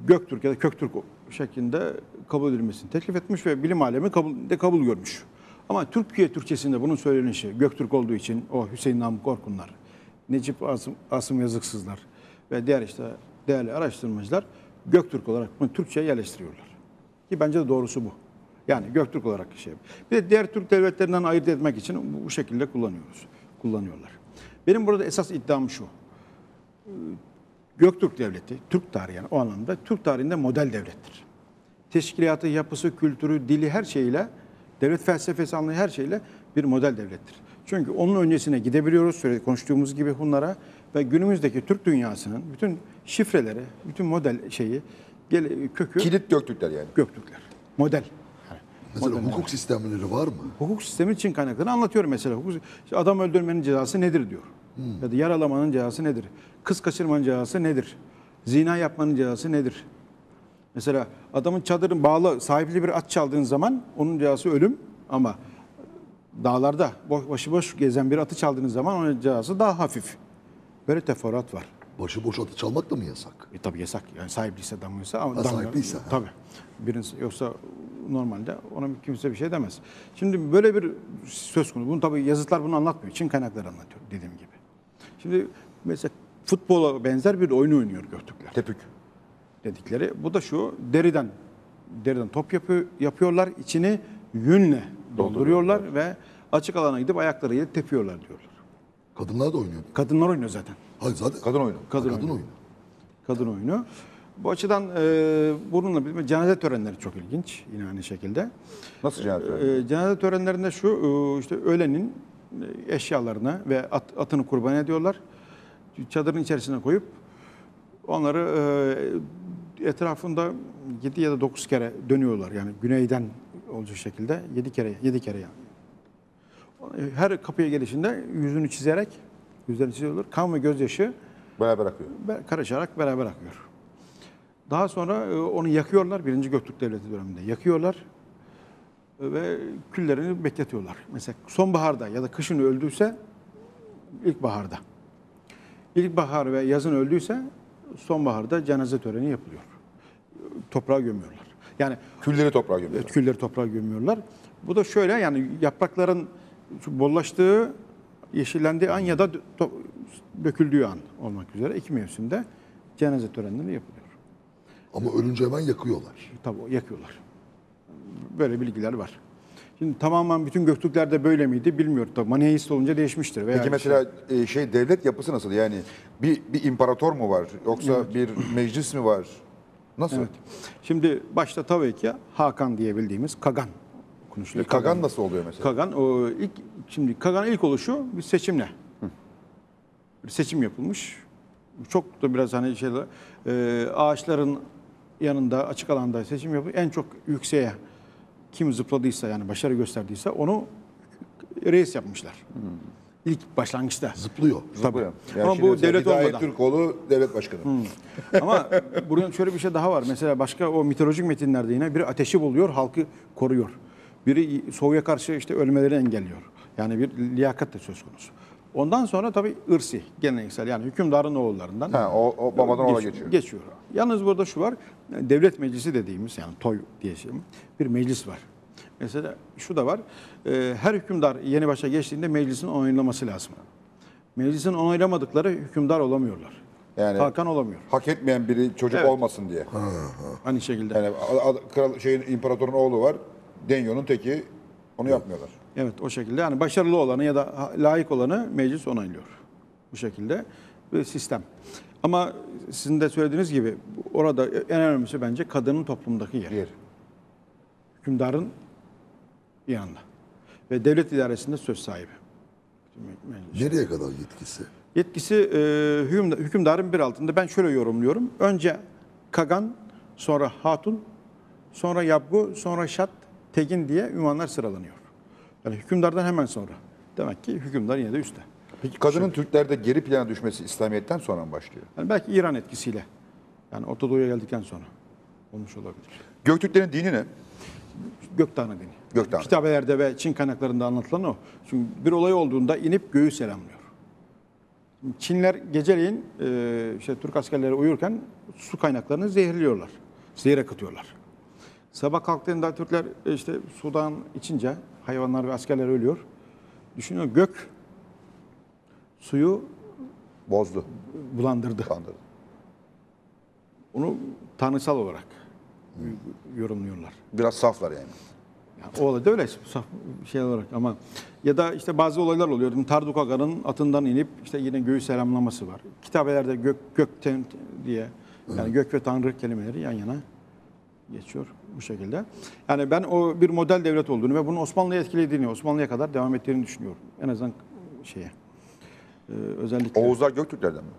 Göktürk ya da Köktürk şeklinde kabul edilmesini teklif etmiş ve bilim alemi kabul, de kabul görmüş. Ama Türkiye Türkçesinde bunun söylenişi Göktürk olduğu için o Hüseyin Namık Orkunlar, Necip Asım, Asım Yazıksızlar ve diğer işte değerli araştırmacılar Göktürk olarak bunu Türkçe'ye yerleştiriyorlar. Ki bence de doğrusu bu. Yani Göktürk olarak şey. Bir de diğer Türk devletlerinden ayırt etmek için bu şekilde kullanıyoruz. Kullanıyorlar. Benim burada esas iddiam şu. Göktürk Devleti, Türk tarihi yani o anlamda Türk tarihinde model devlettir. Teşkilatı, yapısı, kültürü, dili her şeyle, devlet felsefesi anlayı her şeyle bir model devlettir. Çünkü onun öncesine gidebiliyoruz, sürekli konuştuğumuz gibi Hunlara ve günümüzdeki Türk dünyasının bütün şifreleri, bütün model şeyi, kökü Kilit Göktürkler yani. Göktürkler. Model. Yani Mesela hukuk sistemleri var mı? Hukuk sistemi için kaynaklarını anlatıyorum mesela. Hukuk, işte adam öldürmenin cezası nedir diyor. Ya da yaralamanın cezası nedir? Kız kaçırmanın cezası nedir? Zina yapmanın cezası nedir? Mesela adamın çadırın bağlı sahipli bir at çaldığın zaman onun cezası ölüm ama dağlarda boş- başıboş gezen bir atı çaldığınız zaman onun cezası daha hafif. Böyle teferruat var. Başıboş atı çalmak da mı yasak? E tabii yasak. Yani sahipliyse damlıyorsa ama Ha, damga- sahipliyse. Tabii. Birisi yoksa normalde ona kimse bir şey demez. Şimdi böyle bir söz konusu. Bunu tabii yazıtlar bunu anlatmıyor. Çin kaynakları anlatıyor dediğim gibi. Şimdi mesela futbola benzer bir oyun oynuyor Göktürkler Tepük. dedikleri. Bu da şu deriden deriden top yapıyor, yapıyorlar. İçini yünle dolduruyorlar ve açık alana gidip ayaklarıyla tepiyorlar diyorlar. Kadınlar da oynuyor. Kadınlar oynuyor zaten. Hayır zaten Kadın oyunu. Kadın, kadın oyunu. oyunu. Kadın oyunu. Bu açıdan e, bununla birlikte cenaze törenleri çok ilginç yine aynı şekilde. Nasıl cennet E, cenaze törenlerinde şu e, işte ölenin e, eşyalarını ve at, atını kurban ediyorlar. Çadırın içerisine koyup onları e, etrafında 7 ya da 9 kere dönüyorlar. Yani güneyden olacak şekilde 7 kere 7 kere yani. Her kapıya gelişinde yüzünü çizerek yüzlerini çiziyorlar. Kan ve gözyaşı Beraber akıyor. karışarak beraber akıyor. Daha sonra e, onu yakıyorlar. Birinci Göktürk Devleti döneminde yakıyorlar. E, Ve küllerini bekletiyorlar. Mesela sonbaharda ya da kışın öldüyse ilkbaharda. İlkbahar ve yazın öldüyse sonbaharda cenaze töreni yapılıyor. Toprağa gömüyorlar. Yani Külleri toprağa gömüyor. Evet, külleri toprağa gömüyorlar. Bu da şöyle yani yaprakların bollaştığı, yeşillendiği an ya da döküldüğü an olmak üzere iki mevsimde cenaze törenleri yapılıyor. Ama ölünce hemen yakıyorlar. Tabii yakıyorlar. Böyle bilgiler var. Şimdi tamamen bütün Göktürklerde böyle miydi bilmiyorum. Tabii Maniheist olunca değişmiştir. Veya Peki mesela e, şey devlet yapısı nasıl? Yani bir bir imparator mu var yoksa bir meclis mi var? Nasıl? Evet. Şimdi başta tabii ki Hakan diye bildiğimiz Kagan konuşuluyor. E, Kagan nasıl oluyor mesela? Kagan o ilk şimdi Kagan ilk oluşu bir seçimle. Bir seçim yapılmış. Çok da biraz hani şeyler e, ağaçların yanında açık alanda seçim yapıp en çok yükseğe kim zıpladıysa yani başarı gösterdiyse onu reis yapmışlar. İlk başlangıçta. Zıplıyor. Zıplıyor. Yani Ama bu devlet Hidayet olmadan. Türkoğlu devlet başkanı. Ama bunun şöyle bir şey daha var. Mesela başka o mitolojik metinlerde yine biri ateşi buluyor, halkı koruyor. Biri soğuğa karşı işte ölmeleri engelliyor. Yani bir liyakat da söz konusu. Ondan sonra tabii ırsi, geleneksel yani hükümdarın oğullarından Ha, o, o babadan ona geç- geçiyor. geçiyor. Yalnız burada şu var, devlet meclisi dediğimiz yani toy diye şey, bir meclis var. Mesela şu da var, e, her hükümdar yeni başa geçtiğinde meclisin onaylaması lazım. Meclisin onaylamadıkları hükümdar olamıyorlar. Yani- Hakan olamıyor. Hak etmeyen biri çocuk Evet. olmasın diye. Aynı şekilde. Yani kral şeyin imparatorun oğlu var. Denyo'nun teki onu yapmıyorlar. Evet o şekilde yani başarılı olanı ya da layık olanı meclis onaylıyor. Bu şekilde bir sistem. Ama sizin de söylediğiniz gibi orada en önemlisi bence kadının toplumdaki yeri. Diğer. Hükümdarın yanında. Ve devlet idaresinde söz sahibi. Meclis. Nereye kadar yetkisi? Yetkisi e, hükümda- hükümdarın bir altında. Ben şöyle yorumluyorum. Önce Kagan, sonra Hatun, sonra Yabgu, sonra Şat, Tegin diye ünvanlar sıralanıyor. Yani hükümdardan hemen sonra. Demek ki hükümdar yine de üstte. Peki kadının Türklerde geri plana düşmesi İslamiyet'ten sonra mı başlıyor? Yani belki İran etkisiyle. Yani Orta Doğu'ya geldikten sonra olmuş olabilir. Göktürklerin dini ne? Göktanrı dini. Göktanrı. Kitabelerde ve Çin kaynaklarında anlatılan o. Çünkü bir olay olduğunda inip göğü selamlıyor. Çinler geceleyin e, işte Türk askerleri uyurken su kaynaklarını zehirliyorlar. Zehir akıtıyorlar. Sabah kalktığında Türkler e, işte sudan içince hayvanlar ve askerler ölüyor. Düşünüyor gök suyu Bozdu. bulandırdı. Kandırdı. Onu tanrısal olarak yorumluyorlar. Biraz saflar yani. Yani o olay da öyle saf şey olarak ama ya da işte bazı olaylar oluyor. Tarduk Aga'nın atından inip işte yine göğü selamlaması var. Kitabelerde gök gökten diye yani gök ve tanrı kelimeleri yan yana geçiyor bu şekilde. Yani ben o bir model devlet olduğunu ve bunun Osmanlı'yı etkilediğini, Osmanlı'ya kadar devam ettiğini düşünüyorum. En azından şeye. Ee, özellikle Oğuzlar Göktürklerden mi?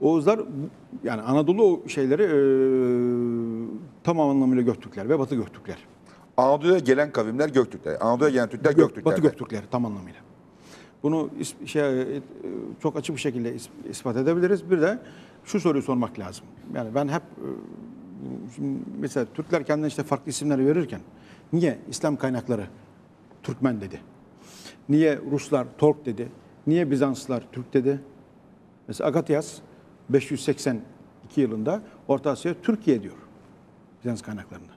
Oğuzlar yani Anadolu şeyleri e, tam anlamıyla Göktürkler ve Batı Göktürkler. Anadolu'ya gelen kavimler Göktürkler. Anadolu'ya gelen Türkler Gök- Göktürkler. Batı Göktürkleri tam anlamıyla. Bunu şey, e, çok açık bir şekilde is- ispat edebiliriz. Bir de şu soruyu sormak lazım. Yani ben hep e, şimdi mesela Türkler kendine işte farklı isimler verirken niye İslam kaynakları Türkmen dedi? Niye Ruslar Tork dedi? Niye Bizanslılar Türk dedi? Mesela Agatyas 582 yılında Orta Asya Türkiye diyor Bizans kaynaklarında.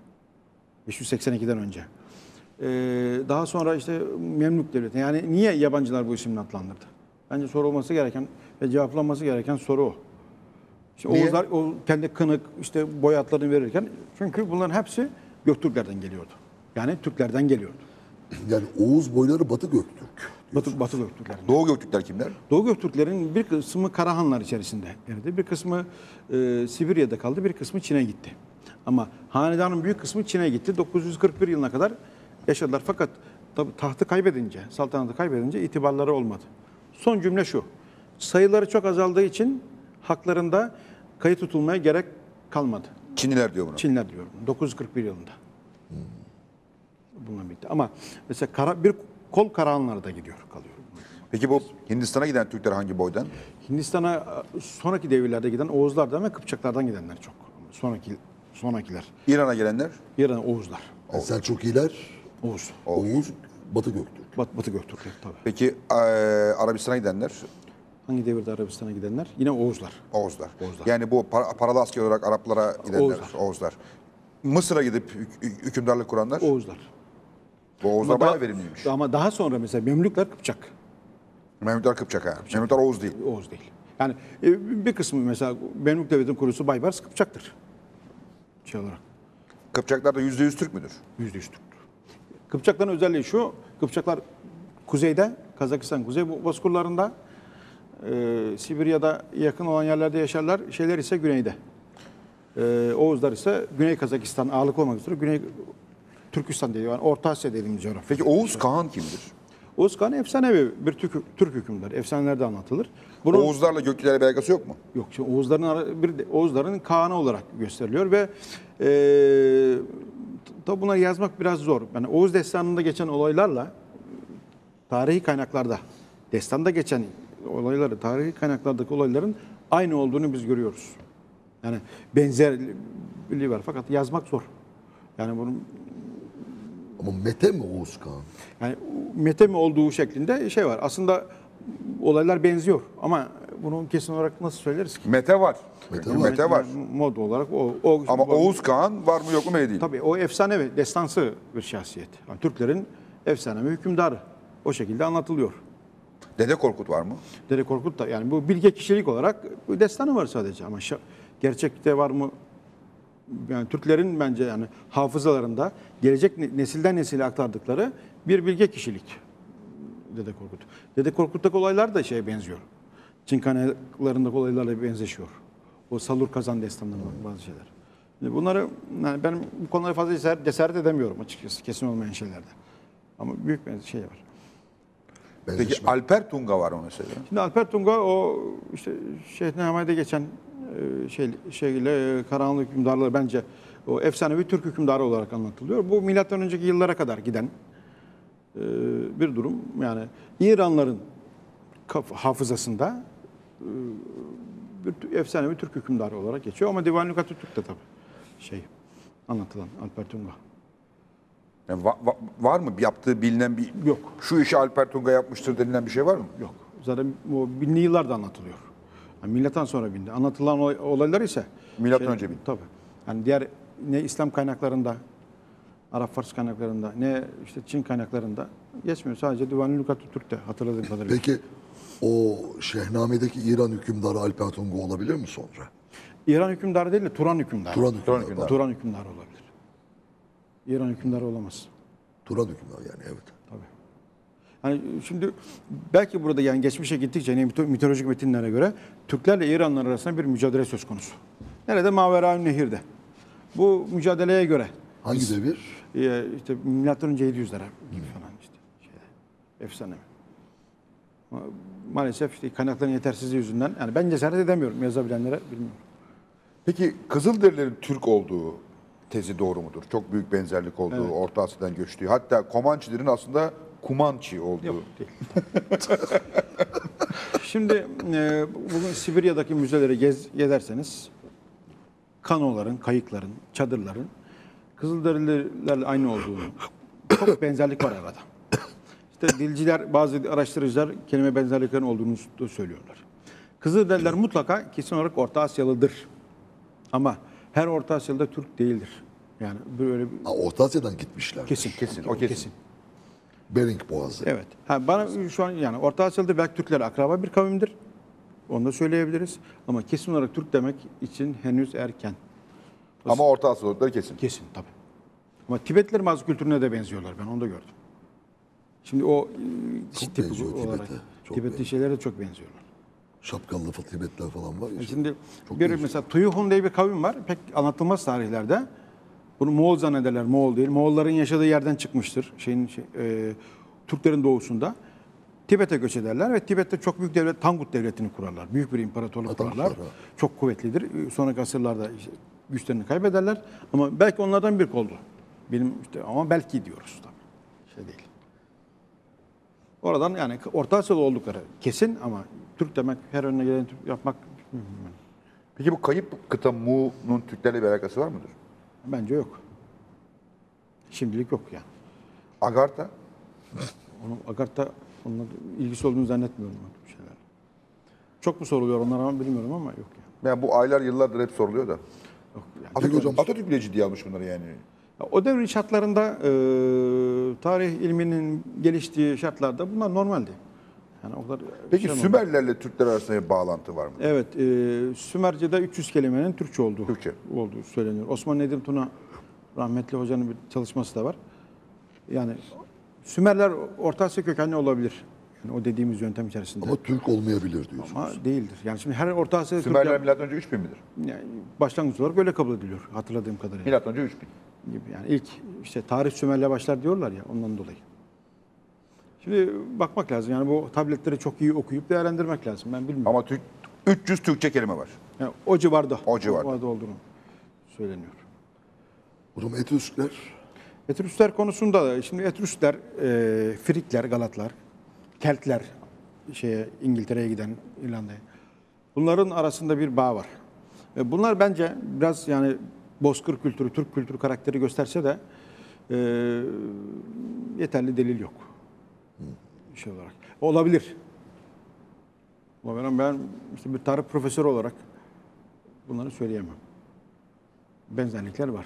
582'den önce. Ee, daha sonra işte Memlük Devleti. Yani niye yabancılar bu isimle adlandırdı? Bence sorulması gereken ve cevaplanması gereken soru o. İşte Niye? Oğuzlar o kendi kınık, işte boy adlarını verirken çünkü bunların hepsi Göktürklerden geliyordu. Yani Türklerden geliyordu. Yani Oğuz boyları Batı Göktürk. Batı, Batı Göktürklerden. Doğu Göktürkler kimler? Doğu Göktürklerin bir kısmı Karahanlar içerisinde eridi. Bir kısmı e, Sibirya'da kaldı, bir kısmı Çin'e gitti. Ama hanedanın büyük kısmı Çin'e gitti. 941 yılına kadar yaşadılar. Fakat tabii tahtı kaybedince, saltanatı kaybedince itibarları olmadı. Son cümle şu. Sayıları çok azaldığı için haklarında kayıt tutulmaya gerek kalmadı. Çinliler diyor bunu. Çinler diyorum. 941 yılında. Bununla bitti. Ama mesela kara, bir kol Karahanlar'da gidiyor, kalıyor. Peki bu Hindistan'a giden Türkler hangi boydan? Hindistan'a e, sonraki devirlerde giden Oğuzlardan ve Kıpçaklardan gidenler çok. Sonraki sonrakiler. İran'a gelenler? İran Oğuzlar. Yani Selçukiler Oğuz. Oğuz Batı Göktürk. Bat, Batı Göktürkler tabii. Peki eee, Arabistan'a gidenler? Hangi devirde Arabistan'a gidenler? Yine Oğuzlar. Oğuzlar. Oğuzlar. Yani bu para- paralı asker olarak Araplara gidenler Oğuzlar. Oğuzlar. Mısır'a gidip hük- hük- hükümdarlık kuranlar? Oğuzlar. Bu Oğuzlar Ama bayağı daha- verimliymiş. Ama daha sonra mesela Memlükler Kıpçak. Memlükler Kıpçak ha. Memlükler Oğuz değil. Oğuz değil. Yani e, bir kısmı mesela Memlük Devleti'nin kurucusu Baybars Kıpçaktır. Şey olarak. Kıpçaklar da yüzde yüz Türk müdür? Yüzde yüz Türktür. Kıpçakların özelliği şu, Kıpçaklar kuzeyde, Kazakistan kuzey bozkırlarında, e, Sibirya'da yakın olan yerlerde yaşarlar. Şeyler ise güneyde. E, Oğuzlar ise Güney Kazakistan ağırlık olmak üzere Güney Türkistan diye yani Orta Asya dediğimiz coğrafya. Peki Oğuz Kağan kimdir? Oğuz Kağan efsanevi bir Türk, Türk hükümdarı. Efsanelerde anlatılır. Bunun, Oğuzlarla Göktürklerle bir alakası yok mu? Yok, şimdi Oğuzların bir Oğuzların Kaan'ı olarak gösteriliyor ve e, tabi bunları yazmak biraz zor. Yani Oğuz destanında geçen olaylarla tarihi kaynaklarda, destanda geçen olayları, tarihi kaynaklardaki olayların aynı olduğunu biz görüyoruz. Yani benzerliği var fakat yazmak zor. Yani bunun Ama Mete mi Oğuz Kağan? yani mete mi olduğu şeklinde şey var. Aslında olaylar benziyor ama bunu kesin olarak nasıl söyleriz ki? Mete var. Mete Mete, var. Mete var. Mod olarak o, o Ama Oğuz Kağan var mı yok mu belli değil. Tabii o efsanevi, destansı bir şahsiyet. Yani Türklerin efsanevi hükümdarı. O şekilde anlatılıyor. Dede Korkut var mı? Dede Korkut da yani bu bilge kişilik olarak bu destanı var sadece ama gerçekte var mı? Yani Türklerin bence yani hafızalarında gelecek ne- nesilden nesile aktardıkları bir bilge kişilik Dede Korkut. Dede Korkut'taki olaylar da şeye benziyor. Çin kaynaklarındaki olaylarla benzeşiyor. O Salur Kazan destanlarında bazı şeyler. Bunları yani ben bu konulara fazla cesaret edemiyorum açıkçası kesin olmayan şeylerde. Ama büyük bir şey var. Peki Benzeşme. Alper Tunga var mı mesela? Şimdi Alper Tunga o işte Şehname'de geçen e, şey şeyle e, karanlık hükümdarları bence o efsanevi Türk hükümdarı olarak anlatılıyor. Bu milattan önceki yıllara kadar giden e, bir durum. Yani İranların hafızasında bir efsanevi Türk hükümdarı olarak geçiyor ama Divan Lügatü Türk'te tabii şey anlatılan Alper Tunga. Yani va- va- var mı yaptığı bilinen bir... Yok. Şu işi Alper Tunga yapmıştır denilen bir şey var mı? Yok. Zaten o binli yıllarda anlatılıyor. Yani milattan sonra bindi. Anlatılan olay- olaylar ise Milattan önce bindi. Tabii. Yani diğer ne İslam kaynaklarında, Arap Fars kaynaklarında, ne işte Çin kaynaklarında geçmiyor. Sadece Divan-ı Lügat-ı Türk'te hatırladığım kadarıyla. Peki o Şehname'deki İran hükümdarı Alper Tunga olabilir mi sonra? İran hükümdarı değil de Turan hükümdarı. Turan hükümdarı. hükümdarı. Turan hükümdarı olabilir. İran hükümdarı olamaz. Turan hükümdarı yani evet. Tabii. Yani şimdi belki burada yani geçmişe gittikçe yani mito- mitolojik metinlere göre Türklerle İranlar arasında bir mücadele söz konusu. Nerede? Mavera Nehir'de. Bu mücadeleye göre Hangi devir? e, işte milattan önce 700'lere gibi falan işte. Şeyler. Efsane. Ma- Maalesef işte kaynakların yetersizliği yüzünden yani ben cesaret edemiyorum yazabilenlere bilmiyorum. Peki Kızılderililerin Türk olduğu tezi doğru mudur? Çok büyük benzerlik olduğu, Orta Asya'dan göçtüğü. Hatta Komançilerin aslında Kumançi olduğu. Yok değil. Şimdi e, bugün Sibirya'daki müzeleri gez, gezerseniz kanoların, kayıkların, çadırların Kızılderililerle aynı olduğunu, çok benzerlik var arada. İşte dilciler, bazı araştırıcılar kelime benzerliklerin olduğunu da söylüyorlar. Kızılderililer mutlaka kesin olarak Orta Asyalıdır. Ama her Orta Asyalı da Türk değildir. Yani böyle bir Ha, Orta Asya'dan gitmişler. kesin. Kesin, o kesin. kesin. Bering Boğazı. Evet. Ha, bana şu an yani Orta Asya'da belki Türkler akraba bir kavimdir. Onu da söyleyebiliriz. Ama kesin olarak Türk demek için henüz erken. Ama Orta Asya oldukları kesin. Kesin tabii. Ama Tibetliler bazı kültürüne de benziyorlar. Ben onu da gördüm. Şimdi o e, Çok tip benziyor olarak Tibet'e, çok Tibetli benziyor. şeylere de çok benziyorlar. Şapkalı Tibetler falan var ya. Şimdi Çok bir mesela Tuyuhun diye bir kavim var. Pek anlatılmaz tarihlerde. Bunu Moğol zannederler. Moğol değil. Moğolların yaşadığı yerden çıkmıştır. Şeyin şey, e, Türklerin doğusunda. Tibet'e göç ederler ve Tibet'te çok büyük devlet Tangut devletini kurarlar. Büyük bir imparatorluk Tangut kurarlar. var. Çok kuvvetlidir. E, Sonraki asırlarda işte güçlerini kaybederler. Ama belki onlardan bir oldu. Benim işte ama belki diyoruz tabii. Şey değil. Oradan yani Orta Asyalı oldukları kesin ama Türk demek her önüne gelen Türk yapmak Peki bu kayıp kıta Mu'nun Türklerle bir alakası var mıdır? Bence yok. Şimdilik yok yani. Agartha? Onun Agartha onunla ilgisi olduğunu zannetmiyorum ben bu şeyler. Çok mu soruluyor onlar ama bilmiyorum ama yok yani. Yani bu aylar yıllardır hep soruluyor da. Yok yani. Atatürk, hocam- Atatürk bile ciddiye almış bunları yani. O devrin şartlarında e, tarih ilminin geliştiği şartlarda bunlar normaldi. Yani o kadar Peki şey. Sümerlerle Türkler arasında bir bağlantı var mı? Evet, e, Sümerce'de 300 kelimenin Türkçe olduğu Türkçe. olduğu söyleniyor. Osman Nedim Tuna rahmetli hocanın bir çalışması da var. Yani Sümerler Orta Asya kökenli olabilir. Yani o dediğimiz yöntem içerisinde. Ama Türk olmayabilir diyorsun. Ama değildir. Yani şimdi her Orta Asya'da Türk Sümerler yap- milattan önce 3000 midir? yani başlangıç olarak böyle kabul ediliyor hatırladığım kadarıyla. Milattan önce 3000. gibi. Yani ilk işte tarih Sümer'le başlar diyorlar ya ondan dolayı. Şimdi bakmak lazım. Yani bu tabletleri çok iyi okuyup değerlendirmek lazım. Ben bilmiyorum. Ama Türk, 300 Türkçe kelime var. Yani o civarda. O civarda. olduğunu söyleniyor. Hocam Etrüskler Etrüskler konusunda da şimdi Etrüskler, e, Frikler, Galatlar, Keltler şeye İngiltere'ye giden İrlanda'ya. Bunların arasında bir bağ var. E, bunlar bence biraz yani Bozkır kültürü, Türk kültürü karakteri gösterse de e, yeterli delil yok. Şey olarak. Olabilir. Ama ben, işte bir tarih profesörü olarak bunları söyleyemem. Benzerlikler var.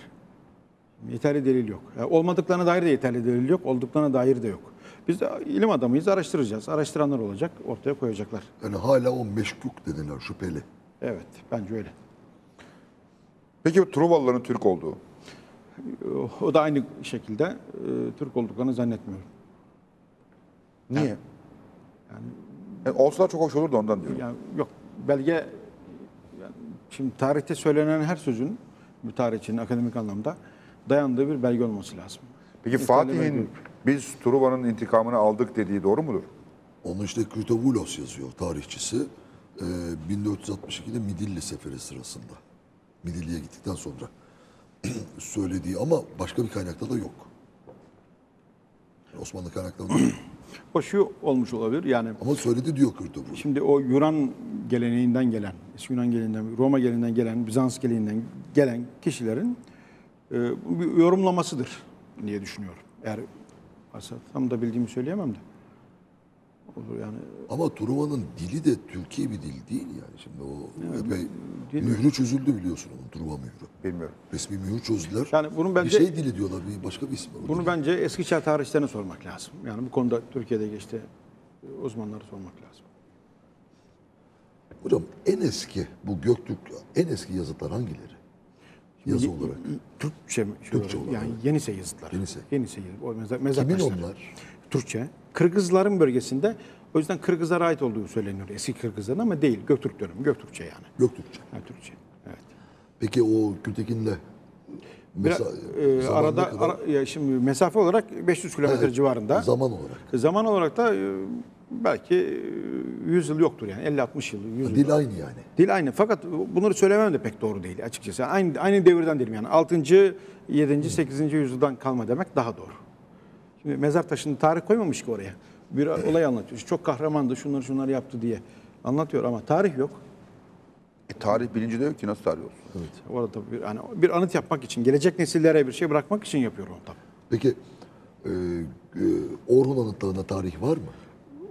Yeterli delil yok. Yani olmadıklarına dair de yeterli delil yok, olduklarına dair de yok. Biz de ilim adamıyız, araştıracağız. Araştıranlar olacak, ortaya koyacaklar. yani hala o meşkuk denilen şüpheli. Evet, bence öyle. Peki bu Truvalıların Türk olduğu? O da aynı şekilde e, Türk olduklarını zannetmiyorum. Niye? Yani, olsalar çok hoş olurdu ondan diyorum. Yani yok, belge, yani şimdi tarihte söylenen her sözün, bir tarihçinin akademik anlamda dayandığı bir belge olması lazım. Peki Fatih'in biz Truva'nın intikamını aldık dediği doğru mudur? Onu işte Kritovulos yazıyor tarihçisi. Ee, 1462'de Midilli seferi sırasında. Midilli'ye gittikten sonra söylediği ama başka bir kaynakta da yok. Yani Osmanlı kaynaklarında. O şu olmuş olabilir, yani Ama söyledi diyor Kritovulos. Şimdi o Yunan geleneğinden gelen, eski Yunan geleneğinden, Roma geleneğinden gelen, Bizans geleneğinden gelen kişilerin e, bu bir yorumlamasıdır diye düşünüyorum. Eğer tam da bildiğimi söyleyemem de. Olur yani. Ama Truva'nın dili de Türkiye bir dil değil yani. Şimdi o epey dil- mührü çözüldü biliyorsun onun Truva mührü. Bilmiyorum. Resmi mührü çözdüler. Yani bunun bir bence şey dili diyorlar, bir başka bir ismi var. bunu dilin. bence eski çağ tarihçilerine sormak lazım. Yani bu konuda Türkiye'de geçti uzmanlara sormak lazım. Hocam en eski bu Göktürk en eski yazıtlar hangileri? Yazı olarak. Türkçe mi? Şey Türkçe olarak, yani. Yenise yazıtlar. Yenise. Yenise yazı- o mezar, mezar Kimin taşları. onlar? Türkçe. Kırgızların bölgesinde o yüzden Kırgızlara ait olduğu söyleniyor. Eski Kırgızların ama değil. Göktürk dönemi. Göktürkçe yani. Göktürkçe. Ha, Türkçe. Evet. Peki o Gültekin'le Biraz, mesa- e, zaman arada kadar? ara- ya şimdi mesafe olarak 500 kilometre Evet, civarında. Zaman olarak. Zaman olarak da e, belki e, 100 yıl yoktur yani 50-60 yıl. 100 yıl. Dil aynı yani. Dil aynı fakat bunları söylemem de pek doğru değil açıkçası. Aynı aynı devirden değilim yani 6. 7. 8. yüzyıldan kalma demek daha doğru. Şimdi mezar taşını tarih koymamış ki oraya. Bir olay anlatıyor. Çok kahramandı, şunları şunları yaptı diye anlatıyor ama tarih yok. E, tarih bilinci de yok ki nasıl tarih olsun? Orada tabii bir, yani bir anıt yapmak için, gelecek nesillere bir şey bırakmak için yapıyor onu tabii. Peki e, e, Orhun anıtlarında tarih var mı?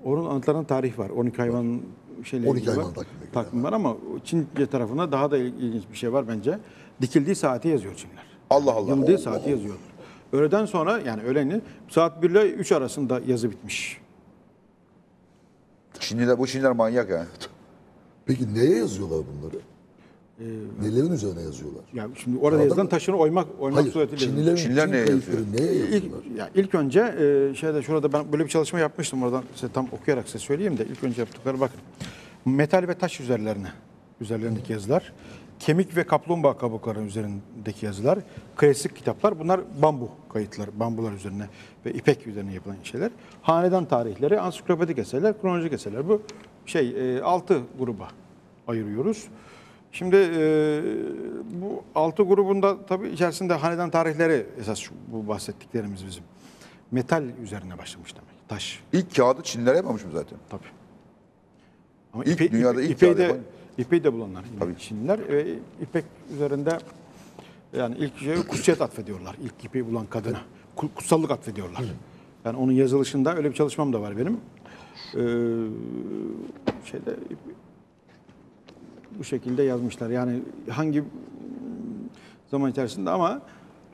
Onun anıtlarının tarihi var. 12 hayvan şeyle 12 ilgili hayvan takvimi. Takvim var ama Çince tarafında daha da il- ilginç bir şey var bence. Dikildiği saati yazıyor Çinler. Allah Allah. Yıldığı saati yazıyor. Öğleden sonra yani öğleni saat 1 ile 3 arasında yazı bitmiş. Çinliler, bu Çinliler manyak yani. Peki neye yazıyorlar bunları? Nelerin üzerine yazıyorlar? Ya şimdi orada yazılan taşını oymak oymak Hayır, suretiyle. Çinlilerin Çinliler Çin neye kayıtları neye İlk, ya ilk önce e, şeyde şurada ben böyle bir çalışma yapmıştım oradan size tam okuyarak size söyleyeyim de ilk önce yaptıkları bakın. Metal ve taş üzerlerine üzerlerindeki yazılar, kemik ve kaplumbağa kabukları üzerindeki yazılar, klasik kitaplar bunlar bambu kayıtlar, bambular üzerine ve ipek üzerine yapılan şeyler. Hanedan tarihleri, ansiklopedik eserler, kronolojik eserler. Bu şey e, altı gruba ayırıyoruz. Şimdi e, bu altı grubunda tabii içerisinde hanedan tarihleri esas şu, bu bahsettiklerimiz bizim. Metal üzerine başlamış demek. Taş İlk kağıdı Çinliler yapmamış mı zaten? tabii. Ama İlk dünyada ilk kağıt de, yapan- ipeği de bulanlar. Tabii. Çinliler ve ipek üzerinde yani ilk şey kutsiyet atfediyorlar. İlk ipeği bulan kadına. Ku- Kutsallık atfediyorlar. Yani onun yazılışında öyle bir çalışmam da var benim. Ee, şeyde bu şekilde yazmışlar. Yani hangi zaman içerisinde ama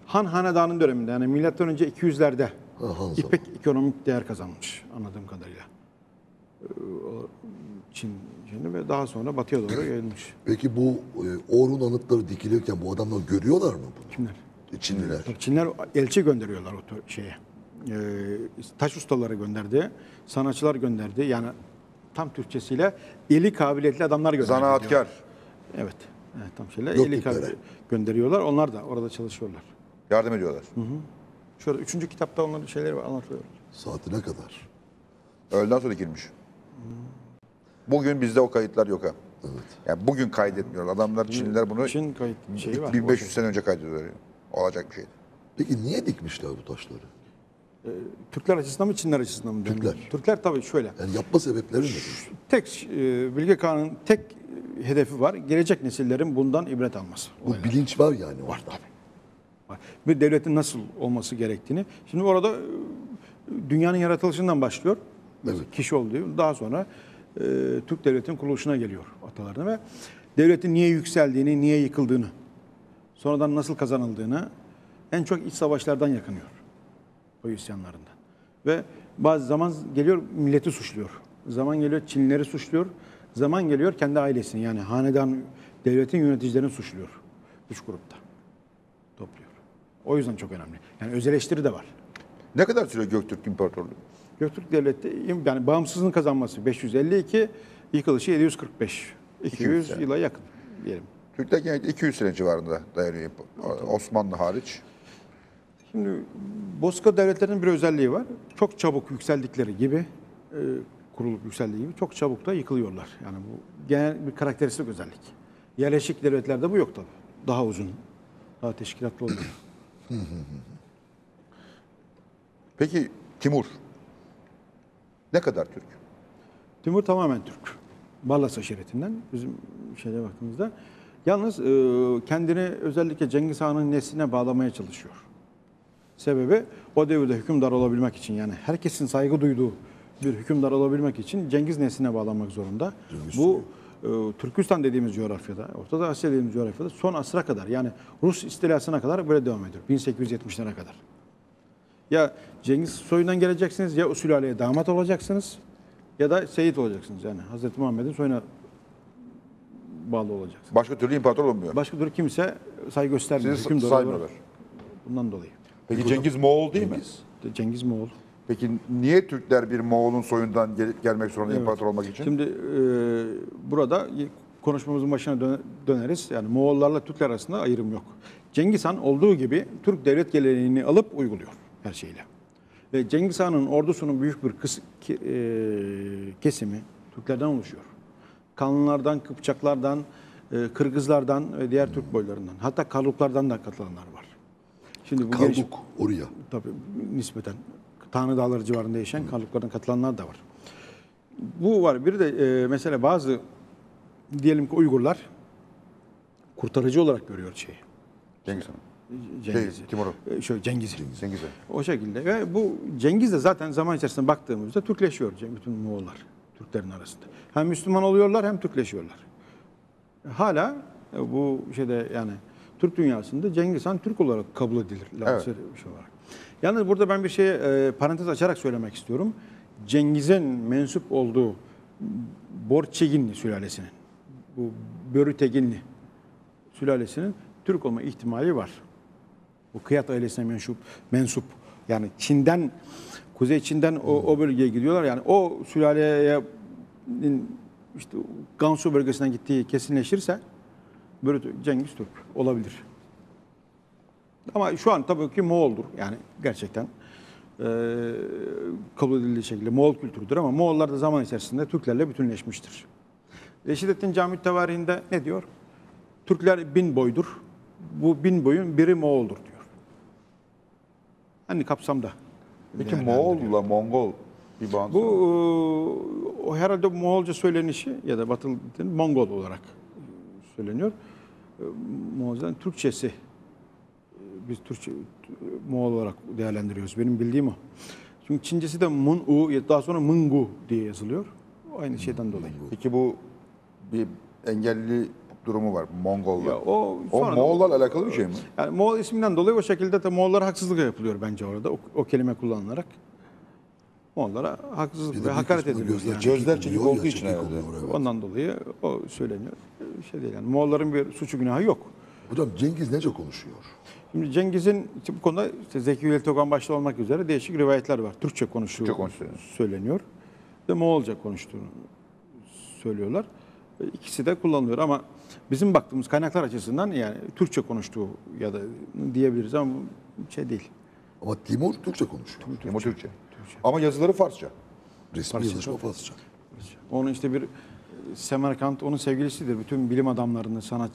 Han Hanedanı'nın döneminde yani milattan önce 200'lerde Ha, Han ipek ekonomik değer kazanmış anladığım kadarıyla. Çin Çin'de ve daha sonra batıya doğru yayılmış. Peki bu e, Orhun anıtları dikilirken bu adamlar görüyorlar mı bunu? Kimler? E, Çinliler. Tabii Çinler elçi gönderiyorlar o şeye. Ee, taş ustaları gönderdi, sanatçılar gönderdi. Yani tam Türkçesiyle eli kabiliyetli adamlar gönderdi. diyor. Zanaatkar. Evet. evet tam şeyle Yok eli kabiliyetli gönderiyorlar. Onlar da orada çalışıyorlar. Yardım ediyorlar. Şurada üçüncü kitapta onların şeyleri var, anlatıyorlar. Saatine kadar. Öğleden sonra dikilmiş. Bugün bizde o kayıtlar yok ha. Yani bugün kaydetmiyorlar. Adamlar Çinliler bunu Çin kayıt şeyi var. 1500 sene önce kaydediyorlar. Olacak bir şey. Peki niye dikmişler bu taşları? Türkler açısından mı Çinler açısından mı? Türkler. Türkler tabii şöyle. Yani yapma sebepleri nedir? Tek e, Bilge Kağan'ın tek hedefi var. Gelecek nesillerin bundan ibret alması. Bu bilinç var yani orada. Var tabii. Var. Bir devletin nasıl olması gerektiğini. Şimdi orada e, dünyanın yaratılışından başlıyor. Kişi olduğu. Daha sonra e, Türk devletinin kuruluşuna geliyor atalarına ve devletin niye yükseldiğini, niye yıkıldığını, sonradan nasıl kazanıldığını en çok iç savaşlardan yakınıyor. O isyanlarından. Ve bazı zaman geliyor milleti suçluyor. Zaman geliyor Çinlileri suçluyor. Zaman geliyor kendi ailesini yani hanedan devletin yöneticilerini suçluyor. Üç grupta topluyor. O yüzden çok önemli. Yani öz eleştiri de var. Ne kadar sürüyor Göktürk İmparatorluğu? Göktürk Devleti yani bağımsızlığını kazanması 552, yıkılışı 745. 200 sene. yıla yakın diyelim. Türkler genellikle 200 sene civarında dayanıyor. Osmanlı hariç. Şimdi Bozkır devletlerinin bir özelliği var. Çok çabuk yükseldikleri gibi, e, kurulup yükseldiği gibi çok çabuk da yıkılıyorlar. Yani bu genel bir karakteristik özellik. Yerleşik devletlerde bu yok tabii. Daha uzun, daha teşkilatlı oluyor. Peki Timur ne kadar Türk? Timur tamamen Türk. Barlas aşiretinden bizim şeyde baktığımızda. Yalnız e, kendini özellikle Cengiz Han'ın nesline bağlamaya çalışıyor. Sebebi o devirde hükümdar olabilmek için yani herkesin saygı duyduğu bir hükümdar olabilmek için Cengiz nesline bağlanmak zorunda. Bu e, Türkistan dediğimiz coğrafyada, Orta Asya dediğimiz coğrafyada son asra kadar yani Rus istilasına kadar böyle devam ediyor. 1870'lere kadar. Ya Cengiz soyundan geleceksiniz ya o sülaleye damat olacaksınız ya da seyit olacaksınız yani Hazreti Muhammed'in soyuna bağlı olacaksınız. Başka türlü imparator olmuyor. Başka türlü kimse saygı göstermiyor. Sizi hükümdar saymıyorlar. Bundan dolayı. Peki Cengiz Moğol değil mi? Cengiz. Cengiz Moğol. Peki niye Türkler bir Moğol'un soyundan gelip gelmek zorunda imparator olmak için? Şimdi e, burada konuşmamızın başına dö- döneriz. Yani Moğollarla Türkler arasında ayrım yok. Cengiz Han olduğu gibi Türk devlet geleneğini alıp uyguluyor her şeyle. Ve Cengiz Han'ın ordusunun büyük bir kıs- ki- e, kesimi Türklerden oluşuyor. Kanlılardan, Kıpçaklardan, e, Kırgızlardan ve diğer Türk boylarından. Hatta Karluklardan da katılanlar var. Şimdi bu geliş- Kalduk oraya. Tabii nispeten Tanrı Dağları civarında yaşayan Karluklardan katılanlar da var. Bu var. Bir de e, mesela bazı diyelim ki Uygurlar kurtarıcı olarak görüyor şeyi. Cengiz Han. Cengiz'i. Şey, Timur'u. E, şöyle Cengiz'i. Cengiz'e. O şekilde. Ve bu Cengiz de zaten zaman içerisinde baktığımızda Türkleşiyor bütün Moğollar. Türklerin arasında. Hem Müslüman oluyorlar hem Türkleşiyorlar. Hala e, bu şeyde yani Türk dünyasında Cengiz Han Türk olarak kabul edilir. bir şey olarak. Yalnız burada ben bir şeye e, parantez açarak söylemek istiyorum. Cengiz'in mensup olduğu Borçeginli sülalesinin, bu Börüteginli sülalesinin Türk olma ihtimali var. Bu Kıyat ailesine mensup, mensup. Yani Çin'den, Kuzey Çin'den o, o bölgeye gidiyorlar. Yani o sülaleye işte Gansu bölgesinden gittiği kesinleşirse böyle Cengiz Türk olabilir. Ama şu an tabii ki Moğol'dur. Yani gerçekten e, kabul edildiği şekilde Moğol kültürüdür ama Moğollar da zaman içerisinde Türklerle bütünleşmiştir. Reşidettin Cami tarihinde ne diyor? Türkler bin boydur. Bu bin boyun biri Moğol'dur diyor. Hani kapsamda. Peki Moğol'la Mongol bir bağıntısı Bu e, o herhalde Moğolca söylenişi ya da Batılı Mongol olarak söyleniyor. E, Moğolca'nın Türkçesi e, biz Türkçe Moğol olarak değerlendiriyoruz. Benim bildiğim o. Çünkü Çincesi de Mun-u daha sonra Mungu diye yazılıyor. Aynı şeyden dolayı. Peki bu bir engelli durumu var Mongol'la. Ya o o Moğollarla alakalı bir şey mi? Yani Moğol isminden dolayı o şekilde de Moğollara haksızlık yapılıyor bence orada o, o kelime kullanılarak. Moğollara Bir haksızlık ve hakaret ediliyor. Yani. çekik oluyor olduğu için herhalde. Ondan dolayı o söyleniyor. Bir Şey değil yani. Moğolların bir suçu günahı yok. Hocam Cengiz nece konuşuyor? Şimdi Cengiz'in işte bu konuda işte Zeki Yeltogan başta olmak üzere değişik rivayetler var. Türkçe konuşuyor, Türkçe konuşuyor. söyleniyor. Ve Moğolca konuştuğunu söylüyorlar. E, İkisi de kullanılıyor ama bizim baktığımız kaynaklar açısından yani Türkçe konuştuğu ya da diyebiliriz ama bu şey değil. Ama Timur Türkçe konuşuyor. Timur Türkçe. Ama yazıları Farsça. Resmi yazışma Farsça. Onun işte bir Semerkant onun sevgilisidir. Bütün bilim adamlarını, sanat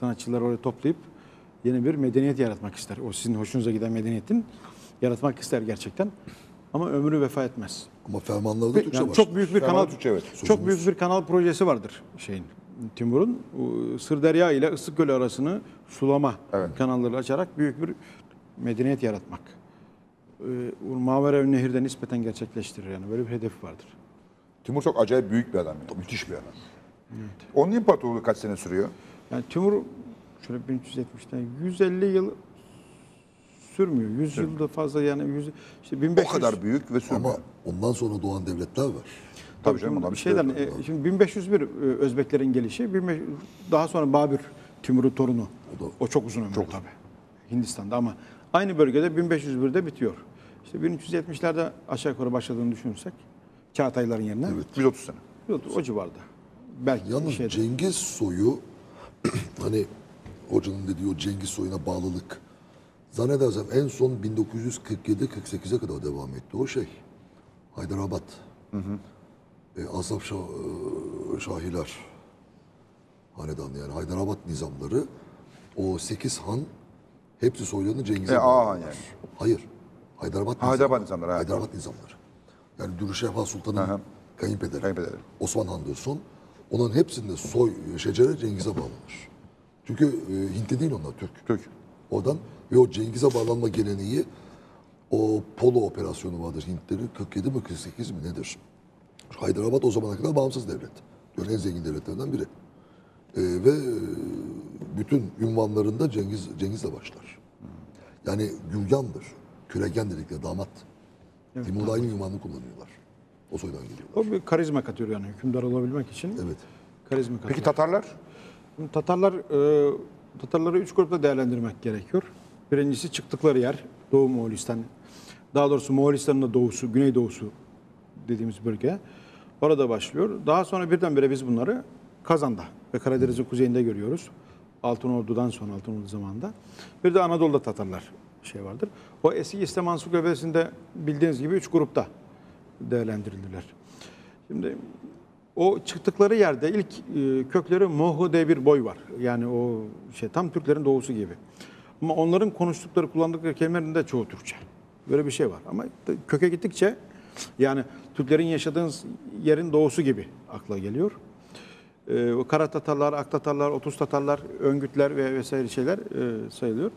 sanatçıları oraya toplayıp yeni bir medeniyet yaratmak ister. O sizin hoşunuza giden medeniyetin yaratmak ister gerçekten. Ama ömrü vefa etmez. Ama fermanlarda Türkçe Yani var. çok büyük bir Ferman kanal Türkçe, evet. çok büyük bir kanal projesi vardır şeyin Timur'un O Sırderya ile Islık Gölü arasını sulama Evet. kanalları açarak büyük bir medeniyet yaratmak. Ee, Mavera Nehir'de nispeten gerçekleştirir yani böyle bir hedef vardır. Timur çok acayip büyük bir adam. ya, Müthiş bir adam. Onun imparatorluğu kaç sene sürüyor? Yani Timur şöyle 1370'ten 150 yıl sürmüyor. 100 yılda fazla yani 100 işte O 1500 kadar büyük ve sürmüyor. Ama ondan sonra doğan devletler var. Tabii canım, ondan bir şey yok. e, şimdi 1501 e, Özbeklerin gelişi 1500 daha sonra Babür Timur'un torunu. O da- O çok uzun ömürlü tabii. Hindistan'da ama aynı bölgede 1501'de bitiyor. İşte 1370'lerde aşağı yukarı başladığını düşünürsek Çağatayların yerine 130 sene. o civarda. Belki Yalnız şeyde. Cengiz soyu hani hocanın dediği o Cengiz soyuna bağlılık zannedersem en son 1947-48'e kadar devam etti o şey. Hyderabad. E, Asaf Şah, e, Şahiler hanedanı yani Hyderabad nizamları o 8 han hepsi soylarını Cengiz'e E, ağa yani. Hayır. Hyderabad, Ha, Hyderabad nizamları, ha, Hyderabad nizamları. Yani Dürüşehva Sultan'ın kayınpederi. Kayınpederi. Osman Han son. Onların hepsinde soy şecere Cengiz'e bağlanır. Çünkü e, Hintli değil onlar Türk. Türk. Oradan ve o Cengiz'e bağlanma geleneği o Polo operasyonu vardır Hintlerin 47 mi 48 mi nedir? Hyderabad o zamana kadar bağımsız devlet. Dünyanın en zengin devletlerinden biri. E, ve bütün ünvanlarında Cengiz Cengiz'le başlar. Yani Gülgan'dır. Küregen dedikleri damat. Timur'da aynı ünvanı kullanıyorlar. O soydan geliyorlar. O bir karizma katıyor yani hükümdar olabilmek için. Evet. Karizma katıyor. Peki Tatarlar? Tatarlar e, Tatarları üç grupta değerlendirmek gerekiyor. Birincisi çıktıkları yer Doğu Moğolistan. Daha doğrusu Moğolistan'ın da doğusu, güneydoğusu dediğimiz bölge. Orada başlıyor. Daha sonra birdenbire biz bunları Kazan'da ve Karadeniz'in kuzeyinde görüyoruz. Altınordu'dan sonra Altınordu zamanında. Bir de Anadolu'da Tatarlar şey vardır. O eski İslam Ansiklopedisi'nde bildiğiniz gibi üç grupta değerlendirildiler. Şimdi o çıktıkları yerde ilk e, kökleri Mohu diye bir boy var. Yani o şey tam Türklerin doğusu gibi. Ama onların konuştukları, kullandıkları kelimelerin de çoğu Türkçe. Böyle bir şey var. Ama köke gittikçe yani Türklerin yaşadığınız yerin doğusu gibi akla geliyor. E, o Kara Tatarlar, Ak Tatarlar, Otuz Tatarlar, Öngütler ve vesaire şeyler e, sayılıyor.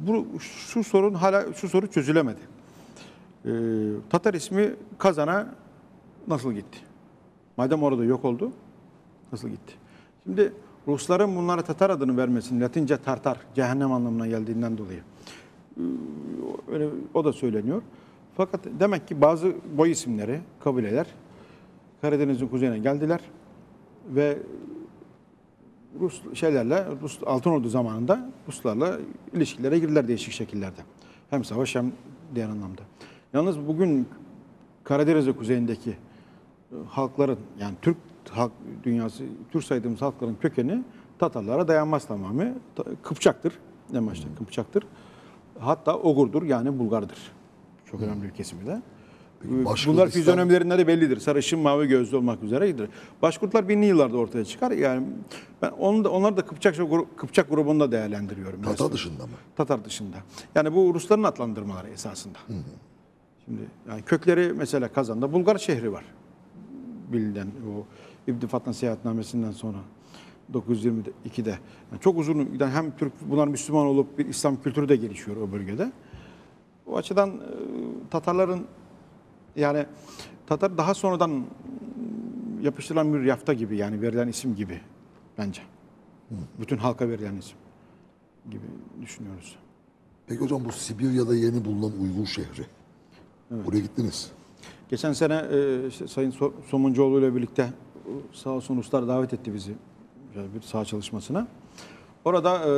Bu şu sorun hala şu soru çözülemedi. E, Tatar ismi Kazan'a nasıl gitti? Madem orada yok oldu, nasıl gitti? Şimdi Rusların bunlara Tatar adını vermesinin Latince Tartar, cehennem anlamına geldiğinden dolayı e, öyle, o da söyleniyor. Fakat demek ki bazı boy isimleri, kabileler Karadeniz'in kuzeyine geldiler ve Rus şeylerle Rus Altınordu zamanında Ruslarla ilişkilere girdiler değişik şekillerde. Hem savaş hem diğer anlamda. Yalnız bugün Karadeniz kuzeyindeki e, halkların yani Türk halk dünyası Türk saydığımız halkların kökeni Tatarlara dayanmaz tamamı. Ta- Kıpçaktır. En başta Kıpçaktır. Hatta Ogur'dur yani Bulgar'dır. Çok önemli bir kesimi de. Peki Bunlar Başkurdistan- fizyonomilerinden de bellidir. Sarışın, mavi gözlü olmak üzeredir. Başkurtlar binli yıllarda ortaya çıkar. Yani ben onu da, onları da Kıpçak, Kıpçak grubunda değerlendiriyorum. Tatar Biraz. dışında mı? Tatar dışında. Yani bu Rusların adlandırmaları esasında. Şimdi yani kökleri mesela Kazan'da Bulgar şehri var. Bilinen o İbn Fatna seyahatnamesinden sonra 922'de. Yani çok uzun yani hem Türk bunlar Müslüman olup bir İslam kültürü de gelişiyor o bölgede. O açıdan e, Tatarların yani Tatar daha sonradan yapıştırılan bir yafta gibi yani verilen isim gibi bence. Bütün halka verilen isim gibi düşünüyoruz. Peki hocam bu Sibirya'da yeni bulunan Uygur şehri. Buraya gittiniz. Geçen sene e, işte Sayın So- Somuncuoğlu ile birlikte e, sağ olsun Ruslar davet etti bizi bir saha çalışmasına. Orada e,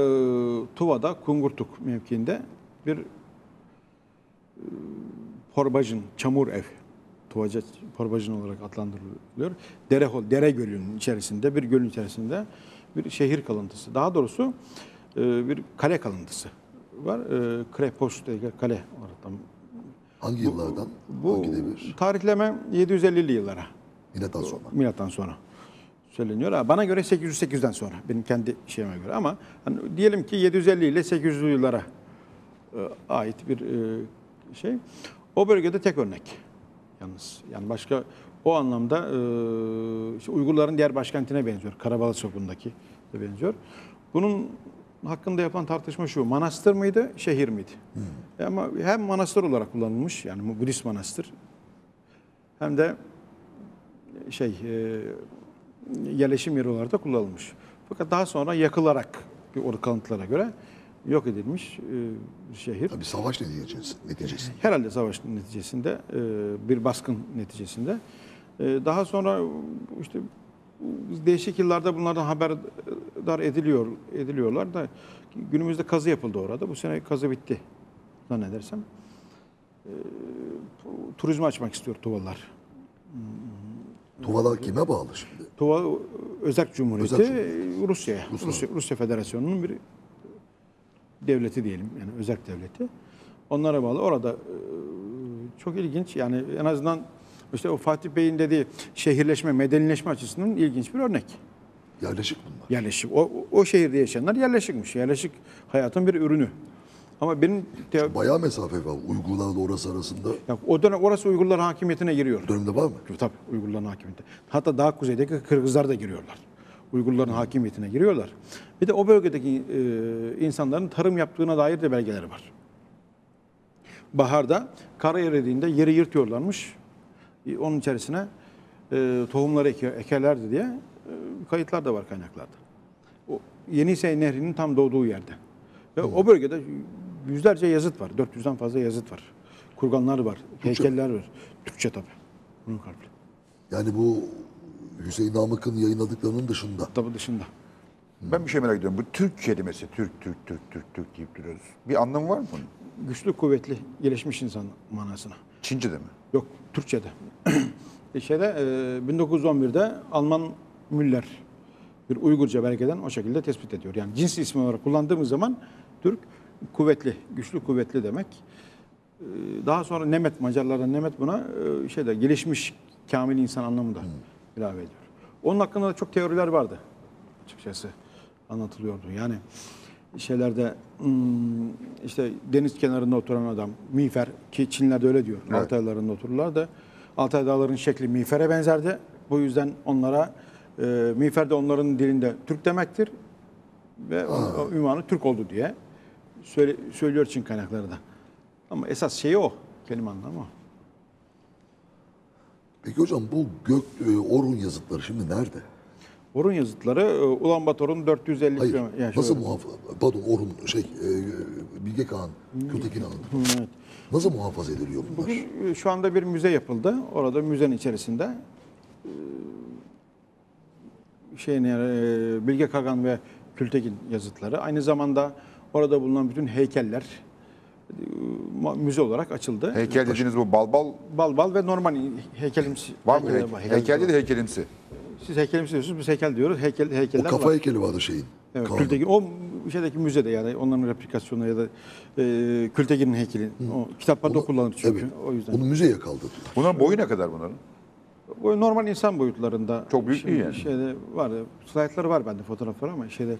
Tuva'da Kungurtuk mevkiinde bir Porbajın, çamur ev. Tuvaca Porbajın olarak adlandırılıyor. Dere, hol- dere gölünün içerisinde, bir gölün içerisinde bir şehir kalıntısı. Daha doğrusu e, bir kale kalıntısı var. E, Krepos kale olarak da Hangi yıllardan? bu Hangi devir? tarihleme 750'li yıllara Milattan sonra. milattan sonra söyleniyor. Bana göre 808'den sonra benim kendi şeyime göre ama hani diyelim ki 750 ile 800'lü yıllara e, ait bir e, şey. O bölgede tek örnek yalnız. Yani başka o anlamda e, işte Uygurların diğer başkentine benziyor. Karabalı Soku'ndaki de benziyor. Bunun hakkında yapılan tartışma şu. Manastır mıydı, şehir miydi? E Ama hem manastır olarak kullanılmış yani bu Budist manastır hem de şey e, yerleşim yeri olarak da kullanılmış. Fakat daha sonra yakılarak o kalıntılara göre yok edilmiş e, bir şehir. Tabii savaş neticesi. neticesi. Herhalde savaş neticesinde e, bir baskın neticesinde. E, Daha sonra işte değişik yıllarda bunlardan haberdar ediliyor ediliyorlar da günümüzde kazı yapıldı orada. Bu sene kazı bitti zannedersem. E, Turizmi açmak istiyor Tuvalılar. Tuvalar kime bağlı şimdi? Tuva Özerk Cumhuriyeti Özerk Cumhuriyeti. Rusya'ya, Ruslar. Rusya, Rusya Federasyonu'nun bir devleti diyelim yani Özerk devleti. Onlara bağlı. Orada e, çok ilginç yani en azından işte o Fatih Bey'in dediği şehirleşme, medenileşme açısından ilginç bir örnek. Yerleşik bunlar. Yerleşik. O, o şehirde yaşayanlar yerleşikmiş. Yerleşik hayatın bir ürünü. Ama benim te- Bayağı mesafe var Uygurlarla orası arasında. ya o dönem orası Uygurların hakimiyetine giriyor. Dönemde var mı? Tabii Uygurların hakimiyeti. Hatta daha kuzeydeki Kırgızlar da giriyorlar. Uygurların hakimiyetine giriyorlar. Bir de o bölgedeki e, insanların tarım yaptığına dair de belgeleri var. Baharda kar eridiğinde yeri yırtıyorlarmış. E, Onun içerisine e, tohumları eke- ekerlerdi diye e, kayıtlar da var kaynaklarda. O Yenisey Nehri'nin tam doğduğu yerde. Ve o bölgede yüzlerce yazıt var. 400'den fazla yazıt var. Kurganlar var, heykeller var. Türkçe tabii. Bunun harfli. Yani bu Hüseyin Namık'ın yayınladıklarının dışında. Tabii dışında. Ben bir şey merak ediyorum. Bu Türk kelimesi, Türk, Türk, Türk, Türk, Türk deyip duruyoruz. Bir anlamı var mı bunun? Güçlü, kuvvetli, gelişmiş insan manasına. Çince'de mi? Yok, Türkçe'de. E, Şeyde, e, 1911'de Alman Müller bir Uygurca belgeden o şekilde tespit ediyor. Yani cins ismi olarak kullandığımız zaman Türk kuvvetli, güçlü, kuvvetli demek. E, Daha sonra Nemet, Macarlardan Nemet buna e, şeyde gelişmiş kamil insan anlamında ilave ediyor. Onun hakkında da çok teoriler vardı açıkçası anlatılıyordu. Yani şeylerde hmm, işte deniz kenarında oturan adam miğfer ki Çinliler de öyle diyor. Evet. Altay dağlarında otururlar da Altay dağların şekli miğfere benzerdi. Bu yüzden onlara e, miğfer de onların dilinde Türk demektir ve o, o ünvanı Türk oldu diye söyle, söylüyor Çin kaynakları da. Ama esas şeyi o. Kelime anlamı o. Peki hocam bu Gök e, Orhun yazıtları şimdi nerede? Orun yazıtları e, Ulan Bator'un 450 Hayır. kilometre. yani nasıl muhafaza? Pardon Orhun şey e, Bilge Kağan, Gültekin Han. Evet. Nasıl muhafaza ediliyor bunlar? Bugün e, şu anda bir müze yapıldı. Orada müzenin içerisinde şeyin Bilge Kagan ve Kültekin yazıtları. Aynı zamanda orada bulunan bütün heykeller müze olarak açıldı. Heykel dediğiniz bu balbal Bal bal ve normal heykelimsi. var mı? Heykel, heykel değil de heykelimsi. Siz heykelimsi diyorsunuz, biz heykel diyoruz. Heykel, O heykeller kafa var. heykeli vardı şeyin. Evet. Kültekin, o şeydeki müzede yani onların replikasyonu ya da e, Kültekin'in heykeli. O kitaplarda Onu- kullanır çünkü. Evet. O yüzden. Onu müzeye kaldırdılar. Bunların boyu ne kadar bunların? O normal insan boyutlarında. Çok büyük değil yani. Şeyde var. Slaytları var bende fotoğraflar ama şeyde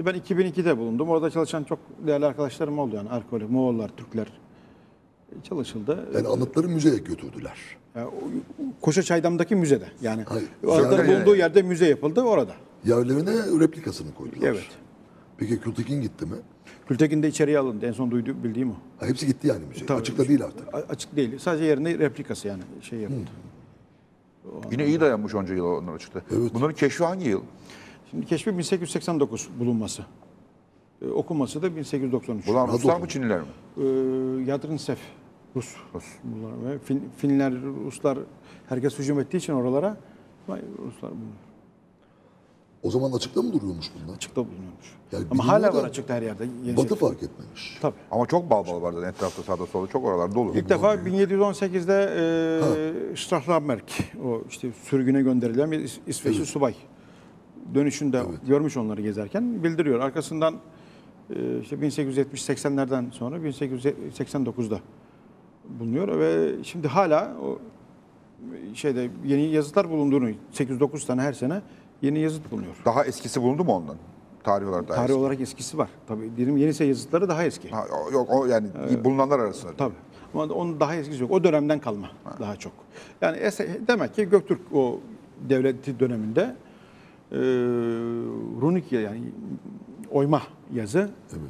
işte ben 2002'de bulundum. Orada çalışan çok değerli arkadaşlarım oldu yani. Arkeolog, Moğollar, Türkler çalışıldı. Yani anıtları müzeye götürdüler. Yani o- Koşa Çaydam'daki müzede. Yani Hayır. Söyle yani. bulunduğu yerde müze yapıldı orada. Yerlerine replikasını koydular. Evet. Peki Kültekin gitti mi? Kültekin de içeriye alındı. En son duyduğum, bildiğim o. Ha, hepsi gitti yani müzeye. Tabii. Açıkta değil artık. Açık değil. Sadece yerine replikası yani şey yapıldı. Yine iyi dayanmış onca yıl onlar çıktı. Evet. Bunların keşfi hangi yıl? Şimdi keşfi 1889 bulunması. Ee, okunması da 1893. Bunlar Radyo Ruslar mı? Çinliler mi? Ee, Yadrin Sef, Rus. Rus. Bunlar ve fin, Finler, Ruslar herkes hücum ettiği için oralara vay, Ruslar bunlar O zaman açıkta mı duruyormuş bunlar? açıkta bulunuyormuş. Yani Ama hala var açıkta her yerde. Yeni Batı şey. fark etmemiş. Tabii. Ama çok balbal vardı etrafta sağda solda çok oralar dolu. İlk defa 1718'de e, Strahlenberg, o işte sürgüne gönderilen bir İs- İsveçli subay dönüşünde görmüş onları gezerken bildiriyor. Arkasından e, işte 1870-80'lerden sonra 1889'da bulunuyor ve şimdi hala o şeyde yeni yazıtlar bulunduğunu 8-9 tane her sene yeni yazıt bulunuyor. Daha eskisi bulundu mu ondan? Tarih olarak daha Tarih eski. olarak eskisi var. Tabii diyelim yenise yazıtları daha eski. Ha, yok o yani bulunanlar arasında. Tabii. Ama onun daha eskisi yok. O dönemden kalma daha çok. Yani demek ki Göktürk o devleti döneminde e, runik yani oyma yazı Evet.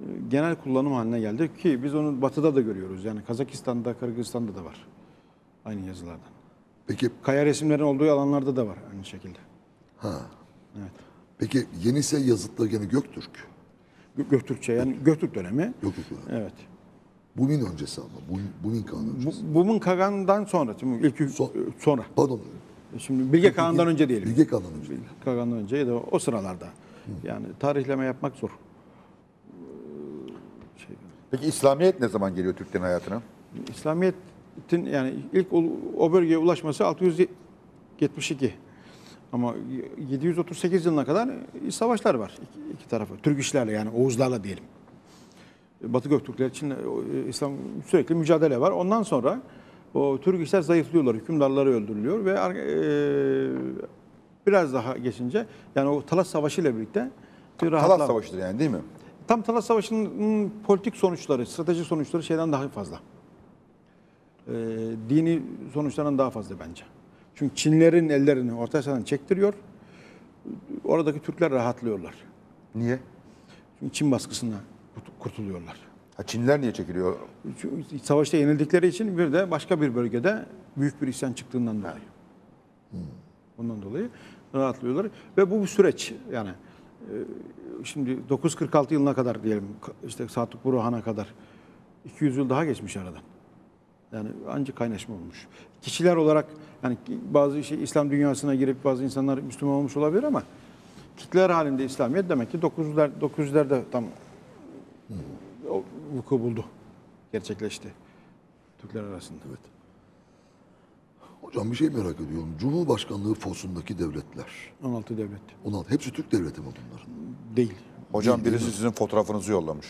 e, genel kullanım haline geldi ki biz onu batıda da görüyoruz. Yani Kazakistan'da, Kırgızistan'da da var aynı yazılardan. Peki Kaya resimlerin olduğu alanlarda da var aynı şekilde. ha. Evet. Peki Yenise yazıtları gene Göktürk. Gö- Göktürkçe yani Göktürk dönemi. Göktürk dönemi. Evet. Bunin öncesi ama. Bun, Bunin Kağan öncesi. Bu, Bumun Kagan'dan sonra, şimdi ilk So- sonra. Pardon. Şimdi Bilge Kağan'dan önce diyelim. Bilge Kağan'dan önce. Kagan'dan önce ya da o sıralarda. Yani tarihleme yapmak zor. Şey, Peki İslamiyet ne zaman geliyor Türklerin hayatına? İslamiyet'in yani ilk o, o bölgeye ulaşması 672. Ama 738 yılına kadar savaşlar var iki, iki tarafı. Türk işlerle yani Oğuzlarla diyelim. Batı Göktürkler için İslam sürekli mücadele var. Ondan sonra o Türk işler zayıflıyorlar, hükümdarları öldürülüyor ve e, biraz daha geçince yani o Talas Savaşı ile birlikte bir Talas Savaşı'dır yani değil mi? Tam Talas Savaşı'nın politik sonuçları, stratejik sonuçları şeyden daha fazla. Ee, dini sonuçlardan daha fazla bence. Çünkü Çinlerin ellerini Orta Asya'dan çektiriyor. Oradaki Türkler rahatlıyorlar. Niye? Çünkü Çin baskısına kurt- kurtuluyorlar. Ha, Çinliler niye çekiliyor? Savaşta yenildikleri için bir de başka bir bölgede büyük bir isyan çıktığından dolayı. Ondan dolayı rahatlıyorlar. Ve bu bir süreç yani. e, Şimdi 946 yılına kadar diyelim işte Sadık Burhan'a kadar 200 yıl daha geçmiş aradan. Yani ancak kaynaşma olmuş. Kişiler olarak yani bazı şey İslam dünyasına girip bazı insanlar Müslüman olmuş olabilir ama kitleler halinde İslamiyet demek ki 900'ler 900'lerde tam o vuku buldu. Gerçekleşti. Türkler arasında. Evet. Hocam bir şey merak ediyorum. Cumhurbaşkanlığı fosundaki devletler. 16 devlet. 16. Hepsi Türk devleti mi bunların? Değil. Hocam birisi sizin fotoğrafınızı yollamış.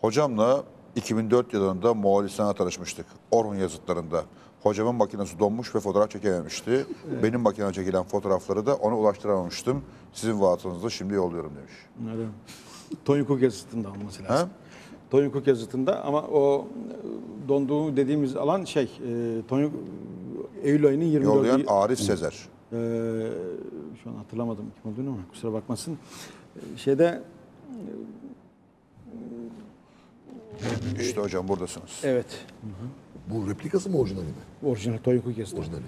Hocamla 2004 yılında Moğolistan'a tanışmıştık. Orhun yazıtlarında. Hocamın makinesi donmuş ve fotoğraf çekememişti. Benim makineme çekilen fotoğrafları da ona ulaştıramamıştım. Sizin vasıtanızla şimdi yolluyorum demiş. Nerede? Tony Cook yazıtında olması lazım. Ha? Tony Cook yazıtında ama o e, donduğu dediğimiz alan şey e, Tony Eylül ayının 24'ü. Yollayan Arif Sezer. Ee, şu an hatırlamadım kim olduğunu ama kusura bakmasın. Ee, Şeyde İşte hocam buradasınız. evet Bu replikası mı orijinali mi? orijinal Cook yazıtı. Orijinali.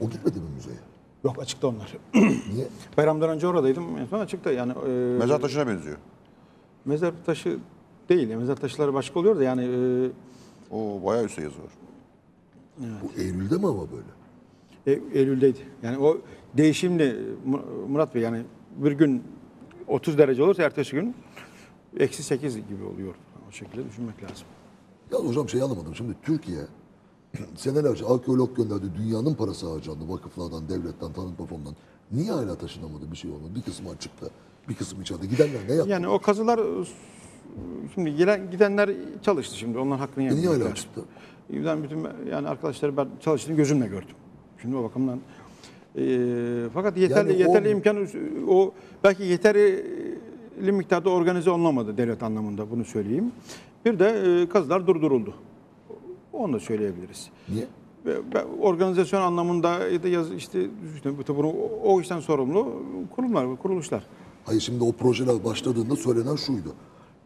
O gitmedi mi müzeye? Yok açıkta onlar. Niye? Bayramdan önce oradaydım. En son açıkta yani. e, Mezar taşına benziyor. mezar taşı değil. Mezar taşları başka oluyor da yani e, Oo bayağı üstte yazı var. Bu Eylül'de mi ama böyle? E, Eylül'deydi. Yani o değişimli Mu- Murat Bey yani bir gün 30 derece olursa ertesi gün eksi 8 gibi oluyor. O şekilde düşünmek lazım. Ya hocam şey anlamadım. Şimdi Türkiye senelerce arkeolog gönderdi. Dünyanın parası harcandı. Vakıflardan, devletten, tanıtma fonundan. Niye hala taşınamadı bir şey olmadı? Bir kısmı açıkta, bir kısmı içeride. Gidenler ne yaptı? Yani o kazılar şimdi gelen gidenler çalıştı şimdi. Onların hakkını E niye hala açıkta? Ben bütün yani arkadaşları ben çalıştığını gözümle gördüm. Şimdi o bakımdan Eee, fakat yeterli Yani o- yeterli imkan o belki yeterli miktarda organize olunamadı devlet anlamında bunu söyleyeyim. Bir de e, kazılar durduruldu. Onu da söyleyebiliriz. Niye? Organizasyon anlamında ya da yaz, işte, işte bunu, o işten sorumlu kurumlar, kuruluşlar. Hayır şimdi o projeler başladığında söylenen şuydu.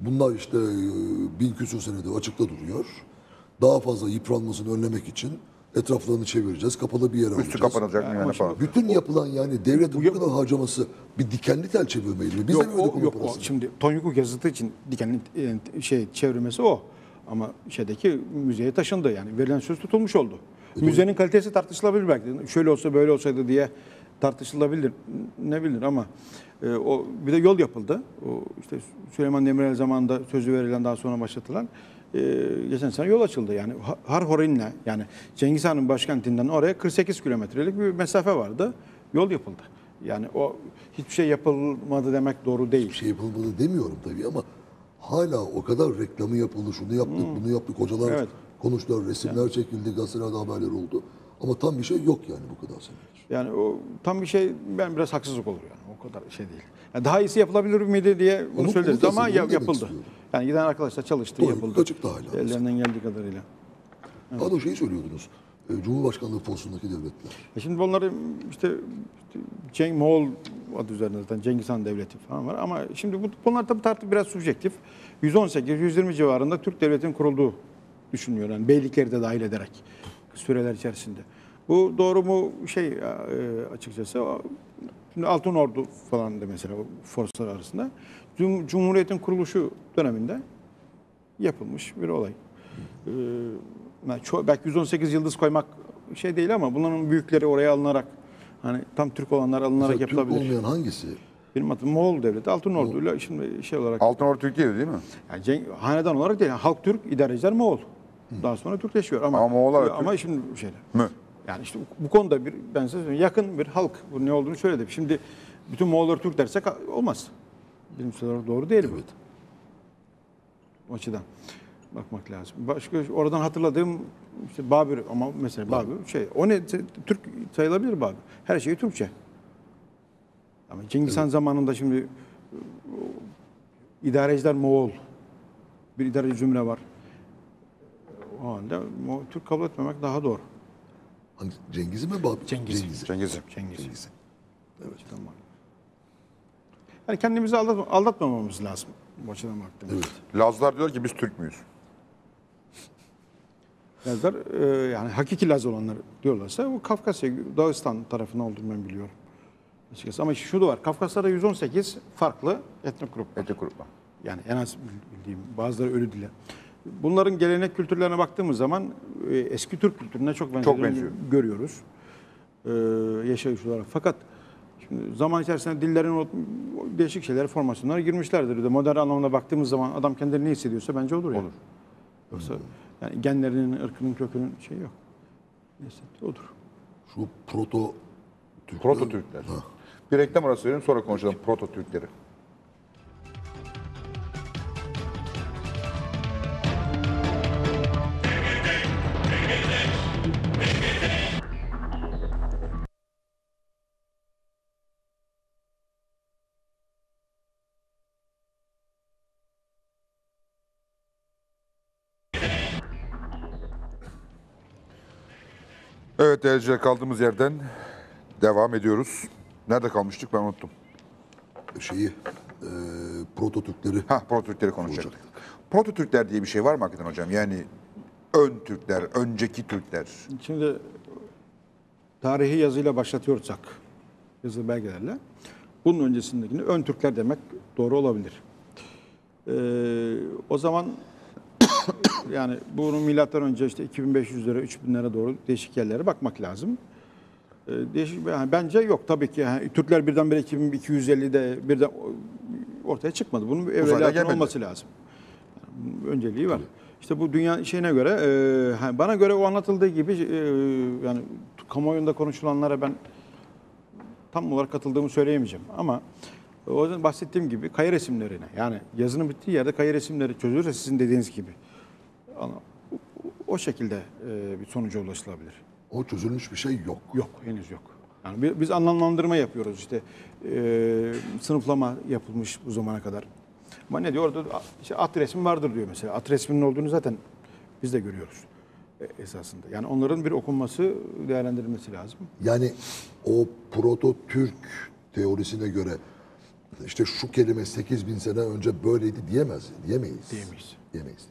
Bunlar işte e, bin küsur senedir açıkta duruyor. Daha fazla yıpranmasını önlemek için etraflarını çevireceğiz. Kapalı bir yere Üstü alacağız. kapanacak Yani yani falan. Bütün yapılan yani devletin bu kadar harcaması bir dikenli tel çevirmeydi mi? Biz yok, de mi o, yok o, şimdi Tonyukuk yazıtı için dikenli e, şey çevirmesi o. Ama şeydeki müzeye taşındı yani verilen söz tutulmuş oldu. Müzenin kalitesi tartışılabilir belki. Şöyle olsa böyle olsaydı diye tartışılabilir. Ne bilir ama e, o bir de yol yapıldı. O işte Süleyman Demirel zamanında sözü verilen daha sonra başlatılan e, geçen sene yol açıldı. Yani Ha- Harhorin'le yani Cengiz Han'ın başkentinden oraya 48 kilometrelik bir mesafe vardı. Yol yapıldı. Yani o hiçbir şey yapılmadı demek doğru değil. Bir şey yapılmadı demiyorum tabii ama hala o kadar reklamı yapıldı, şunu yaptık, bunu yaptık, hocalar Hmm. Evet. konuştular, resimler çekildi, gazetelerde haberler oldu. Ama tam bir şey yok yani bu kadar senedir. Yani o tam bir şey ben biraz haksızlık olur yani o kadar şey değil. Yani daha iyisi yapılabilir miydi diye bunu Onu- söyleriz ama yapıldı. istiyorum. Yani giden arkadaşlar çalıştı, Doğru, yapıldı. açık da hala. Ellerinden geldiği kadarıyla. Pardon şeyi söylüyordunuz. E, Cumhurbaşkanlığı forsundaki devletler. E şimdi bunları işte, Cenk Moğol adı üzerinde zaten Cengiz Han Devleti falan var ama şimdi bu, bunlar tabii tartı biraz subjektif. 118-120 civarında Türk Devleti'nin kurulduğu düşünülüyor. Yani beylikleri de dahil ederek süreler içerisinde. Bu doğru mu şey e, açıkçası şimdi Altın Ordu falan da mesela forslar arasında Cum- Cumhuriyet'in kuruluşu döneminde yapılmış bir olay. Ee, yani belki 118 yıldız koymak şey değil ama bunların büyükleri oraya alınarak hani tam Türk olanlar alınarak Mesela Türk yapılabilir. olmayan hangisi? Benim adım Moğol Devleti, Altın Ordu'yla şimdi şey olarak Altın Ordu Türkiye'de değil mi? yani Cenk- hanedan olarak değil. yani halk Türk, idareciler Moğol. Daha sonra Türkleşiyor ama Ama Moğollar da ama şimdi şeyler. Mü? Yani işte bu konuda bir ben size söyleyeyim, yakın bir halk bu ne olduğunu söyledim. Şimdi bütün Moğolları Türk dersek olmaz. Bilimsel olarak doğru değil. Evet. O açıdan bakmak lazım. Başka oradan hatırladığım işte Babür ama mesela Babür şey o ne Türk sayılabilir Babür. Her şeyi Türkçe. Ama Cengiz Han zamanında şimdi o, idareciler Moğol. Bir idareci zümre var. O Mo- Türk kabul etmemek daha doğru. Hangi, Cengiz'i mi? Bab Cengiz. Cengiz'i. Cengiz. Cengiz. Evet. Tamam. Yani kendimizi aldat, aldatmamamız lazım bu açıdan baktığımızda. Evet. Lazlar diyor ki biz Türk müyüz? Lazlar e, yani hakiki Laz olanlar diyorlarsa bu Kafkasya, Dağıstan tarafına olduğunu ben biliyorum. Açıkçası. Ama şu da var. Kafkaslar'da 118 farklı etnik grup var. Etnik grupla. Yani en az bildiğim bazıları ölü dile. Bunların gelenek kültürlerine baktığımız zaman e, eski Türk kültürüne çok benziyor. benziyor. Görüyoruz. E, yaşayış olarak. Fakat zaman içerisinde dillerin o değişik şeyler, formasyonlara girmişlerdir. De modern anlamda baktığımız zaman adam kendini ne hissediyorsa bence olur yani. Olur. Yoksa yani genlerinin, ırkının, kökünün şeyi yok. Ne hissettiği odur. Şu proto Türkler. Proto Türkler. Bir reklam arası verelim sonra konuşalım Proto Türkleri. Evet değerli kaldığımız yerden devam ediyoruz. Nerede kalmıştık ben unuttum. Şeyi, e, proto Türkleri. Ha Proto Türkleri konuşacaktık. Proto Türkler diye bir şey var mı hakikaten hocam? Yani ön Türkler, önceki Türkler. Şimdi tarihi yazıyla başlatıyorsak, yazılı belgelerle, bunun öncesindekini ön Türkler demek doğru olabilir. Ee, o zaman yani bunu milattan önce işte 2500'lere, 3000'lere doğru değişik yerlere bakmak lazım. E, değişik yani bence yok tabii ki. Yani Türkler birdenbire 2250'de birden ortaya çıkmadı. Bunun bir evveliyatın olması lazım. Yani önceliği var. İşte bu dünya şeyine göre e, bana göre o anlatıldığı gibi e, yani kamuoyunda konuşulanlara ben tam olarak katıldığımı söyleyemeyeceğim ama o yüzden bahsettiğim gibi kaya resimlerine yani yazının bittiği yerde kaya resimleri çözülürse sizin dediğiniz gibi o- şekilde e, bir sonuca ulaşılabilir. O çözülmüş bir şey yok. Yok, henüz yok. Yani bi- biz anlamlandırma yapıyoruz işte e, sınıflama yapılmış bu zamana kadar. Ama ne diyor orada işte at resmi vardır diyor mesela. At resminin olduğunu zaten biz de görüyoruz e, esasında. Yani onların bir okunması, değerlendirilmesi lazım. Yani o proto-Türk teorisine göre işte şu kelime 8000 sene önce böyleydi diyemez. Diyemeyiz. Diyemeyiz. Diyemeyiz.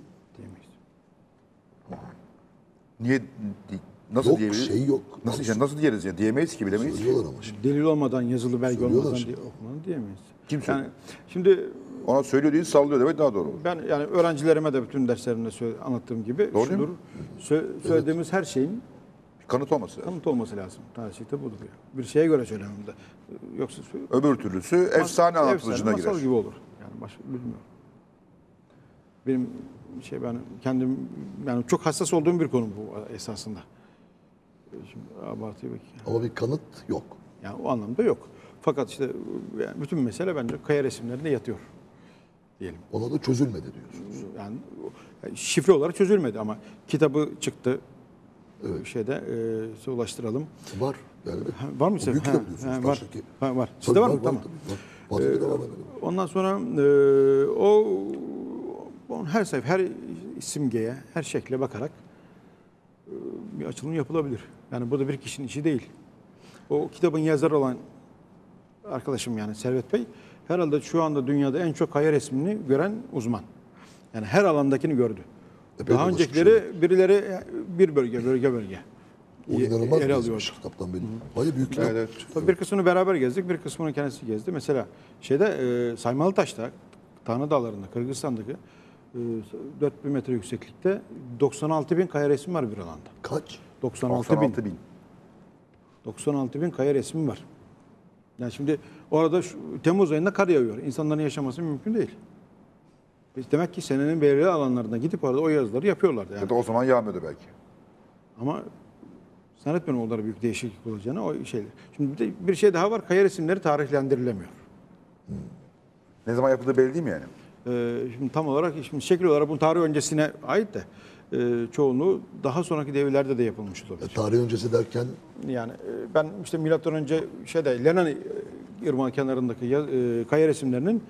Niye nasıl Yok, diyebiliriz? şey yok. Nasıl yani nasıl diyeriz ya? Diyemeyiz ki bilemeyiz. Söylüyorlar ama şimdi. Delil olmadan, yazılı belge olmadan şimdi. diye okumanı diyemeyiz. Kim yani, Şimdi Ona söylüyor değil sallıyor demek daha doğru olur. ben yani öğrencilerime de bütün derslerimde anlattığım gibi Doğru şudur. Sö- söylediğimiz her şeyin Bir kanıt olması lazım. kanıt olması lazım. Tarihçilikte budur ya. Bir şeye göre söylemem de. Yoksa Öbür türlüsü efsane anlatılışına masal girer. gibi olur. Yani başka bilmiyorum. Benim şey ben kendim yani çok hassas olduğum bir konu bu esasında. Şimdi abartıyor belki. Ama bir kanıt yok. Yani o anlamda yok. Fakat işte yani bütün mesele bence kaya resimlerinde yatıyor diyelim. Ona da çözülmedi diyorsunuz. Yani şifre olarak çözülmedi ama kitabı çıktı. Şeyde e, ulaştıralım. Var. Yani Ha, var mı sizde? Ha, ha, var. Ha, var. Sizde var mı? Var, Tamam. var. Devam edelim. Ondan sonra e, o onun her sayfa, her simgeye, her şekle bakarak e, bir açılım yapılabilir. Yani bu da bir kişinin işi değil. O kitabın yazarı olan arkadaşım yani Servet Bey herhalde şu anda dünyada en çok kaya resmini gören uzman. Yani her alandakini gördü. Epey Daha öncekileri birileri bir bölge, bölge, bölge. O inanılmaz ele bir alıyor. yazmış kitaptan benim. Hayır büyük kitap. Evet, evet. Bir kısmını beraber gezdik, bir kısmını kendisi gezdi. Mesela şeyde e, Saymalıtaş'ta, Tanrı Dağları'nda, Kırgızistan'daki e, 4000 metre yükseklikte 96 bin kaya resmi var bir alanda. Kaç? 96 bin. 96 bin. 96 bin kaya resmi var. Yani şimdi orada şu, Temmuz ayında kar yağıyor. İnsanların yaşaması mümkün değil. Biz Demek ki senenin belirli alanlarına gidip orada o yazıları yapıyorlardı. Yani. Ya da o zaman yağmıyordu belki. Ama zannetmiyorum onlara büyük değişiklik olacağını o şeyler. Şimdi bir, de bir şey daha var. Kaya resimleri tarihlendirilemiyor. Ne zaman yapıldığı belli değil mi yani? Ee, şimdi tam olarak şimdi şekil olarak bu tarih öncesine ait de e, çoğunluğu daha sonraki devirlerde de yapılmış E, olabilir. tarih öncesi derken Yani e, ben işte milattan önce şeyde Lenan e, Irmağı kenarındaki ya- e, kaya resimlerinin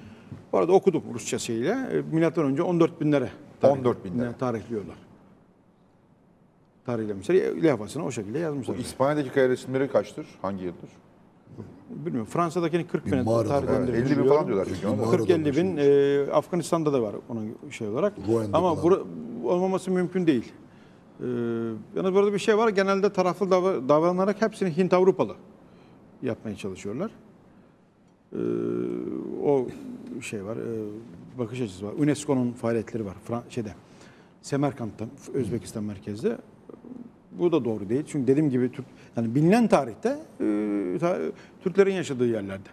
bu arada okudum Rusça şeyle. E, milattan önce 14 binlere 14 binlere. tarihliyorlar. Tarihlemişler. E, Levhasını o şekilde yazmışlar. İspanya'daki kaya resimleri kaçtır? Hangi yıldır? Bilmiyorum. Fransa'dakini 40 Bir bin mağarada var. Evet, tarihlendirilmiş. 50 bin falan diyorlar çünkü. Bir ona. mağara- 40-50 bin e, Afganistan'da da var onun şey olarak. Ruanda Ama bura, olmaması mümkün değil. E, yalnız burada bir şey var. Genelde taraflı dav- davranarak hepsini Hint Avrupalı yapmaya çalışıyorlar. E, o şey var. e, bakış açısı var. UNESCO'nun faaliyetleri var. Fran şeyde Semerkant'ta, Özbekistan merkezde. Bu da doğru değil. Çünkü dediğim gibi Türk, yani bilinen tarihte e, Türklerin yaşadığı yerlerde.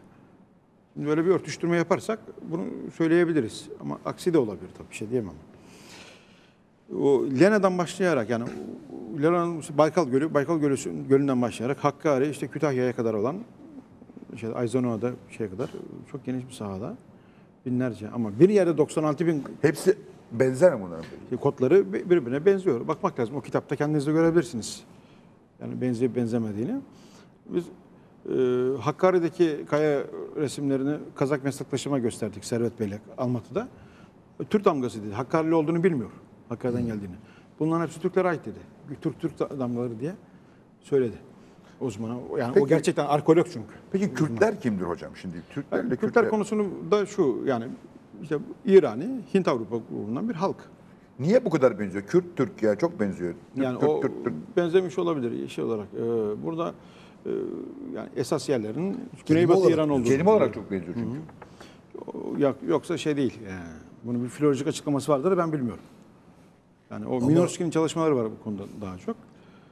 Şimdi böyle bir örtüştürme yaparsak bunu söyleyebiliriz. Ama aksi de olabilir tabii bir şey diyemem. O Lena'dan başlayarak yani Lena'nın Baykal Gölü, Baykal Gölü, Gölü'nden başlayarak Hakkari işte Kütahya'ya kadar olan işte Ayzanoa'da şeye kadar çok geniş bir sahada binlerce ama bir yerde 96 bin Hepsi benzer mi bunların? kodları birbirine benziyor. Bakmak lazım. O kitapta kendiniz de görebilirsiniz. Yani benzeyip benzemediğini. Biz e, Hakkari'deki kaya resimlerini Kazak meslektaşıma gösterdik Servet Bey'le Almatı'da. Türk damgası dedi. Hakkarili olduğunu bilmiyor. Hakkari'den geldiğini. Bunların hepsi Türklere ait dedi. Türk Türk damgaları diye söyledi. Uzmana. Yani o Peki- gerçekten arkeolog çünkü. Peki Kürtler kimdir hocam? Şimdi Türklerle Yani Kürtler, Kürtler konusunu da şu yani işte İrani, Hint Avrupa grubundan bir halk. Niye bu kadar benziyor? Kürt Türk ya çok benziyor. Türk, Yani Türk, o Türk, Türk. benzemiş olabilir şey olarak. Ee, burada e, yani esas yerlerin Güneybatı İran olduğu. Kelime olarak çok benziyor çünkü. Yok- Yoksa şey değil. Yani. Bunun bir filolojik açıklaması vardır ben bilmiyorum. Yani o Minorski'nin çalışmaları var bu konuda daha çok.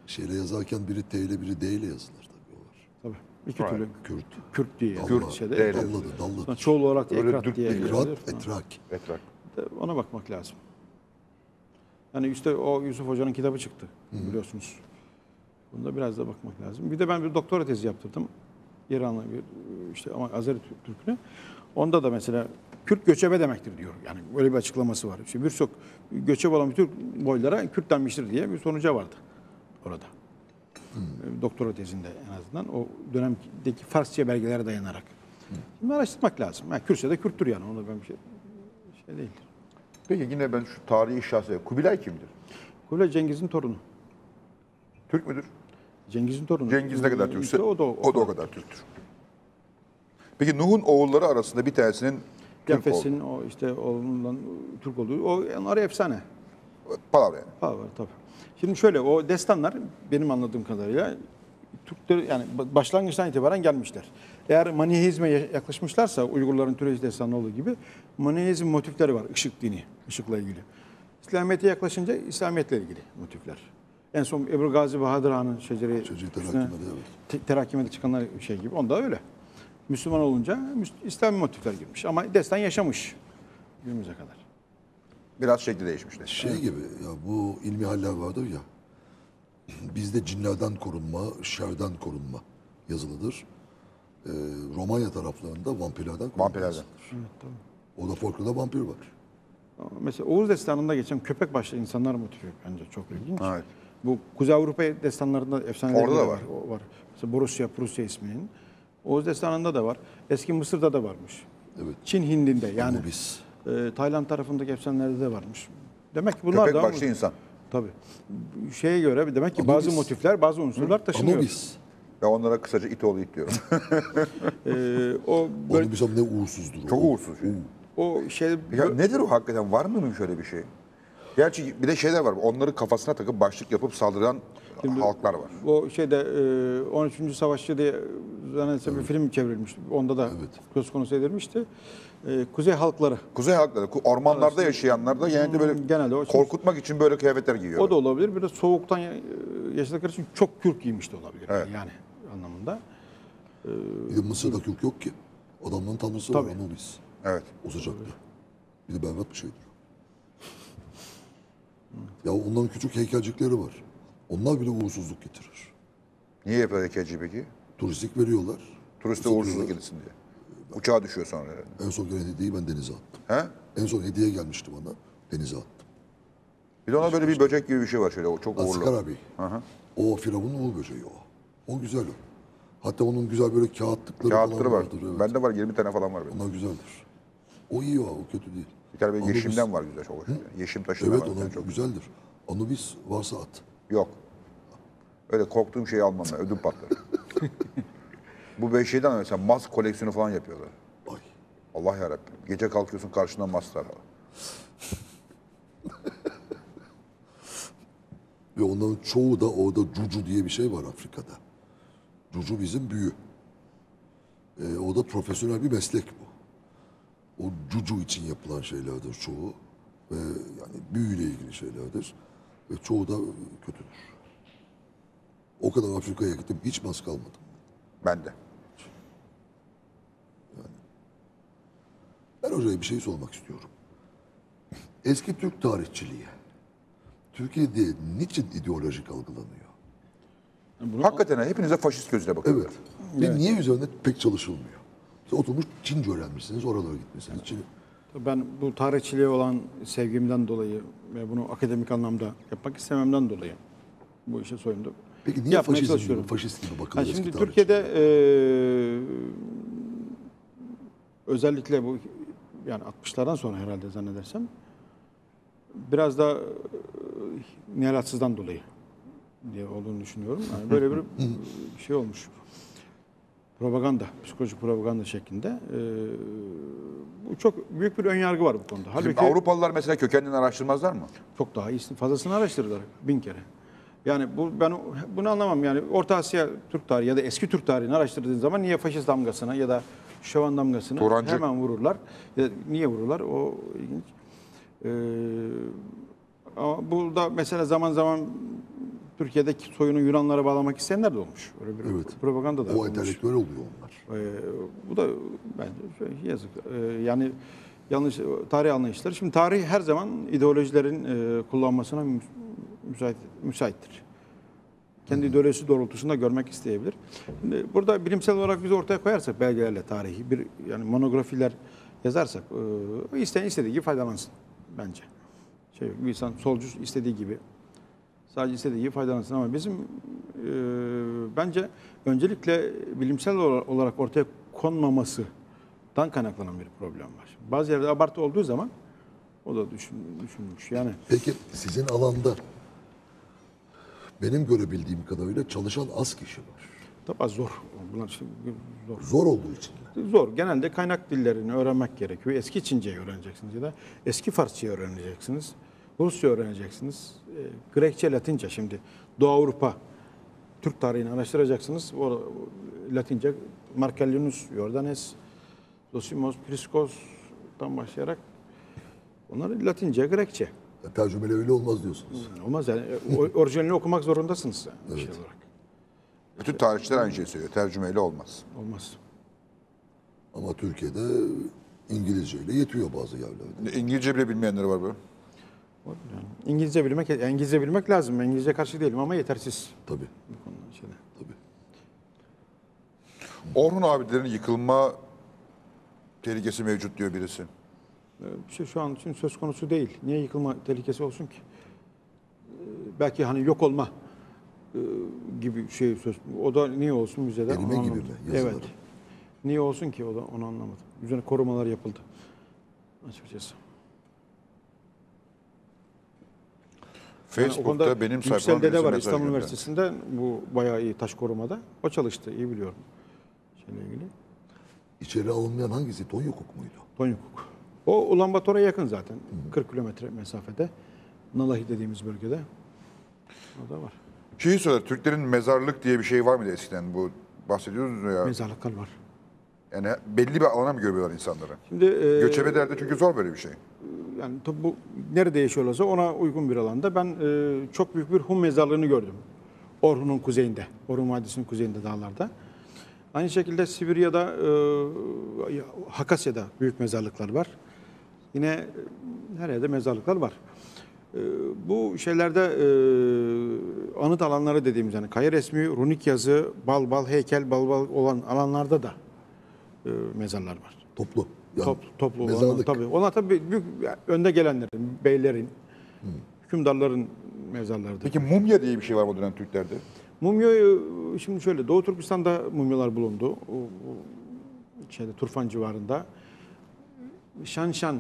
şeyle yazarken biri T ile biri D ile yazılır tabii. o var. Tabii. İki türlü Kürt. Kürt diye. Dalla, Kürt şeyde. Dalladı, dalladı. Çoğul olarak ekrat diye. falan. etrak. Etrak. Ona bakmak lazım. Yani işte o Yusuf Hoca'nın kitabı çıktı biliyorsunuz. Bunda biraz da bakmak lazım. Bir de ben bir doktora tezi yaptırdım. İranlı bir işte ama Azeri Türk- Türk'üne. Onda da mesela Kürt göçebe demektir diyor. Yani öyle bir açıklaması var. İşte birçok göçebe olan Türk boylara Kürt denmiştir diye bir sonuca vardı orada. E, Doktora tezinde en azından o dönemdeki Farsça belgelere dayanarak. Şimdi araştırmak lazım. Yani Kürtse de Kürttür yani. Onda ben bir şey, şey değildir. Peki yine ben şu tarihi şahsı Kubilay kimdir? Kubilay Cengiz'in torunu. Türk müdür? Cengiz'in torunu. Cengiz ne kadar Türkse o da o. o da o kadar Türktür. Peki Nuh'un oğulları arasında bir tanesinin Türk olduğu. Yafes'in o işte oğlundan Türk olduğu. O onlar efsane. Palavra yani. Var tabii. Şimdi şöyle o destanlar benim anladığım kadarıyla Türkler yani başlangıçtan itibaren gelmişler. Eğer Maniheizme yaklaşmışlarsa Uygurların Türeyiş destanı olduğu gibi Maniheizm motifleri var ışık dini, ışıkla ilgili. İslamiyet'e yaklaşınca İslamiyetle ilgili motifler. En son Ebru Gazi Bahadır Han'ın şeceri Terakkime'de, çıkanlar şey gibi. Onda öyle. Müslüman olunca İslami motifler girmiş. Ama destan yaşamış günümüze kadar. Biraz şekli değişmişler. Şey gibi ya bu ilmi haller vardır ya. Bizde cinlerden korunma, şerden korunma yazılıdır. Ee, Romanya taraflarında vampirlerden Vampirlerden. yazılıdır. Orada folklorda vampir var. Mesela Oğuz Destanı'nda geçen köpek başlı insanlar motifi bence çok ilginç. Evet. Bu Kuzey Avrupa destanlarında efsanelerinde Orada da de var. O var. Mesela Borussia Prussia isminin. Oğuz Destanı'nda da var. Eski Mısır'da da varmış. Evet. Çin Hindi'nde yani. Anubis. e, Tayland tarafındaki efsanelerde de varmış. Demek ki bunlar Köpek da başlı insan. Tabii. Şeye göre demek ki bazı Anubis. motifler, bazı unsurlar taşınıyor. Anubis. Ve onlara kısaca it oğlu it diyorum. E, o böyle, Anubis ama ne uğursuzdur. o. Çok uğursuz şey. o şey Ya nedir o hakikaten? Var mı şöyle bir şey? Gerçi bir de şeyler var. Onları kafasına takıp başlık yapıp saldıran halklar var. O şeyde e, 13. Savaşçı diye zannedersem bir film çevrilmişti. Onda da söz konusu edilmişti. E, Kuzey halkları. Kuzey halkları, ormanlarda yaşayanlar da genelde böyle Genelde o- korkutmak için böyle kıyafetler giyiyor. O da olabilir. Bir de soğuktan e, yaşadıkları için çok kürk giymiş de olabilir. Evet. Yani anlamında. Bir de Mısır'da kök yok ki. Adamların tanrısı var Tabii. Anubis. Evet. O sıcakta. Bir de berbat bir şeydir. Ya onların küçük heykelcikleri var. Onlar bile uğursuzluk getirir. Niye yapıyor heykelci peki? Turistik veriyorlar. Turiste Satıyorlar. uğursuzluk gitsin diye. Uçağa düşüyor sonra herhalde. En son gelen hediyeyi ben denize attım. He? En son hediye gelmişti bana. Denize attım. Bir de ona böyle bir böcek gibi bir şey var şöyle. O çok uğurlu. Askara Bey. Hı hı. O Firavun'un uğur böceği o. O güzel o. Hatta onun güzel böyle kağıtlıkları Kağıtları falan var. vardır. Evet. Bende var 20 tane falan var benim. Onlar güzeldir. O iyi o, o kötü değil. Bir tane böyle Anubis- yeşimden var güzel çok hoş. Yeşim taşından Evet var. onlar çok. güzeldir. Anubis varsa at. Yok. Öyle korktuğum şeyi almam ben. Ödüm patlar. Bu beş şeyden mesela mas koleksiyonu falan yapıyorlar. Ay. Allah yarabbim. Gece kalkıyorsun karşında maslar var. Ve onların çoğu da orada cucu diye bir şey var Afrika'da. Cucu bizim büyü. Ee, o da profesyonel bir meslek bu. O cucu için yapılan şeylerdir çoğu. Ve yani büyüyle ilgili şeylerdir. Ve çoğu da kötüdür. O kadar Afrika'ya gittim hiç mas kalmadım. Ben de. Ben hocaya bir şey sormak istiyorum. Eski Türk tarihçiliği Türkiye'de niçin ideolojik algılanıyor? Bunu Hakikaten ha, hepinize faşist gözüyle bakıyorlar. Evet. Ve niye üzerinde pek çalışılmıyor? Siz oturmuş Çince öğrenmişsiniz, oralara gitmişsiniz. Çin, Ben bu tarihçiliğe olan sevgimden dolayı ve bunu akademik anlamda yapmak istememden dolayı bu işe soyundum. Peki niye Yapmaya faşizm gibi, faşist gibi Ha, bakılır eski şimdi? Türkiye'de eee, özellikle bu yani 60'lardan sonra herhalde zannedersem biraz da eee, Nihal dolayı diye olduğunu düşünüyorum. Yani böyle bir şey olmuş. Propaganda, psikolojik propaganda şeklinde. Eee, bu çok büyük bir önyargı var bu konuda. Şimdi Halbuki Avrupalılar mesela kökenini araştırmazlar mı? çok daha iyisini, fazlasını araştırdılar bin kere. Yani bu ben bunu anlamam yani Orta Asya Türk tarihi ya da eski Türk tarihini araştırdığın zaman niye faşist damgasına ya da şövan damgasına Turancı. hemen vururlar. Ya niye vururlar? O ilginç. Ee, ama burada mesela zaman zaman Türkiye'deki soyunu Yunanlara bağlamak isteyenler de olmuş. Öyle bir Evet. propaganda da O olmuş. entelektüel oluyor onlar. Ee, bu da bence yazık. Ee, yani yanlış tarih anlayışları. Şimdi tarih her zaman ideolojilerin e, kullanmasına mü- müsait, müsaittir. Kendi ideolojisi doğrultusunda görmek isteyebilir. Şimdi burada bilimsel olarak biz ortaya koyarsak belgelerle tarihi bir yani monografiler yazarsak e, isteyen istediği gibi faydalansın bence. Şey, bir insan solcu istediği gibi Sadece istediği gibi faydalansın ama bizim e, bence öncelikle bilimsel ola- olarak ortaya konmamasından kaynaklanan bir problem var. Bazı yerde abartı olduğu zaman o da düşün, düşünmüş. Yani Peki sizin alanda benim görebildiğim kadarıyla çalışan az kişi var. tabi zor. Bunlar işte zor. Zor olduğu için. Zor. Genelde kaynak dillerini öğrenmek gerekiyor. Eski Çince'yi öğreneceksiniz ya da eski Farsçayı öğreneceksiniz. Rusça öğreneceksiniz. E, Grekçe, Latince şimdi Doğu Avrupa Türk tarihini araştıracaksınız. O, o Latince Marcellinus, Jordanes, Zosimos, Priskos'tan başlayarak onlar Latince, Grekçe. Ya, tercümeli öyle olmaz diyorsunuz. Olmaz yani. E, Orijinalini okumak zorundasınız yani şey olarak. Bütün tarihçiler aynı şeyi söylüyor. Tercümeyle olmaz. Olmaz. Ama Türkiye'de İngilizceyle yetiyor bazı yerlerde. İngilizce bile bilmeyenleri var böyle. İngilizce bilmek, yani İngilizce bilmek lazım. Ben İngilizce karşı değilim ama yetersiz. Tabii, bu konuda şeyler. tabii. Orhun abilerin yıkılma tehlikesi mevcut diyor birisi. Ee, Bir şey şu an için söz konusu değil. Niye yıkılma tehlikesi olsun ki? Ee, Belki hani yok olma e, gibi şey söz. O da niye olsun müzede? Erime onu gibi mi? Evet. Niye olsun ki o da onu anlamadım. Üzerine korumalar yapıldı. Açıkçası. Yani o Facebook'ta konuda benim sayfama Yüksel Dede birisi var İstanbul gönderdi. Üniversitesi'nde bu bayağı iyi taş korumada. O çalıştı iyi biliyorum. Şeyle ilgili. İçeri alınmayan hangisi? Tonyukuk muydu? Tonyukuk. O Ulan Bator'a yakın zaten. 40 kilometre mesafede. Nalahi dediğimiz bölgede. O da var. Şeyi sorar, Türklerin mezarlık diye bir şey var mıydı eskiden bu bahsediyoruz ya. Mezarlıklar var. Yani belli bir alana mı görüyorlar insanları? Şimdi e, Göçebe derdi çünkü zor böyle bir şey. Yani tabii bu nerede yaşıyorlarsa ona uygun bir alanda. Ben e, çok büyük bir Hun mezarlığını gördüm. Orhun'un kuzeyinde. Orhun Vadisi'nin kuzeyinde dağlarda. Aynı şekilde Sibirya'da, e, Hakasya'da büyük mezarlıklar var. Yine e, her yerde mezarlıklar var. E, bu şeylerde e, anıt alanları dediğimiz yani kaya resmi, runik yazı, bal bal heykel, bal bal olan alanlarda da e, mezarlar var. Toplu. Yani Top, toplu mezarlık. tabii. Onlar tabii büyük önde gelenlerin, beylerin, hükümdarların mezarlarıdır. Peki mumya diye bir şey var mı o dönem Türklerde? Mumya şimdi şöyle Doğu Türkistan'da mumyalar bulundu. O, o şeyde Turfan civarında. Şan Şan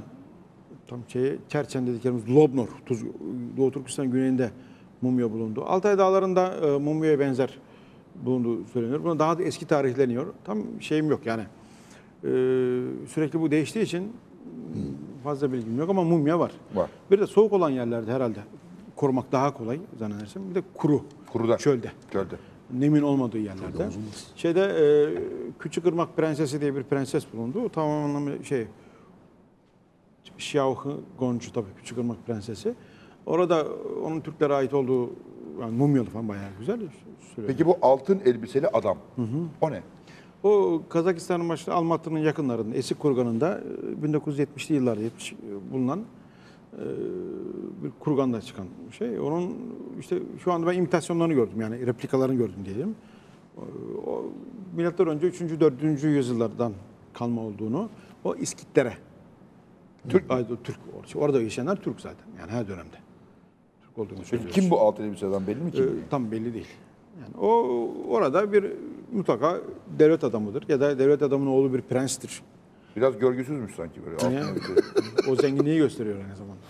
tam şeye Çerçen dediklerimiz Lobnor, Tuz, Doğu Türkistan güneyinde mumya bulundu. Altay dağlarında e, mumyaya benzer bulunduğu söyleniyor. Buna daha da eski tarihleniyor. Tam şeyim yok yani. E, sürekli bu değiştiği için fazla bilgim yok ama mumya var. Var. Bir de soğuk olan yerlerde herhalde korumak daha kolay zannedersem. Bir de kuru. Kuruda. Çölde. Çölde. Nemin olmadığı yerlerde. Şeyde e, Küçük Irmak Prensesi diye bir prenses bulundu. O tamamen şey Şiaohu Goncu tabii Küçük Irmak Prensesi. Orada onun Türklere ait olduğu yani mumyalı falan bayağı güzel. Peki bu altın elbiseli adam. O ne? O Kazakistan'ın başında Almatı'nın yakınlarında, Esik Kurganı'nda e, 1970'li yıllarda 70 bulunan e, bir kurganda çıkan şey. Onun işte şu anda ben imitasyonlarını gördüm yani replikalarını gördüm diyelim. O, milattan önce 3. 4. yüzyıllardan kalma olduğunu o İskitlere Türk o Türk orada yaşayanlar Türk zaten yani her dönemde. Türk olduğunu söylüyoruz. kim bu altın elbiseli adam belli mi kim? Ee, tam belli değil. Yani o orada bir mutlaka devlet adamıdır ya da devlet adamının oğlu bir prenstir. Biraz görgüsüzmüş sanki böyle. altın Yani o zenginliği gösteriyor aynı zamanda.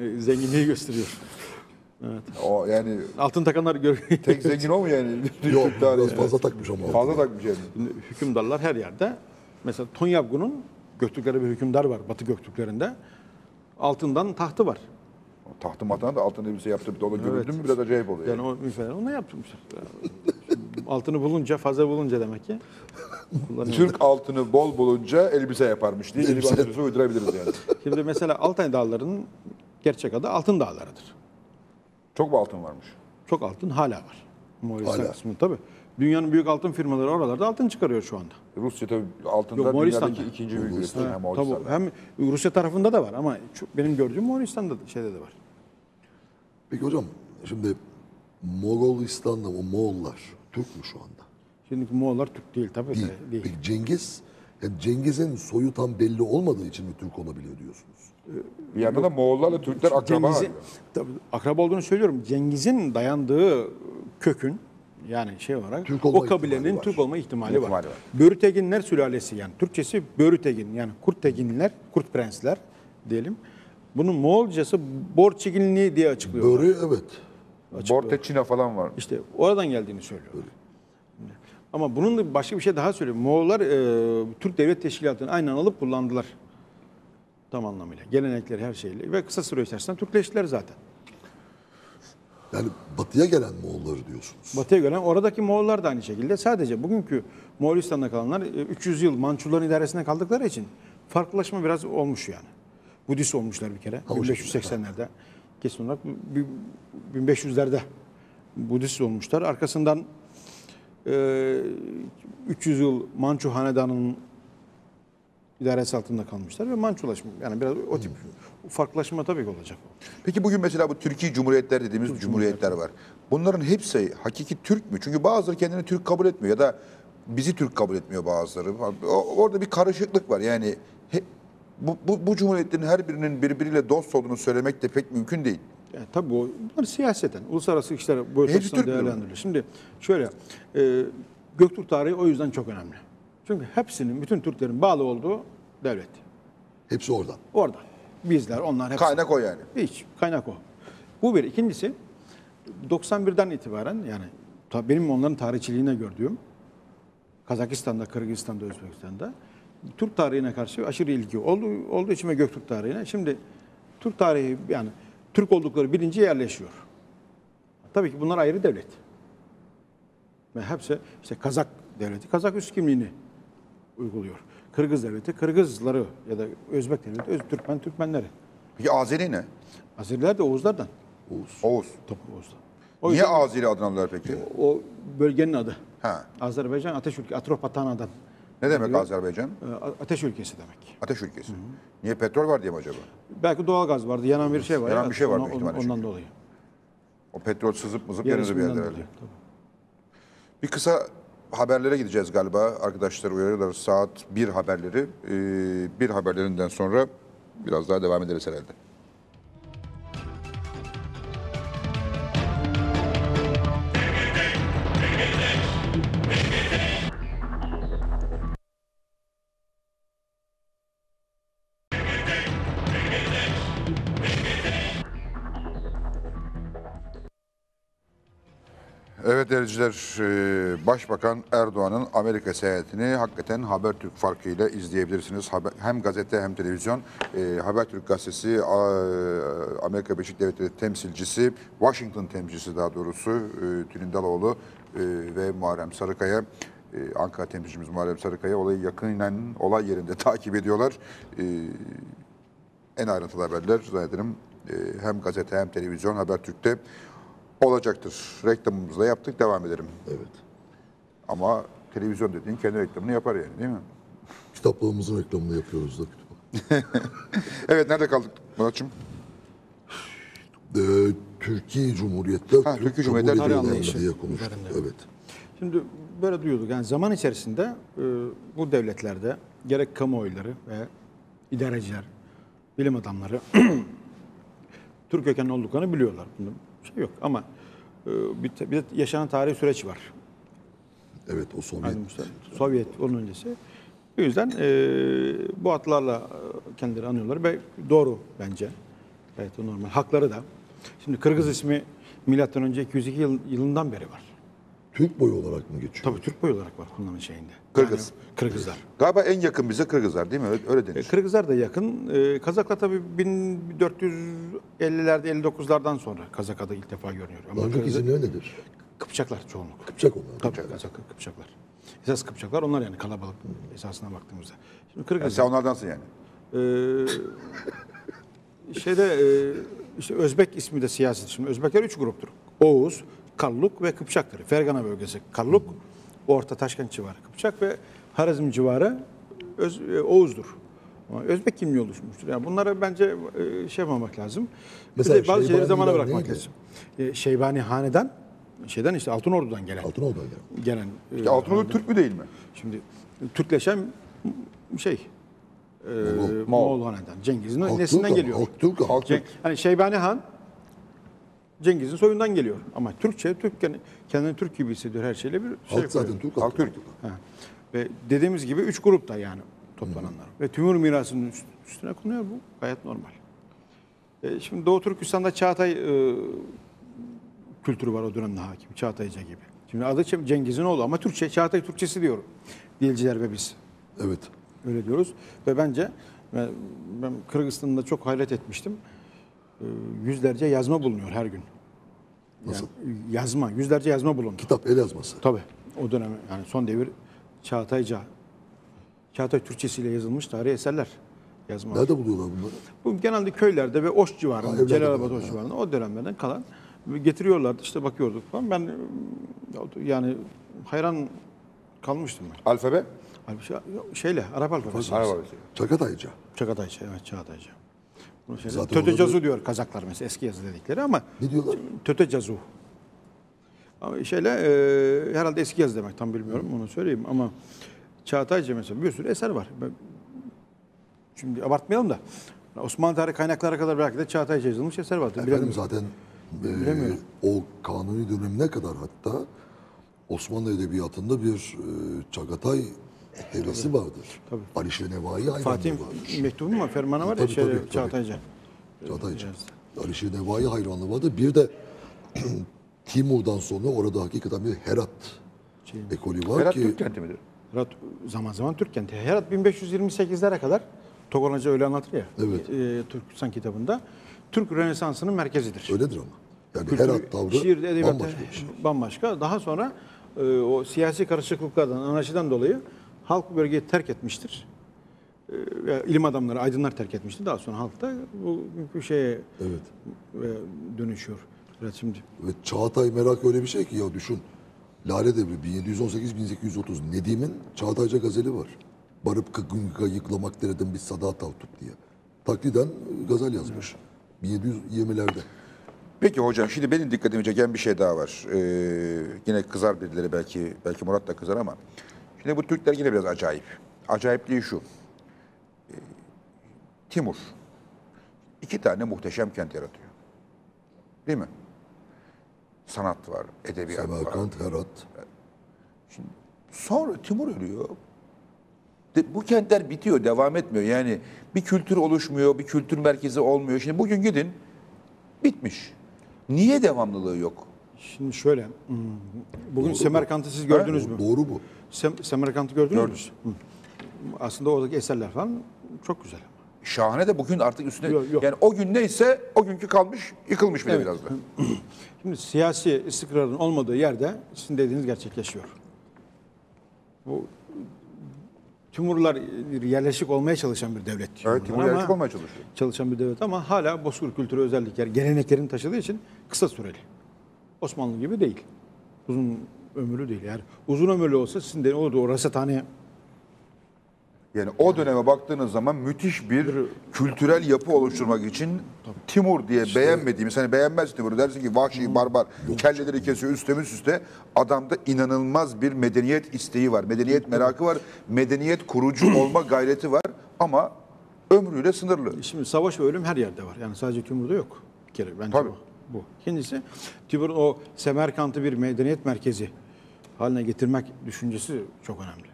Ee, zenginliği gösteriyor. O yani Altın takanlar gör. tek zengin o mu yani? Yok, biraz fazla takmış ama. Fazla takmış yani. Şimdi hükümdarlar her yerde. Mesela Tonyavgun'un Göktürklerde bir hükümdar var Batı Göktürklerinde. Altından tahtı var. Tahtı matana da altın elbise yaptı bir de onu görüldün mü biraz acayip oluyor. Yani o müfeder onu yapmışlar. Altını bulunca, fazla bulunca demek ki. Türk altını bol bulunca elbise yaparmış diye Elbise. atasözü uydurabiliriz yani. Şimdi mesela Altay Dağları'nın gerçek adı Altın Dağları'dır. Çok mu altın varmış? Çok altın hala var. Moğolistan Hala. kısmı tabii. Dünyanın büyük altın firmaları oralarda altın çıkarıyor şu anda. Rusya tabii altında Yok, dünyadaki ikinci büyük ülke. Ha, Yani tabii, hem Rusya tarafında da var ama şu- benim gördüğüm Moğolistan'da da- şeyde de var. Peki hocam şimdi Moğolistan'da o Moğollar Türk mü şu anda? Şimdiki Moğollar Türk değil tabii Değil. de değil. Peki Cengiz yani Cengiz'in soyu tam belli olmadığı için mi Türk olabiliyor diyorsunuz? Bir yandan da Moğollarla Türkler akraba Cengiz'in tabii akraba olduğunu söylüyorum. Cengiz'in dayandığı kökün yani şey olarak Türk o kabilenin. Türk olma ihtimali, İhtimali var. var. Börüteginler sülalesi yani Türkçesi Börütegin yani Kurtteginler, Kurt prensler diyelim. Bunun Moğolcası Borçiginli diye açıklıyorlar. Börü evet. Borteçina falan var. İşte oradan geldiğini söylüyorlar. Ama bunun da başka bir şey daha söyleyeyim. Moğollar e, Türk Devlet Teşkilatı'nı aynen alıp kullandılar. Tam anlamıyla. Gelenekleri her şeyle. Ve kısa süre içerisinde Türkleştiler zaten. Yani batıya gelen Moğolları diyorsunuz. Batıya göre oradaki Moğollar da aynı şekilde. Sadece bugünkü Moğolistan'da kalanlar e, 300 yıl Mançurların idaresinde kaldıkları için farklılaşma biraz olmuş yani. Budist olmuşlar bir kere. Ha, o 1580'lerde. Kesin olarak bi- 1500'lerde Budist olmuşlar. Arkasından e, 300 yıl Mançu Hanedanı'nın idaresi altında kalmışlar ve Mançulaşma. Yani biraz o tip farklılaşma tabii ki olacak. Peki bugün mesela bu Türkiye Cumhuriyetler dediğimiz cumhuriyetler var. Bunların hepsi hakiki Türk mü? Çünkü bazıları kendini Türk kabul etmiyor ya da bizi Türk kabul etmiyor bazıları. Orada bir karışıklık var. Yani he- bu, bu, bu cumhuriyetlerin her birinin birbiriyle dost olduğunu söylemek de pek mümkün değil. Yani tabii bu bunlar siyaseten, uluslararası işler boyut Hepsi açısından Türk mü? değerlendiriliyor. Şimdi şöyle, e, Göktürk tarihi o yüzden çok önemli. Çünkü hepsinin, bütün Türklerin bağlı olduğu devlet. Hepsi oradan. Orada. Bizler, onlar hepsi. Kaynak o yani. Hiç, kaynak o. Bu bir. İkincisi, 91'den itibaren yani benim onların tarihçiliğine gördüğüm, Kazakistan'da, Kırgızistan'da, Özbekistan'da Türk tarihine karşı aşırı ilgi olduğu, olduğu için ve Göktürk tarihine. Şimdi Türk tarihi yani Türk oldukları bilinci yerleşiyor. Tabii ki bunlar ayrı devlet. Ve hepsi işte Kazak devleti, Kazak üst kimliğini uyguluyor. Kırgız devleti, Kırgızları ya da Özbek devleti, Öz Türkmen, Türkmenleri. Peki Azeri ne? Azeriler de Oğuzlardan. Oğuz. Oğuz. Tabii Oğuz'dan. O Niye yüzden Azeri adını aldılar peki? o bölgenin adı. Ha. Azerbaycan Ateş Ülkesi, Atropatana'dan. Ne demek Azerbaycan? Ee, Ateş ülkesi demek. Ateş ülkesi. Niye petrol var diye mi acaba? Belki doğal gaz vardı, yanan bir şey var. Yanan ya, bir şey var ondan- Ondan çünkü. dolayı. O petrol sızıp mızıp yanıyordu bir dolayı. Tabii. Bir kısa haberlere gideceğiz galiba. Arkadaşlar uyarıyorlar saat 1 haberleri. Ee, bir haberlerinden sonra biraz daha devam ederiz herhalde. Evet değerciler, e, Başbakan Erdoğan'ın Amerika seyahatini hakikaten Habertürk farkıyla izleyebilirsiniz. Hem gazete hem televizyon. E, Habertürk gazetesi, Amerika Birleşik Devletleri temsilcisi, Washington temsilcisi daha doğrusu e, Tülin Daloğlu e, ve Muharrem Sarıkaya, Ankara temsilcimiz Muharrem Sarıkaya olayı yakinen olay yerinde takip ediyorlar. En ayrıntılı haberler zannederim hem gazete hem televizyon Habertürk'te olacaktır. Reklamımızı da yaptık, devam edelim. Evet. Ama televizyon dediğin kendi reklamını yapar yani değil mi? Kitaplarımızın reklamını yapıyoruz da. Evet, nerede kaldık Muratçım? Ee, Türkiye Cumhuriyetler, Ha, Türk Türkiye Cumhuriyetler Cumhuriyetleri anlayışı diye konuştuk. Evet. Şimdi böyle duyuyorduk. Yani zaman içerisinde e, bu devletlerde gerek kamuoyları ve idareciler, bilim adamları Türk kökenli olduklarını biliyorlar. Bir şey yok ama e, bir, bir de yaşanan tarihi süreç var. Evet o Sovyet. İşte Sovyet onun öncesi. O yüzden e, bu atlarla e, kendileri anıyorlar ve doğru bence. Evet o normal. Hakları da. Şimdi Kırgız ismi milattan önce 202 yıl, yılından beri var. Türk boyu olarak mı geçiyor? Tabii Türk boyu olarak var kullanım şeyinde. Kırgız. Yani Kırgızlar. Galiba en yakın bize Kırgızlar değil mi? Öyle, öyle denir. Kırgızlar da yakın. E, Kazaklar tabii 1450'lerde 59'lardan sonra Kazak adı ilk defa görünüyor. Ama Kırgız- isimleri nedir? Kıpçaklar çoğunluk. Kıpçak onlar. Tabii Kazaklar, Kıpçaklar. Esas Kıpçaklar onlar yani kalabalık esasına baktığımızda. Şimdi Yani Kırgızlar. sen onlardansın yani. Ee, şeyde e, işte Özbek ismi de siyasi. Şimdi Özbekler üç gruptur. Oğuz, Kalluk ve Kıpçaktır. Fergana bölgesi Kalluk, Orta Taşkent civarı Kıpçak ve Harazm civarı Öz, e, Oğuz'dur. Ama Özbek kimliği oluşmuştur. Yani bunlara bence e, şey yapmamak lazım. Mesela bir de bazı şeyleri zamana bırakmak neydi? lazım. E, Şeybani Hanedan, şeyden işte Altınordu'dan gelen. Altınordu'dan geldi. gelen e, İşte Altınoluk Türk mü değil mi? Şimdi Türkleşen şey e, Moğol Hanedan. Cengiz'in nesinden Halk geliyor. Halk Türk ama. Ceng- hani Şeybani Han Cengiz'in soyundan geliyor. Ama Türkçe, Türk kendi- kendini Türk gibi hissediyor her şeyle bir şey Halk zaten. Türk. Halk Türk. Ha. Ve dediğimiz gibi üç grupta yani toplananlar. Ve tümür mirasının üst- üstüne konuyor bu. Gayet normal. E, şimdi Doğu Türkistan'da Çağatay e, kültürü var o dönemde hakim. Çağatayca gibi. Şimdi adı Cengiz'in oğlu ama Türkçe, Çağatay Türkçesi diyor. Dilciler ve biz. Evet. Öyle diyoruz. Ve bence ben, ben Kırgızistan'da çok hayret etmiştim. Ee, Yüzlerce yazma bulunuyor her gün. Yani Nasıl? yazma, yüzlerce yazma bulundu. Kitap el yazması. Tabii. O dönem yani son devir Çağatayca, Çağatay Türkçesiyle yazılmış tarihi eserler. Yazma. Nerede buluyorlar bunları? Bu genelde köylerde ve Oş civarında, Celalabad Oş civarında o dönemlerden kalan getiriyorlardı işte bakıyorduk falan. Ben yani hayran kalmıştım ben. Alfabe? Halbuki şey- şeyle Arap alfabesi. Araba. Çakatayca. Çağatayca, evet Çağatayca. Zaten Töte cazu diyor Kazaklar mesela eski yazı dedikleri ama Ne diyorlar? töte cazu. Ama şeyle e, herhalde eski yazı demek tam bilmiyorum onu söyleyeyim ama Çağatayca mesela bir sürü eser var. Ben- Şimdi abartmayalım da Osmanlı tarihi kaynaklara kadar belki de Çağatayca yazılmış eser vardır. Efendim Bilemiyorum. zaten e, o kanuni dönemine kadar hatta Osmanlı Edebiyatı'nda bir e, Çagatay hevesi vardır. Tabii. Alişe Nevai hayranlığı Fatih'in vardır. mektubu mu fermanı var ya Tabii, şey. Çağatayca. Çağatayca. Alişe Nevai hayranlığı vardır. Bir de Timur'dan sonra orada hakikaten bir Herat Şey, ekolü var Berat ki Türk kenti midir? Herat zaman zaman Türk kenti. Herat 1528'lere kadar Togon Hoca öyle anlatır ya. Evet. E, Türkistan kitabında. Türk Rönesansı'nın merkezidir. öyledir ama. Yani Kültürü, Herat tavrı edebiyatta bambaşka bir şey. bambaşka. Daha sonra e, o siyasi karışıklıklardan, anarşiden dolayı halk bölgeyi terk etmiştir. E, ve ilim adamları, aydınlar terk etmiştir. Daha sonra halk da bu bu şeye Evet. e, dönüşüyor. Evet şimdi. Ve Çağatay merak öyle bir şey ki ya düşün. Lale Devri 1718-1830 Nedim'in Çağatayca gazeli var. Barıp kıkınka yıklamak dereden bir sadat tut diye. Takliden gazel yazmış. 1720'lerde. Peki hocam şimdi benim dikkatimi çeken bir şey daha var. Ee, yine kızar birileri belki belki Murat da kızar ama şimdi bu Türkler yine biraz acayip. Acayipliği şu. Ee, Timur iki tane muhteşem kent yaratıyor. Değil mi? Sanat var, edebiyat var. Semerkant, Herat. Sonra Timur ölüyor. De- bu kentler bitiyor, devam etmiyor. Yani bir kültür oluşmuyor, bir kültür merkezi olmuyor. Şimdi bugün gidin, bitmiş. Niye devamlılığı yok? Şimdi şöyle. hmm, Bugün Semerkant'ı siz gördünüz mü? Doğru bu. Sem- Semerkant'ı gördünüz mü? Gördüm. Hı. Aslında oradaki eserler falan çok güzel. Şahane de bugün artık üstüne Yok, yok. yani o gün neyse o günkü kalmış, yıkılmış bile Evet. biraz da. Şimdi siyasi istikrarın olmadığı yerde sizin dediğiniz gerçekleşiyor. Bu Timurlar yerleşik olmaya çalışan bir devlet. Evet, Timur yerleşik olmaya çalışıyor. Çalışan bir devlet ama hala Bozkır kültürü özellikler, geleneklerini taşıdığı için kısa süreli. Osmanlı gibi değil. Uzun ömürlü değil. Yani uzun ömürlü olsa sizin de olurdu. O rasathane Yani o döneme baktığınız zaman müthiş bir kültürel yapı oluşturmak için Timur diye beğenmediğimiz, hani beğenmez Timur'u dersin ki vahşi, barbar, kelleleri kesiyor üstte üste. Adamda inanılmaz bir medeniyet isteği var, medeniyet merakı var, medeniyet kurucu olma gayreti var ama ömrüyle sınırlı. Şimdi savaş ve ölüm her yerde var. Yani sadece Timur'da yok. Bir kere bence Tabii. bu. bu. İkincisi Timur'un o Semerkant'ı bir medeniyet merkezi haline getirmek düşüncesi çok önemli.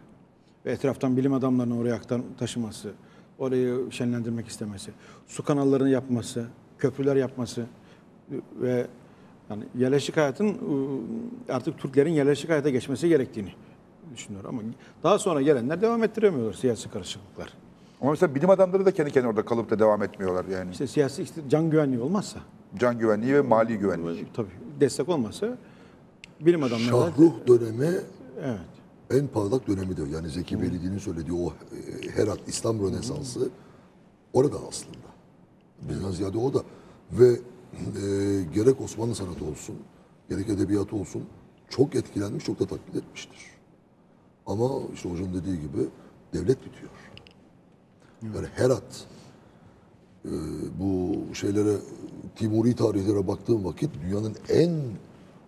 Ve etraftan bilim adamlarını oraya taşıması, orayı şenlendirmek istemesi, su kanallarını yapması, köprüler yapması ve yani yerleşik hayatın artık Türklerin yerleşik hayata geçmesi gerektiğini düşünüyor ama daha sonra gelenler devam ettiremiyorlar siyasi karışıklıklar. Ama mesela bilim adamları da kendi kendine orada kalıp da devam etmiyorlar yani. İşte siyasi işte can güvenliği olmazsa Can güvenliği ve mali güvenliği. Tabii destek olmasa bilim adamları da- Şahruh dönemi evet. en parlak dönemidir. Yani Zeki Velidi'nin söylediği o e, Herat İslam Rönesansı orada aslında. Bizden ziyade o da. Ve gerek Osmanlı sanatı olsun, gerek edebiyatı olsun çok etkilenmiş, çok da taklit etmiştir. Ama işte hocam dediği gibi devlet bitiyor. Yani Herat, e, bu şeylere, Timuri tarihlere baktığım vakit dünyanın en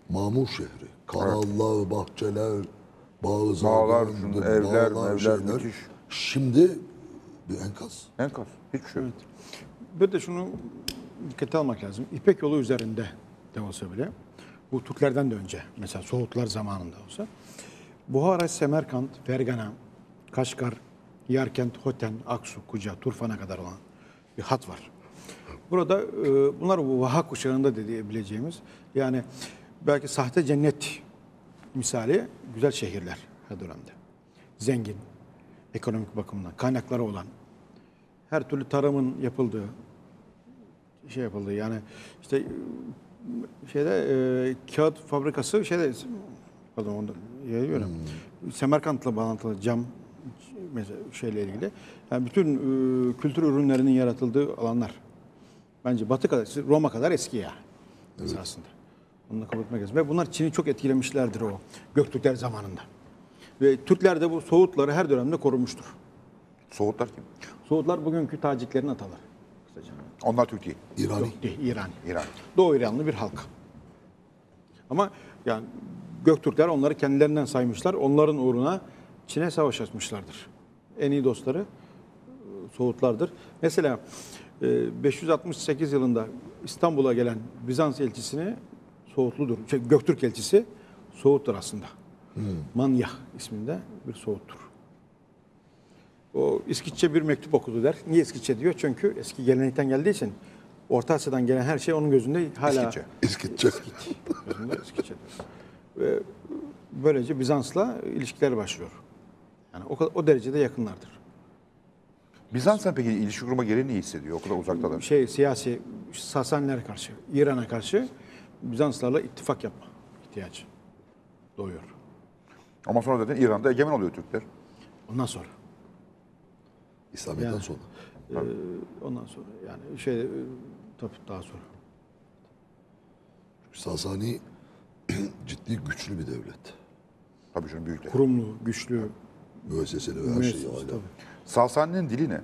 mamur şehri. Kanallar, bahçeler, bağ Bağlar, zaten, şunlar, evler, bağlar, mevler, müthiş. Şimdi bir enkaz. Enkaz. Hiçbir şey yok. Bir de şunu dikkate almak lazım. İpek yolu üzerinde de olsa bile bu Türklerden de önce mesela Soğutlar zamanında olsa Buhara, Semerkant, Fergana, Kaşgar, Yarkent, Hoten, Aksu, Kuca, Turfan'a kadar olan bir hat var. Burada e, bunlar bu Vaha kuşağında da diyebileceğimiz yani belki sahte cennet misali güzel şehirler her dönemde. Zengin, ekonomik bakımdan, kaynakları olan, her türlü tarımın yapıldığı, şey yapıldı yani işte e, şeyde e, kağıt fabrikası şeyde pardon onu yayıyorum. Semerkant'la bağlantılı cam mesela şeyle ilgili. Yani bütün e, kültür ürünlerinin yaratıldığı alanlar. Bence Batı kadar, Roma kadar eski ya esasında. Da kabul etmek lazım. Ve bunlar Çin'i çok etkilemişlerdir o Göktürkler zamanında. Ve Türkler de bu Soğutları her dönemde korumuştur. Soğutlar kim? Soğutlar bugünkü Taciklerin ataları. Kısaca. Onlar Türk değil. İrani. Değil, İran. İran. Doğu İranlı bir halk. Ama yani Göktürkler onları kendilerinden saymışlar. Onların uğruna Çin'e savaş açmışlardır. En iyi dostları e, Soğutlardır. Mesela e, 568 yılında İstanbul'a gelen Bizans elçisini Soğutludur. Şey, Göktürk elçisi Soğut'tur aslında. Manyah isminde bir Soğut'tur. O İskitçe bir mektup okudu der. Niye İskitçe diyor? Çünkü eski gelenekten geldiği için Orta Asya'dan gelen her şey onun gözünde hala İskitçe. İskitçe. gözünde İskitçe diyor. Ve böylece Bizans'la ilişkiler başlıyor. Yani o, kadar- o derecede yakınlardır. Bizans'tan peki ilişki kurma gereği ne hissediyor? O kadar uzaktalar. Şey siyasi Sasanilere karşı, İran'a karşı Bizanslarla ittifak yapma ihtiyacı doğuyor. Ama sonra zaten İran'da egemen oluyor Türkler. Ondan sonra. İslamiyet'ten Yani. sonra. Ee, ondan sonra yani şey e, tabii daha sonra. Sasani ciddi güçlü bir devlet. Tabii canım büyükler. Kurumlu, güçlü, Müesseseli ve her şeyi hala. Sasani'nin dili ne?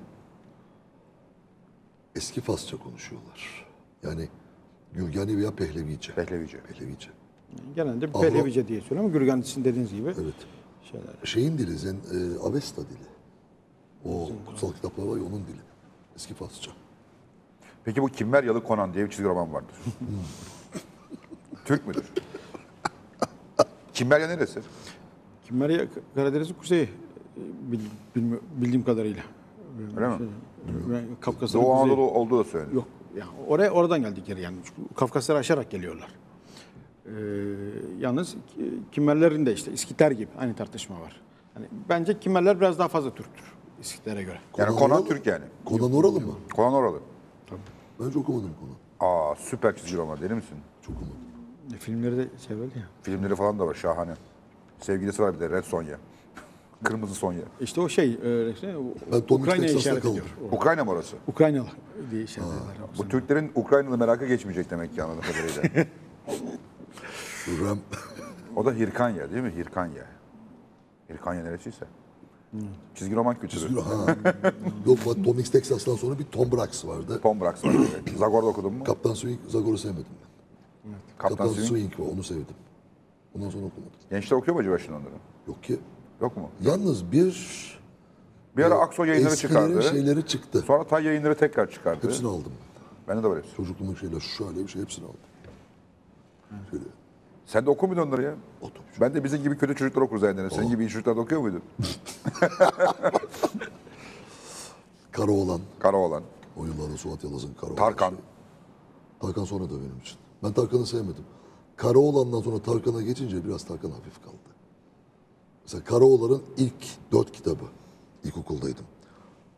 Eski Farsça konuşuyorlar. Yani Gürgani veya Pehlevice. Pehlevice. Pehlevice. Genelde Avro- Pehlevice diye söylüyor ama Gürgenlis'in dediğiniz gibi Evet. şeyler. Şeyin dili, Zen, e, Avesta dili. O kutsal kitaplar var ya onun dili. Eski Farsça. Peki bu Kimmeryalı Konan diye bir çizgi roman vardır. Türk müdür? Kimmerya neresi? Kimmerya Karadeniz'in kuzeyi e, bildiğim kadarıyla. Öyle mi? Kafkasların Doğu. Anadolu olduğu da söyleniyor. Yok. Yani oraya oradan geldik geri yani. Çünkü Kafkasları aşarak geliyorlar. Ee, yalnız Ki- Kimmerlerin de işte İskitler gibi aynı tartışma var. Yani bence Kimmerler biraz daha fazla Türktür İskitlere göre. Yani Konan Konan Türk yani. Konan oralı mı? Konan oralı. Ben hiç okumadım Konan. Aa süper çizgi roman deli misin? Çok okumadım. E, filmleri de severdi ya. Filmleri falan da var şahane. Sevgilisi var bir de Red Sonya. Kırmızı Sonya. İşte o şey, e, Texas'ta işaret ediyor. Ukrayna mı orası? Ukraynalı diye işaret ediyorlar. Bu Türklerin Ukraynalı merakı geçmeyecek demek ki anladığım kadarıyla. Hürrem. o da Hirkanya değil mi? Hirkanya. Hirkanya neresiyse. Çizgi roman kültürü. ha. Yok Tom X Texas'tan sonra bir Tom Brax vardı. Tom Brax var. Evet. Zagor'da okudun mu? Kaptan Swing, Zagor'u sevmedim ben. Kaptan Kaptan Swing. Swing var onu sevdim. Ondan sonra okumadım. Gençler okuyor mu acaba şimdi onları? Yok ki. Yok mu? Yalnız bir Bir ara Akso yayınları çıkardı. şeyleri çıktı. Sonra Tay yayınları tekrar çıkardı. Hepsini aldım. Bende de var hepsi. Çocukluğumun şeyler şöyle bir şey hepsini aldım. Şöyle. Sen de okur muydun onları ya? O tabii. Ben de bizim gibi kötü çocuklar okur zannederim. Senin gibi iyi çocuklar da okuyor muydun? Karaoğlan. Karaoğlan. O yıllarda Suat Yalaz'ın Karaoğlan. Tarkan. Tarkan sonra da benim için. Ben Tarkan'ı sevmedim. Karaoğlan'dan sonra Tarkan'a geçince biraz Tarkan hafif kaldı. Mesela Karaoğlan'ın ilk dört kitabı. İlkokuldaydım.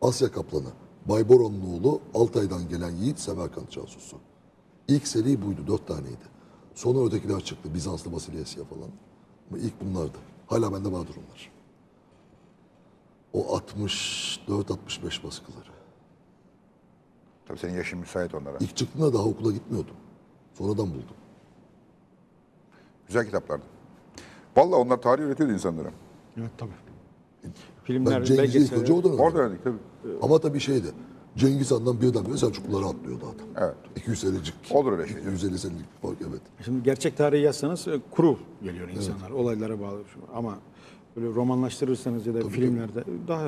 Asya Kaplanı, Bayboron'un oğlu, Altay'dan gelen Yiğit, Semerkant casusu. İlk seri buydu, dört taneydi. Sonra ötekiler çıktı, Bizanslı Basilyasya falan. Ama ilk bunlardı. Hala bende vardır onlar. O 64-65 baskıları. Tabii senin yaşın müsait onlara. İlk çıktığında daha okula gitmiyordum. Sonradan buldum. Güzel kitaplardı. Vallahi onlar tarih öğretiyordu insanlara. Evet tabii. Filmler, Cengiz'i ilk belgeseller. önce oradan öğrendim. Orada öğrendik tabii. Ama tabii şeydi. Cengiz Han'dan birdenbire Selçuklulara atlıyordu adam. Evet. 200 senelik. Olur öyle şey. 250 senelik bir fark evet. Şimdi gerçek tarihi yazsanız e, kuru geliyor insanlar. Olaylara bağlı. Ama böyle romanlaştırırsanız ya da filmlerde daha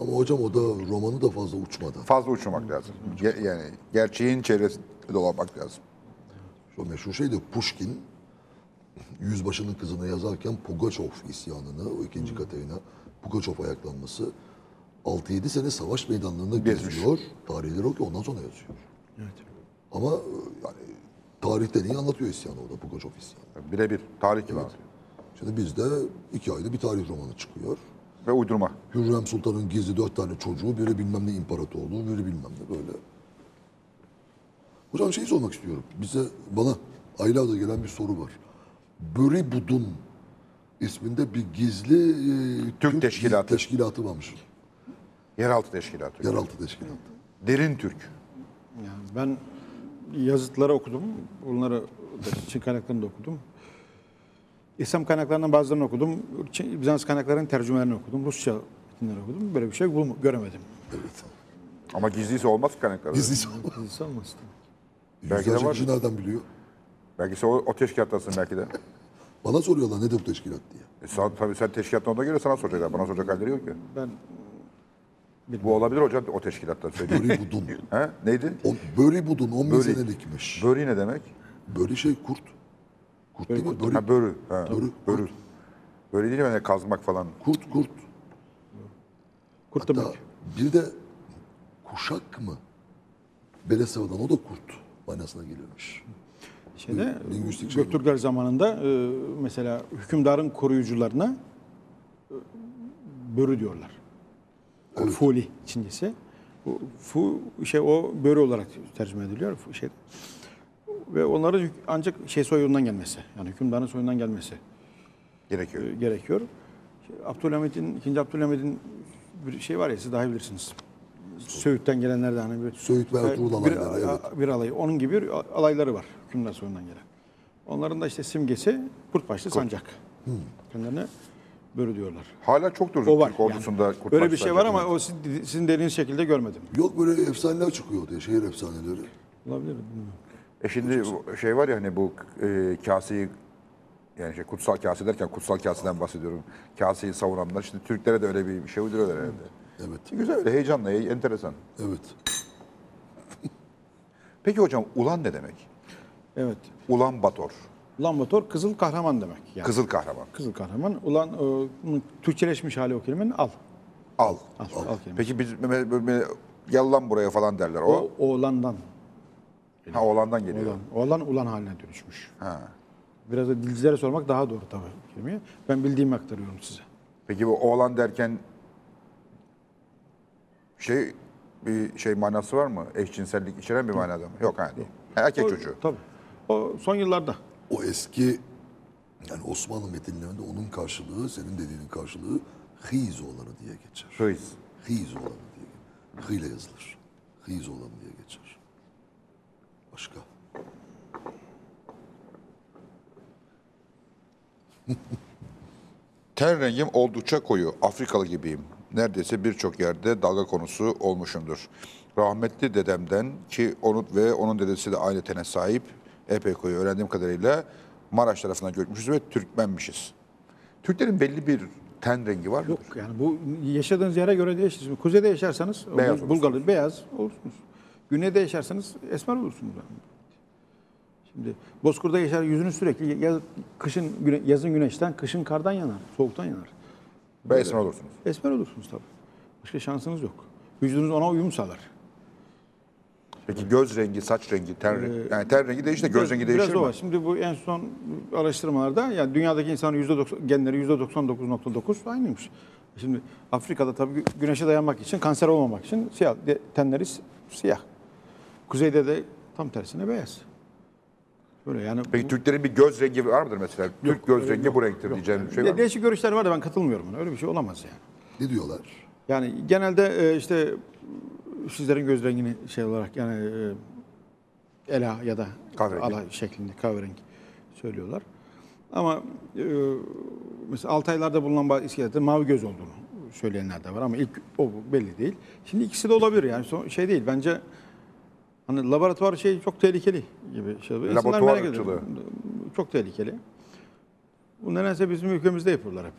Ama hocam o da romanı da fazla uçmadı. Fazla uçmamak lazım. Ge- yani gerçeğin çevresinde dolanmak lazım. Şu meşhur şeydi Pushkin Yüzbaşının kızını yazarken Pugaçov isyanını, o ikinci Katerina, Pugaçov ayaklanması 6-7 sene savaş meydanlarında geziyor. Tarihleri o ki ondan sonra yazıyor. evet. Ama e, yani tarihten iyi anlatıyor isyanı o da Pugaçov isyanı. Birebir. Tarih gibi anlatıyor. Şimdi bizde iki ayda bir tarih romanı çıkıyor. Ve uydurma. Hürrem Sultan'ın gizli dört tane çocuğu, biri bilmem ne imparatorluğu, biri bilmem ne böyle. Hocam şeyi sormak istiyorum. Bize, bana aylardır gelen bir soru var. Böri Budun isminde bir gizli e, Türk teşkilatı. teşkilatı varmış. Yeraltı teşkilatı. Yeraltı teşkilatı. Derin Türk. Yani ben yazıtları okudum. Bunları da Çin kaynaklarını da okudum. İslam kaynaklarından bazılarını okudum. Çin, Bizans kaynaklarının tercümelerini okudum. Rusça metinleri okudum. Böyle bir şey bulma, göremedim. Evet. Ama gizliyse olmaz ki kaynaklarda. Gizlisi. Dizisi olmasın. Belki de var. nereden biliyor? Belki sen o, o teşkilattasın belki de. Bana soruyorlar nedir bu teşkilat diye. E, sen, tabii sen teşkilattan ona göre sana soracaklar. Bana soracak halleri yok ki. Ben Bu olabilir hocam o teşkilattan söyleyeyim. Böri Budun. He? Neydi? O, Böri Budun 10 bin Böri. senelikmiş. Böri ne demek? Böri şey kurt. Kurt değil mi? Böri. Ha börü. Ha. Börü. Börü. Börü değil mi? Yani kazmak falan. Kurt kurt. kurt Hatta demek. bir de kuşak mı? Belesava'dan o da kurt manasına gelirmiş. Şeyde, Lingüistik şey Göktürkler zamanında e, mesela hükümdarın koruyucularına e, börü diyorlar. O Fuli Çincesi. Fu şey o börü olarak tercüme ediliyor. Şey. Ve onların ancak şey soyundan gelmesi. Yani hükümdarın soyundan gelmesi Gerekiyor. e, gerekiyor. Şey, Abdülhamid'in, ikinci Abdülhamid'in bir şey var ya siz daha bilirsiniz. Söğüt'ten gelenler de hani bir, Söğüt ve Ertuğrul bir, alayları, evet. bir alayı. Onun gibi bir alayları var hükümdar soyundan gelen. Onların da işte simgesi kurt başlı sancak. Hmm. Kendilerine börü diyorlar. Hala çoktur O var. Türk ordusunda yani. kurt Böyle bir şey var ama o sizin, sizin dediğiniz şekilde görmedim. Yok böyle efsaneler çıkıyor diye, şehir efsaneleri. Olabilir mi? E şimdi şey var ya hani bu e, kaseyi yani şey kutsal kase derken kutsal kaseden bahsediyorum. Kaseyi savunanlar şimdi Türklere de öyle bir şey uyduruyorlar herhalde. Evet, Güzel e- enteresan. evet. Peki hocam ulan ne demek? Evet. Ulan Bator. Lambator kızıl kahraman demek. Yani. Kızıl kahraman. Kızıl kahraman. Ulan e, Türkçeleşmiş hali o kelimenin al. Al. Al, al kelimesi. Peki biz me- me- me- gel lan buraya falan derler. O, O oğlandan. ha oğlandan geliyor. Oğlan, oğlan ulan haline dönüşmüş. Ha. Biraz da dilcilere sormak daha doğru tabii kelimeyi. Ben bildiğimi aktarıyorum size. Peki bu oğlan derken şey bir şey manası var mı? Eşcinsellik içeren bir manada mı? Yok ha değil. Ha, Erkek O- çocuğu. Tabii. O son yıllarda. O eski yani Osmanlı metinlerinde onun karşılığı, senin dediğinin karşılığı hıyz olanı diye geçer. Hıyz. Hıyz olanı diye. Hı ile yazılır. Hıyz olanı diye geçer. Başka. Ten rengim oldukça koyu. Afrikalı gibiyim. Neredeyse birçok yerde dalga konusu olmuşumdur. Rahmetli dedemden ki onun ve onun dedesi de aynı tene sahip epey koyu öğrendiğim kadarıyla Maraş tarafından göçmüşüz ve Türkmenmişiz. Türklerin belli bir ten rengi var mı? Yok yani bu yaşadığınız yere göre değişir. Şimdi kuzeyde yaşarsanız Beyaz Bul- Bulgarlı beyaz olursunuz. Güneyde yaşarsanız esmer olursunuz. Yani. Şimdi Bozkır'da yaşar yüzünüz sürekli yaz, kışın güne- yazın güneşten, kışın kardan yanar, soğuktan yanar. Ve esmer olursunuz. Esmer olursunuz tabii. Başka şansınız yok. Vücudunuz ona uyum sağlar. Peki göz rengi, saç rengi, ten rengi. Yani ten rengi değişti de göz Biraz- rengi biraz değişir o mi? var. Şimdi bu en son araştırmalarda yani dünyadaki insanın %90, genleri %99.9 aynıymış. Şimdi Afrika'da tabii gü- güneşe dayanmak için, kanser olmamak için siyah, tenleri si- siyah. Kuzeyde de tam tersine beyaz. Böyle yani Peki Türklerin bir göz rengi var mıdır mesela? Türk göz rengi bu renktir diyeceğim bir şey var mı? değişik görüşler var da ben katılmıyorum buna. Öyle bir şey olamaz yani. Ne diyorlar? Yani genelde e, işte sizlerin göz rengini şey olarak yani e, ela ya da Kahverengi. ala şeklinde kahverengi söylüyorlar. Ama e, mesela Altaylar'da bulunan bazı iskelette mavi göz olduğunu söyleyenler de var ama ilk o belli değil. Şimdi ikisi de olabilir yani son- şey değil bence hani laboratuvar şey çok tehlikeli gibi şey. İnsanlar Laboratuvar merak ediyor. ırkçılığı. Çok tehlikeli. Bu nedense bizim ülkemizde yapıyorlar hep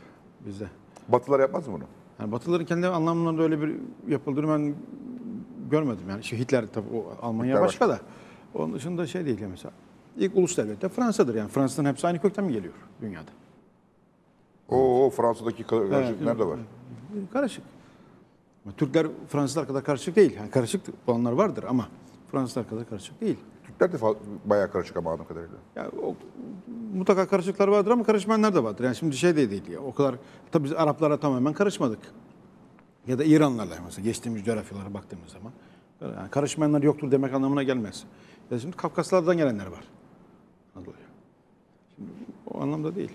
bizde. Batılar yapmaz mı bunu? Yani Batıların kendi anlamlarında öyle bir yapıldığını ben görmedim. Yani işte Hitler tabii o Almanya Hitler başka da. Onun dışında şey değil ya mesela. İlk ulus devlet de Fransa'dır yani. Fransa'nın hepsi aynı kökten mi geliyor dünyada? Oo Fransa'daki ka- karışıklıklar da var. Karışık. Türkler Fransızlar kadar karışık değil. Yani karışık olanlar vardır ama Fransızlar kadar karışık değil. Türkler de bayağı karışık ama anladığım kadarıyla. Ya o, mutlaka karışıklar vardır ama karışmayanlar da vardır. Yani şimdi şey de değil ya. O kadar tabii biz Araplara tamamen karışmadık. Ya da İranlarla mesela geçtiğimiz coğrafyalara baktığımız zaman yani karışmayanlar yoktur demek anlamına gelmez. Ya şimdi Kafkaslardan gelenler var. Anadolu'ya. Şimdi o anlamda değil.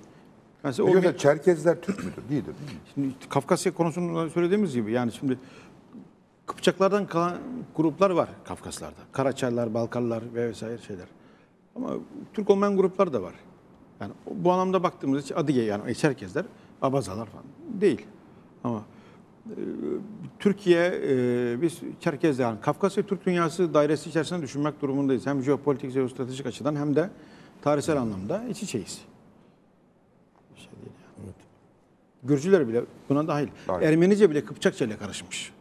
Mesela o Çerkezler Türk müdür? Değildir değil mi? Şimdi Kafkasya konusunda söylediğimiz gibi yani şimdi Kıpçaklardan kalan gruplar var Kafkaslarda. Karaçaylar, Balkarlar ve vesaire şeyler. Ama Türk olmayan gruplar da var. Yani bu anlamda baktığımızda hiç Adige yani Çerkezler, Abazalar falan değil. Ama e, Türkiye, e, biz Çerkezler, yani Kafkasya Türk dünyası dairesi içerisinde düşünmek durumundayız. Hem jeopolitik, jeostratejik açıdan hem de tarihsel anlamda iç içeyiz. Bir şey değil yani. Gürcüler bile buna dahil. Dahil. Ermenice bile Kıpçakça ile karışmış.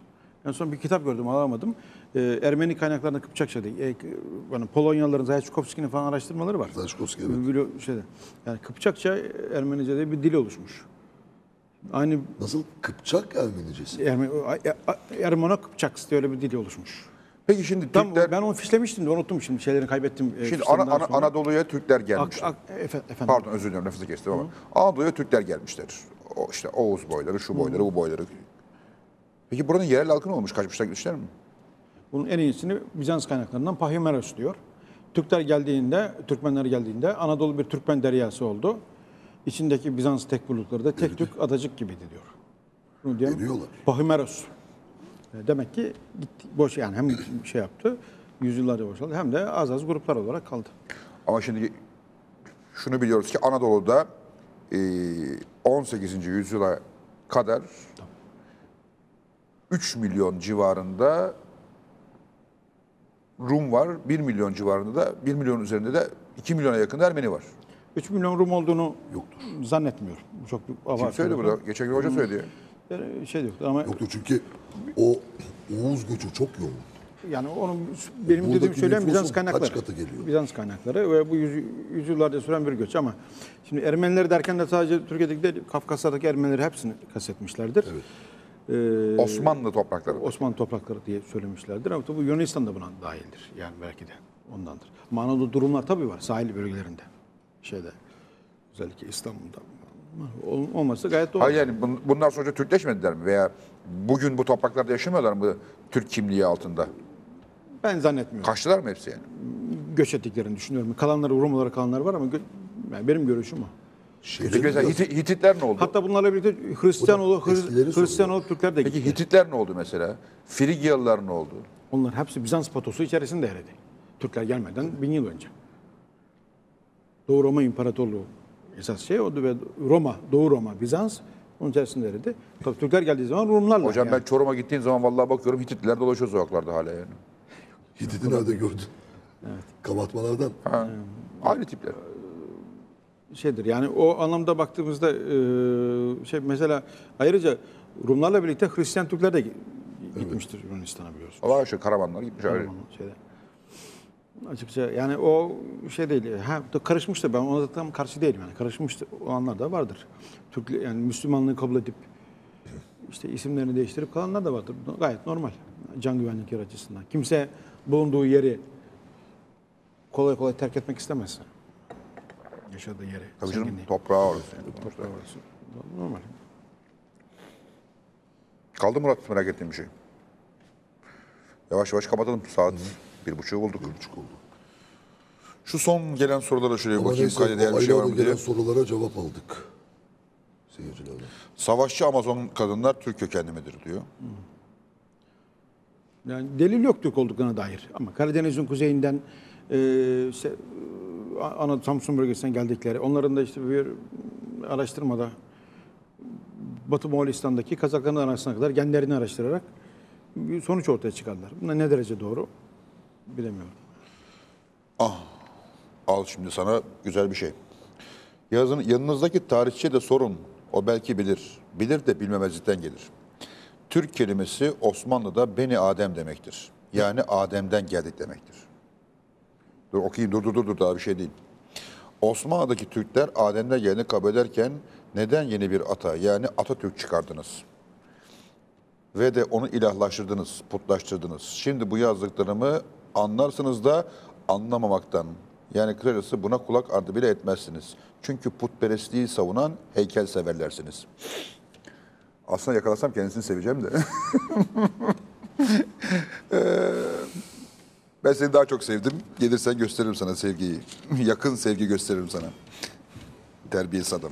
En son bir kitap gördüm alamadım. Ee, Ermeni kaynaklarında Kıpçakça değil. E, yani Polonyalıların Zayaçkovski'nin falan araştırmaları var. Zayaçkovski, evet. Bilo- şeyde. Yani Kıpçakça Ermenice'de bir dil oluşmuş. Aynı Nasıl? Kıpçak Ermenicesi. Erme, Ermeno Kıpçaks diye öyle bir dil oluşmuş. Peki şimdi Tam Türkler, ben onu fişlemiştim de unuttum şimdi şeylerini kaybettim. e, şimdi Ana- Ana-. Anadolu'ya Türkler gelmiş. Ak- ak- efe- efendim. Pardon özür dilerim lafınızı kestim ama. Anadolu'ya Türkler gelmişler. O işte Oğuz boyları, şu boyları, bu boyları. Peki buranın yerel halkı ne olmuş? Kaçmışlar gitmişler mi? Bunun en iyisini Bizans kaynaklarından Pahyomeros diyor. Türkler geldiğinde, Türkmenler geldiğinde Anadolu bir Türkmen deryası oldu. İçindeki Bizans tek bulutları da tek Türk adacık gibiydi diyor. Bunu diyen. Pahyomeros. E, Demek ki gitti, boş yani hem şey yaptı, yüzyıllarca boşaldı hem de az az gruplar olarak kaldı. Ama şimdi şunu biliyoruz ki Anadolu'da e, 18. yüzyıla kadar 3 milyon civarında Rum var. 1 milyon civarında da 1 milyon üzerinde de 2 milyona yakın Ermeni var. 3 milyon Rum olduğunu Yoktur. zannetmiyorum. Çok büyük Kim abartı söyledi burada? Geçen gün hoca söyledi. ya. rakam. Şey yoktu ama Yoktur çünkü o Oğuz göçü çok yoğun. Yani onun benim Buradaki dediğim söyleyen nüfusun Bizans kaynakları. kaç katı geliyor? Bizans kaynakları ve bu yüz, yüzyıllarca süren bir göç ama şimdi Ermenileri derken de sadece Türkiye'deki değil, Kafkasya'daki Ermenileri hepsini kastetmişlerdir. Evet. Ee, Osmanlı toprakları. Osmanlı toprakları diye söylemişlerdir ama tabii Yunanistan da buna dahildir. Yani belki de ondandır. Ama Anadolu durumlar tabii var sahil bölgelerinde. Şeyde özellikle İstanbul'da. Ol- Olmazsa gayet doğal. Hayır yani bun- bundan sonra Türkleşmediler mi? Veya bugün bu topraklarda yaşamıyorlar mı Türk kimliği altında? Ben zannetmiyorum. Kaçtılar mı hepsi yani? Göç ettiklerini düşünüyorum. Kalanları Rum olarak kalanlar var ama yani benim görüşüm o. Şeyleri Peki Hititler ne oldu? Hatta bunlarla birlikte Hristiyan olup eskileri Hristiyan soruyor. olup Türkler de Peki gitti. Hititler ne oldu mesela? Frigyalılar ne oldu? Onlar hepsi Bizans patosu içerisinde eridi. Türkler gelmeden bin yıl önce. Doğu Roma İmparatorluğu esas şey oldu ve Roma, Doğu Roma, Bizans onun içerisinde eridi. Tabii Türkler geldiği zaman Rumlarla. Hocam yani. ben Çorum'a gittiğim zaman vallahi bakıyorum Hititliler dolaşıyor sokaklarda hala yani. Hitit'i nerede gördün? Evet. Kamatmalardan. Ha. Aynı tipler. Şeydir. Yani o anlamda baktığımızda e, şey mesela ayrıca Rumlarla birlikte Hristiyan Türkler de gitmiştir Yunanistan'a biliyorsun. Allah aşkına karavanlar gitmiş. Tamam, şeyde. Açıkça yani o şey değil. Ha da karışmıştı ben ona da tam karşı değilim yani. Karışmıştı olanlar da vardır. Türk yani Müslümanlığı kabul edip işte isimlerini değiştirip kalanlar da vardır. Gayet normal. Can güvenlikleri açısından. Kimse bulunduğu yeri kolay kolay terk etmek istemez. Yaşadığı yeri. Tabii canım zenginliği. toprağı orası. yani. Toprağı orası. Normal. Kaldı Murat merak ettiğim bir şey. Yavaş yavaş kapatalım. Saat bir buçuğu bulduk. Bir buçuk oldu. Şu son gelen sorulara şöyle bir Ama bakayım. neyse o bir şey var mı diye. gelen sorulara cevap aldık. Seyircilerden. Savaşçı Amazon kadınlar Türk kökenli midir diyor. Yani delil yok Türk olduklarına dair. Ama Karadeniz'in kuzeyinden e, işte, ana Samsun bölgesinden geldikleri, onların da işte bir araştırmada Batı Moğolistan'daki Kazakların arasına kadar genlerini araştırarak bir sonuç ortaya çıkardılar. Bunlar ne derece doğru bilemiyorum. Al şimdi sana güzel bir şey. Yazın, yanınızdaki tarihçiye de sorun. O belki bilir. Bilir de bilmemezlikten gelir. Türk kelimesi Osmanlı'da Beni Adem demektir. Yani Adem'den geldik demektir. Dur okuyayım dur dur dur dur daha bir şey değil. Osmanlı'daki Türkler Adem'den geldiğini kabul ederken neden yeni bir ata yani Atatürk çıkardınız? Ve de onu ilahlaştırdınız, putlaştırdınız. Şimdi bu yazdıklarımı anlarsınız da anlamamaktan. Yani kısacası buna kulak ardı bile etmezsiniz. Çünkü putperestliği savunan heykel severlersiniz. Aslında yakalasam kendisini seveceğim de. Ee, ben seni daha çok sevdim. Gelirsen gösteririm sana sevgiyi. Yakın sevgi gösteririm sana. Terbiyesiz adam.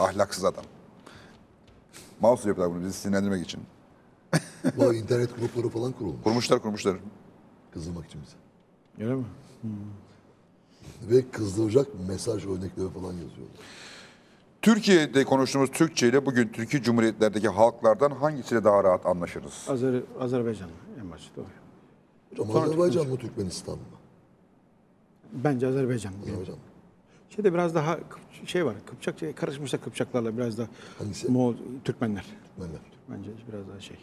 Ahlaksız adam. Mouse yapıyorlar bunu bizi sinirlendirmek için. Bu internet grupları falan kurulmuş. Kurmuşlar kurmuşlar. Kızdırmak için bize. Öyle mi? Ve kızdıracak mesaj örnekleri falan yazıyorlar. Türkiye'de konuştuğumuz Türkçe ile bugün Türkiye Cumhuriyetlerdeki halklardan hangisiyle daha rahat anlaşırız? Azer, Azerbaycan en başta doğru. Hocam Sonra Azerbaycan mı Türkmenistan mı? Bence Azerbaycan. Azerbaycan. Şeyde biraz daha şey var. Kıpçak şey, karışmışsa Kıpçaklarla biraz da Hangisi? Moğol, Türkmenler. Türkmenler. Bence biraz daha şey.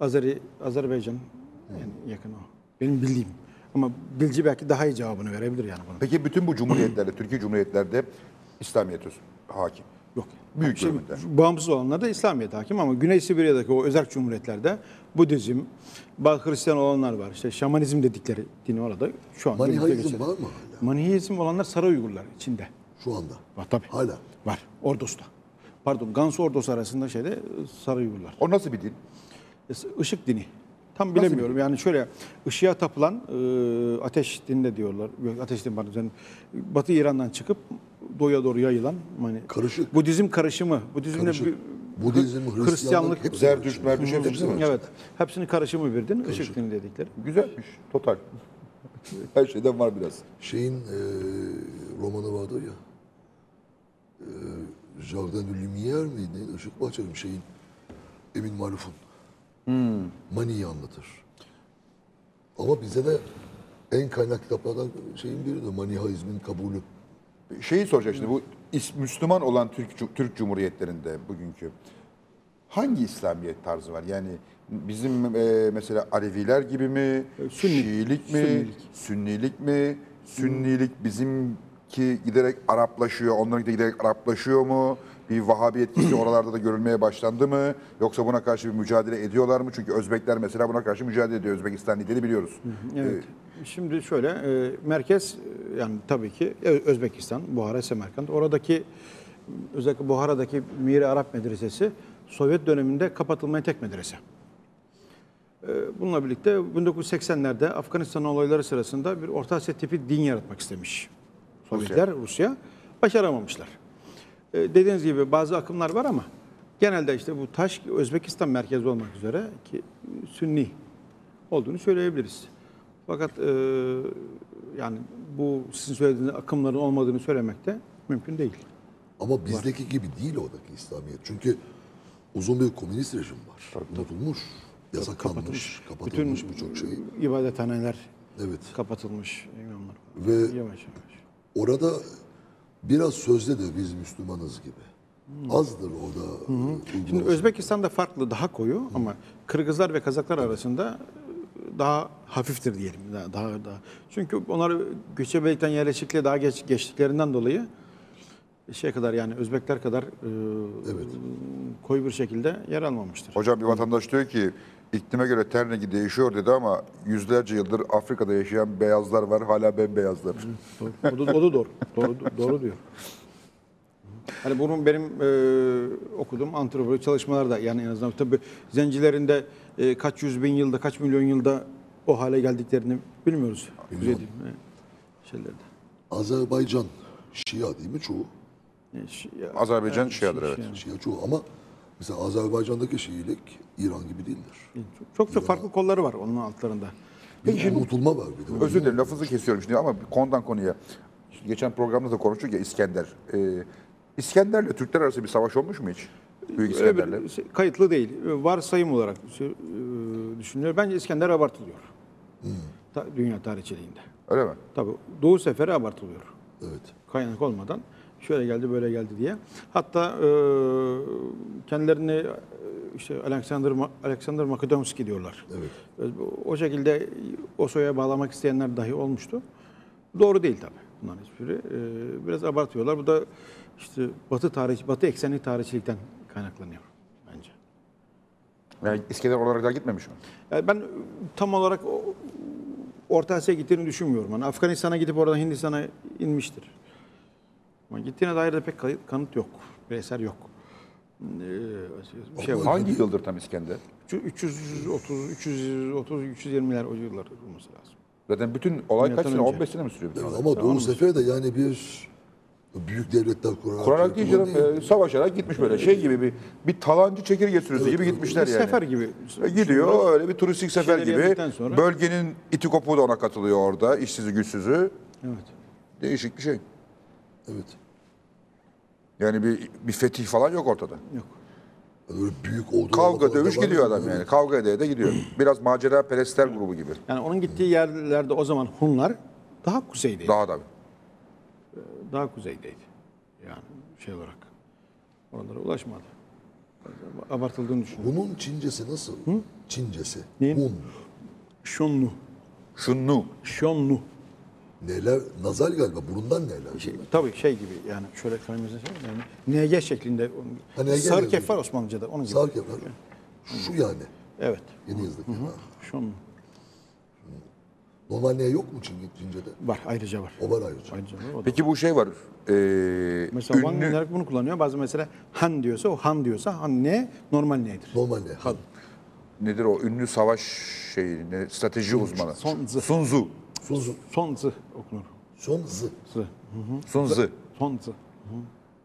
Azeri, Azerbaycan en yakın o. Benim bildiğim. Ama bilci belki daha iyi cevabını verebilir yani buna. Peki bütün bu cumhuriyetlerde, Türkiye Cumhuriyetlerde İslamiyet hakim. Yok. Büyük Şey, bölümünde. bağımsız olanlarda İslamiyet hakim ama Güney Sibirya'daki o özel cumhuriyetlerde Budizm, bazı Hristiyan olanlar var. İşte şamanizm dedikleri din orada şu an geçerli. var mı hala? Maniheizm olanlar Sarı Uygurlar içinde. Şu anda. Var tabii. Hala. Var. Ordos'ta. Pardon, Gansu Ordos arasında şeyde Sarı Uygurlar. O nasıl bir din? Işık dini. Tam bilemiyorum. Yani şöyle ışığa tapılan e, ateş dinde diyorlar. Ateş dini pardon. Yani Batı İran'dan çıkıp doğuya doğru yayılan hani Karışık. Budizm karışımı. Budizmle Karışık. Budizm, Hristiyanlık, Hristiyanlık, Zerdüşt, karışık. Merdüşt hepsi mi? Evet. Hepsinin karışımı bir din. Işık dini dedikleri. Güzelmiş, total. Her şeyden var biraz. Şeyin e, romanı vardır ya. E, Jardin de Lumière miydi? Işık Bahçeli şeyin. Emin Maluf'un. Mani'yi anlatır. Ama bize de en kaynak kitaplardan şeyin biri de Manihaizmin kabulü. Şeyi soracak şimdi bu Müslüman olan Türk Türk Cumhuriyetlerinde bugünkü hangi İslamiyet tarzı var? Yani bizim e, mesela Aleviler gibi mi? Sünni. Şiilik mi? Sünnilik. Sünnilik mi? Sünnilik bizimki giderek Araplaşıyor, onlarınki de giderek Araplaşıyor mu? Bir Vahabi etkisi oralarda da görülmeye başlandı mı? Yoksa buna karşı bir mücadele ediyorlar mı? Çünkü Özbekler mesela buna karşı mücadele ediyor. Özbekistan lideri biliyoruz. Evet. Şimdi şöyle e, merkez e, yani tabii ki Ö- Özbekistan, Buhara, Semerkant. Oradaki özellikle Buhara'daki Miri Arap Medresesi Sovyet döneminde kapatılmayan tek medrese. E, Bununla birlikte 1980'lerde Afganistan olayları sırasında bir Orta Asya tipi din yaratmak istemiş Sovyetler, Rusya. Başaramamışlar. E, Dediğiniz gibi bazı akımlar var ama genelde işte bu taş Özbekistan merkezi olmak üzere ki Sünni olduğunu söyleyebiliriz. Fakat e, yani bu sizin söylediğiniz akımların olmadığını söylemek de mümkün değil. Ama bizdeki gibi değil oradaki İslamiyet. Çünkü uzun bir komünist rejim var. Unutulmuş, yasaklanmış, kapatılmış birçok şey. İbadethaneler Evet. kapatılmış imamlar. Ve Yavaş yavaş. orada biraz sözde de biz Müslümanız gibi. Azdır orada Şimdi uygulaması. Özbekistan'da farklı, daha koyu ama Kırgızlar ve Kazaklar arasında daha hafiftir diyelim. Daha, daha, daha. Çünkü onlar göçebelikten yerleşikliğe daha geç geçtiklerinden dolayı şey kadar yani Özbekler kadar e, Evet. koyu bir şekilde yer almamıştır. Hocam bir vatandaş diyor ki iklime göre ten rengi değişiyor dedi ama yüzlerce yıldır Afrika'da yaşayan beyazlar var hala bembeyazlar. Doğru. O da, o da doğru. Doğru, doğru diyor. Hani bunun benim e, okuduğum antropolojik çalışmalarda yani en azından tabii zencilerinde e, kaç yüz bin yılda, kaç milyon yılda o hale geldiklerini bilmiyoruz. Kuzey değil mi? Şeylerde. Azerbaycan Şia değil mi çoğu? E, şi- ya- Azerbaycan evet, Şiadır, şi- evet. Şia. Şia çoğu ama mesela Azerbaycan'daki Şiilik İran gibi değildir. Çok çok farklı kolları var onun altlarında. Bir unutulma var bir de. Özür dilerim lafınızı kesiyorum şimdi ama konudan konuya. Şimdi geçen programda da konuştuk ya İskender. Ee, İskender'le Türkler arası bir savaş olmuş mu hiç? Büyük Öyle İskender'le. bir şey- kayıtlı değil. Varsayım olarak e, düşünülüyor. Bence İskender abartılıyor. Ta- dünya tarihçiliğinde. Öyle mi? Tabii Doğu Seferi abartılıyor. Evet. Kaynak olmadan şöyle geldi böyle geldi diye. Hatta e, kendilerini e, işte Alexander Alexander Makedonski diyorlar. Evet. E, O şekilde o soya bağlamak isteyenler dahi olmuştu. Doğru değil tabii bunların hiçbiri. E, biraz abartıyorlar. Bu da işte Batı tarih, Batı eksenli tarihçilikten kaynaklanıyor bence. Yani İskender olarak da gitmemiş mi? Yani ben tam olarak Orta Asya'ya gittiğini düşünmüyorum. Hani Afganistan'a gidip oradan Hindistan'a inmiştir. Ama gittiğine dair de pek kayıt, kanıt yok. Bir eser yok. Ee, şey var. Hangi yıldır tam İskender? 330, 330, 320'ler o yıllar olması lazım. Zaten bütün olay kaç sene? önce. 15 sene mi sürüyor? olay? Ama Doğu Seferi de yani bir büyük devletler kurarak. Kurarak değil canım. e, savaşarak gitmiş böyle. Şey gibi bir bir talancı çekirge sürüsü gibi gitmişler Bir yani. sefer gibi. E, Gidiyor öyle bir turistik sefer gibi. sonra- Bölgenin iti kopuğu da ona katılıyor orada. işsizi güçsüzü. Evet. Değişik bir şey. Evet. Yani bir, bir fetih falan yok ortada. Yok. Öyle büyük ordu. Kavga dövüş gidiyor adam yani. Kavga ede de gidiyor. Biraz macera perestler grubu gibi. Yani onun gittiği yerlerde o zaman Hunlar daha kuzeydeydi. Daha da. Daha kuzeydeydi. Yani şey olarak. Oralara ulaşmadı. Abartıldığını düşünüyorum. Bunun Çincesi nasıl? Çincesi. Neyin? Hun. Şonlu. Şunlu. Şonlu. Neler? Nazal galiba. Burundan neler? Şey, tabii şey gibi yani şöyle kalemimize şey yani NG şeklinde. Ha, NG Sarı yazıyor. kef var Osmanlıca'da onun gibi. Sağ kenar. Şu yani. Evet. Yeni yazdık. Ha. Şonlu. Normal ne yok mu Çin, Çince'de? Var ayrıca var. O var ayrıca. Ayrıca var. O da. Peki bu şey var. Ee, Mesela ünlü, Vanlılar bunu kullanıyor. Bazı mesela han diyorsa o han diyorsa han ne normal nedir? Normal ne? Ha. nedir o? Ünlü savaş şeyi, ne, strateji uzmanı. Sun Tzu. Sun Tzu. Sun Tzu. Son zı okunur. Son zı. Zı. Sun Tzu. Son zı.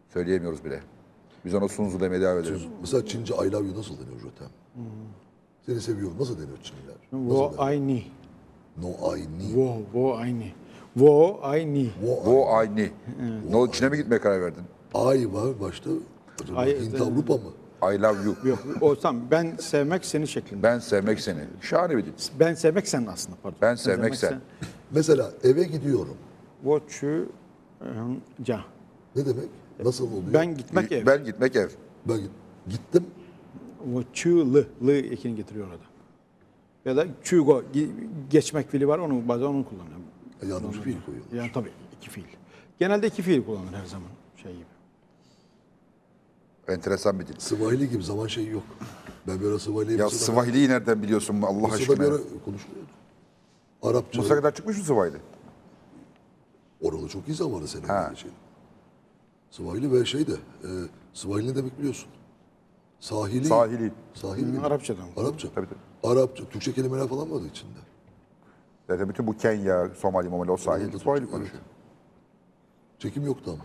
Söyleyemiyoruz bile. Biz ona Sun Tzu demeye devam ederiz. Mesela Çince I love you nasıl deniyor Jotem? Seni seviyorum. Nasıl deniyor Çinliler? Wo ni. No ni. Wo wo ai ni. Wo ai ni. Wo aynı. Ne oldu Çin'e mi gitmeye karar verdin? I var başta. Acaba Ay, Hint. Avrupa mı? I love you. Yok o tam ben sevmek seni şeklinde. Ben, Ben sevmek seni. Şahane bir dil. sevmek sen aslında pardon. Ben sevmek sen. Mesela eve gidiyorum. Wo chu ca. Ne demek? Nasıl oluyor? Ben gitmek ev. Ben gitmek ev. Ben git- gittim. Wo chu lı lı ekini getiriyor orada. Ya da chu go gi- geçmek fiili var onu bazen onu kullanıyorum. E, yanlış fiil koyuyor. Yani tabii iki fiil. Genelde iki fiil kullanılır her zaman şey gibi. Enteresan bir dil. Swahili gibi zaman şeyi yok. Ben böyle Swahili'yi Ya Mısır'da- Swahili'yi nereden biliyorsun Allah Mısır'da aşkına? bir ara konuşuluyordu. Arapça. Mısır'a kadar çıkmış mı Swahili? Oralı çok iyi zamanı senin Ha. dediğin şey. Swahili ve şey de, e, Swahili ne demek biliyorsun? Sahili. Sahili. Sahili mi? Arapçadan. Arapça. Tabii, tabii. Arapça. Türkçe kelimeler falan vardı içinde. Zaten bütün bu Kenya, Somali, Momali o sahil Türkçe, konuşuyor. evet. Çekim yoktu ama.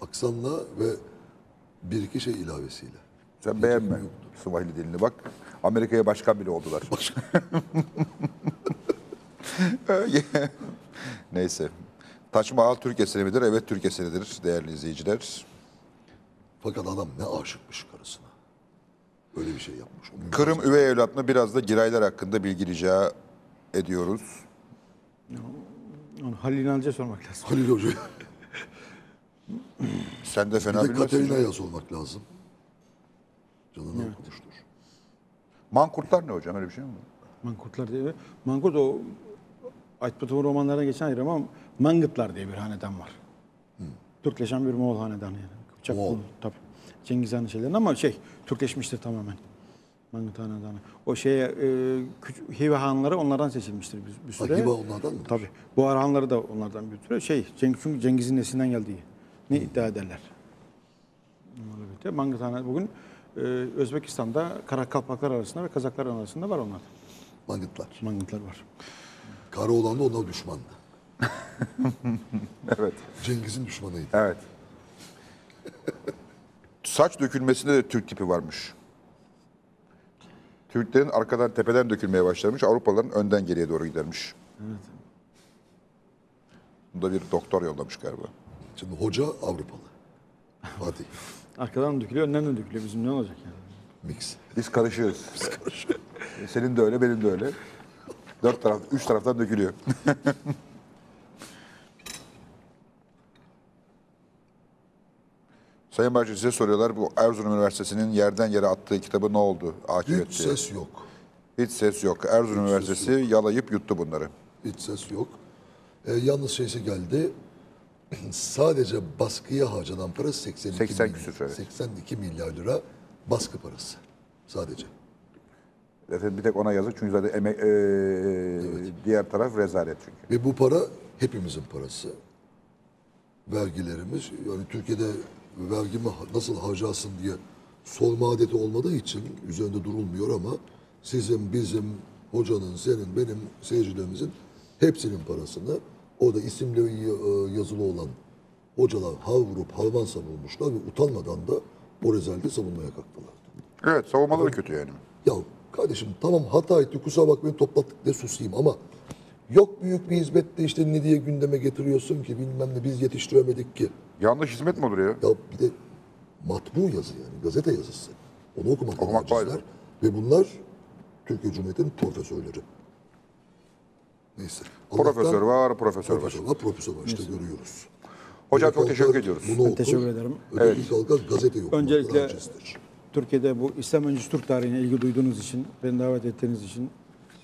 Aksanla ve bir iki şey ilavesiyle. Sen beğenme Swahili dilini bak. Amerika'ya başkan bile oldular. Neyse. Taç Mahal Türk eseri midir? Evet Türk eseridir değerli izleyiciler. Fakat adam ne aşıkmış karısına. Öyle bir şey yapmış. Onun Kırım üvey evlatını biraz da giraylar hakkında bilgi rica ediyoruz. Onu Halil İnalcı'ya sormak lazım. Halil Hoca. Sen de Bir fena de bilmezsin. Katerina'ya sormak lazım. Canını okumuştur. Mankurtlar ne hocam öyle bir şey mi? Mankurtlar diye. Mankurt o Aytbatı'nın romanlarına geçen ayrı ama Mangıtlar diye bir hanedan var. Türkleşen bir Moğol hanedanı yani. Kıpçak Moğol. Tabii. Cengiz Han'ın şeylerin ama şey Türkleşmiştir tamamen. Mangıt hanedanı. O şeye e, Hive hanları onlardan seçilmiştir bir, bir süre. Hive onlardan mı? Tabii. Buhar hanları da onlardan bir süre. Şey Cengiz, çünkü Cengiz'in neslinden geldiği. Ne iddia ederler. Onlarla birlikte. Mangıt Hanı bugün e, Özbekistan'da Karakalpaklar arasında ve Kazaklar arasında var onlar. Mangıtlar. Mangıtlar var. Karaoğlan da ona düşmandı. Evet. Cengiz'in düşmanıydı. Evet. Saç dökülmesinde de Türk tipi varmış. Türklerin arkadan tepeden dökülmeye başlamış, Avrupalıların önden geriye doğru gidermiş. Bu da bir doktor yollamış galiba. Şimdi hoca Avrupalı. Hadi. Arkadan dökülüyor, önden de dökülüyor. Bizim ne olacak yani? Mix. Biz karışıyoruz. Senin de öyle, benim de öyle. Dört taraf, üç taraftan dökülüyor. Sayın Bahçe size soruyorlar. Bu Erzurum Üniversitesi'nin yerden yere attığı kitabı ne oldu? Hiç Akıbet diye. ses yok. Hiç ses yok. Erzurum Üniversitesi yalayıp yuttu bunları. Hiç ses yok. E, yalnız şeysi geldi. Sadece baskıya harcanan para 82 80 milyar, küsür, evet. 82 milyar lira baskı parası. Sadece. Zaten bir tek ona yazık çünkü zaten emek, eee, diğer taraf rezalet çünkü. Ve bu para hepimizin parası. Vergilerimiz. Yani Türkiye'de vergimi nasıl harcarsın diye sorma adeti olmadığı için üzerinde durulmuyor ama sizin, bizim, hocanın, senin, benim, seyircilerimizin hepsinin parasını orada isimleri e, yazılı olan hocalar hav vurup harman savunmuşlar ve utanmadan da rezaleti savunmaya kalktılar. Evet savunmaları kötü yani. Ya kardeşim tamam hata etti kusura bakmayın toplattık de susayım ama yok büyük bir hizmette işte ne diye gündeme getiriyorsun ki bilmem ne biz yetiştiremedik ki. Yanlış hizmet mi olur ya? Ya bir de matbu yazı yani gazete yazısı. Onu okumak, Okumak var. Ve bunlar Türkiye Cumhuriyeti'nin profesörleri. Neyse. Profesör var, profesör var. Profesör var, profesör var işte görüyoruz. Hocam çok teşekkür ediyoruz. Bunu okur, teşekkür ederim. Öteki kalkar gazeteyi okumak Öncelikle-. Türkiye'de bu İslam öncesi Türk tarihine ilgi duyduğunuz için, beni davet ettiğiniz için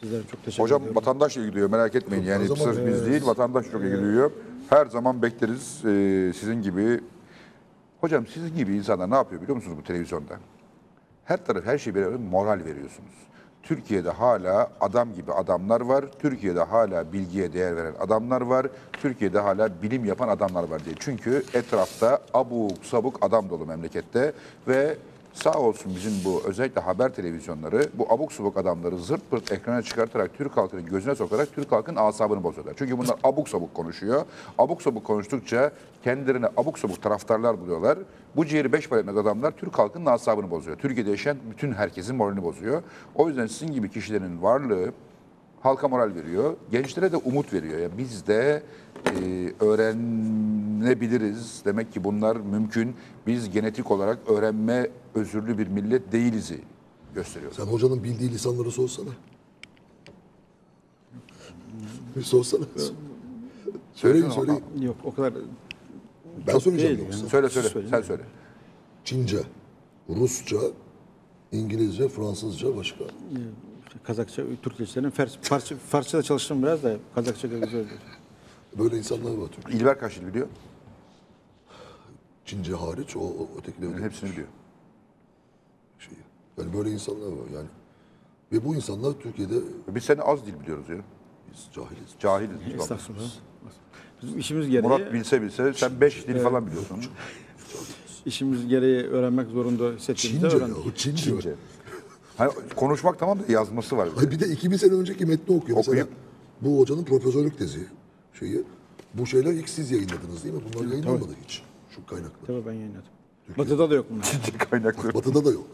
sizlere çok teşekkür Hocam ediyorum. vatandaş ilgi duyuyor merak etmeyin. Yani Her zaman- sırf biz değil vatandaş çok ilgi duyuyor. Her zaman bekleriz ee, sizin gibi. Hocam sizin gibi insanlar ne yapıyor biliyor musunuz bu televizyonda? Her taraf her şey bir moral veriyorsunuz. Türkiye'de hala adam gibi adamlar var. Türkiye'de hala bilgiye değer veren adamlar var. Türkiye'de hala bilim yapan adamlar var diye. Çünkü etrafta abuk sabuk adam dolu memlekette ve sağ olsun bizim bu özellikle haber televizyonları bu abuk sabuk adamları zırt pırt ekrana çıkartarak Türk halkının gözüne sokarak Türk halkının asabını bozuyorlar. Çünkü bunlar abuk sabuk konuşuyor. Abuk sabuk konuştukça kendilerine abuk sabuk taraftarlar buluyorlar. Bu ciğeri beş para etmez adamlar Türk halkının asabını bozuyor. Türkiye'de yaşayan bütün herkesin moralini bozuyor. O yüzden sizin gibi kişilerin varlığı halka moral veriyor. Gençlere de umut veriyor. Ya biz de e, öğrenebiliriz. Demek ki bunlar mümkün. Biz genetik olarak öğrenme özürlü bir millet değilizi gösteriyor. Sen hocanın bildiği lisanları sorsana. Bir sorsana. Söyleyin Söylesene söyleyin. Yok o kadar Ben Çok söyleyeceğim değil yoksa. yani. Söyle söyle. Sen söyle. Çince, Rusça, İngilizce, Fransızca başka. işte Kazakça, Türkçelerin Fars, Farsça, Farsça da çalıştım biraz da Kazakça da güzel. Böyle insanlar var Türkiye'de. İlber kaç dil biliyor? Çince hariç o, o ötekileri de Hepsini biliyor. şeyi. Yani böyle insanlar var yani. Ve bu insanlar Türkiye'de Biz seni az dil biliyoruz ya. biz cahiliz. Cahiliz. Estağfurullah. Bizim işimiz gereği, Murat bilse bilse sen beş dil falan biliyorsun. işimiz gereği öğrenmek zorunda hissettiğimizde Çince öğrendik. Çince. Çince. Hani konuşmak tamam da yazması var. Hayır bir de 2000 sene önceki metni okuyor. Mesela Okuyup- bu hocanın profesörlük tezi şeyi. Bu şeyler ilk siz yayınladınız değil mi? Bunlar yayınlanmadı hiç. Şu kaynaklar. Tabii ben yayınladım. Batı'da da yok bunlar. kaynaklı. Batı'da da yok.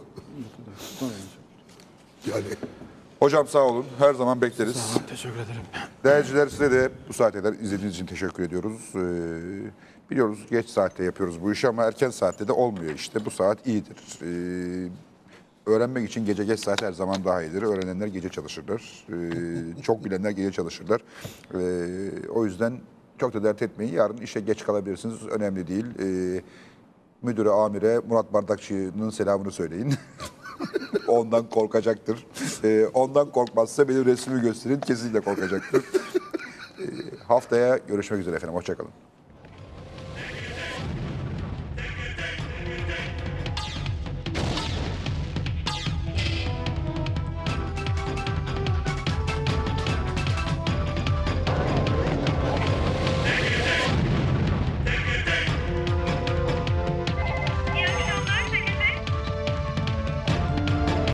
Sonra yayınladım. Yani Hocam sağ olun. Her zaman bekleriz. Teşekkür ederim. Değerciler size de bu saate kadar izlediğiniz için teşekkür ediyoruz. Ee, biliyoruz geç saatte yapıyoruz bu işi ama erken saatte de olmuyor işte. Bu saat iyidir. Ee, öğrenmek için gece geç saat her zaman daha iyidir. Öğrenenler gece çalışırlar. Ee, çok bilenler gece çalışırlar. Ee, o yüzden çok da dert etmeyin. Yarın işe geç kalabilirsiniz. Önemli değil. Ee, müdüre, amire Murat Bardakçı'nın selamını söyleyin. ondan korkacaktır. Ee, ondan korkmazsa benim resmimi gösterin kesinlikle korkacaktır. Ee, haftaya görüşmek üzere efendim. Hoşçakalın.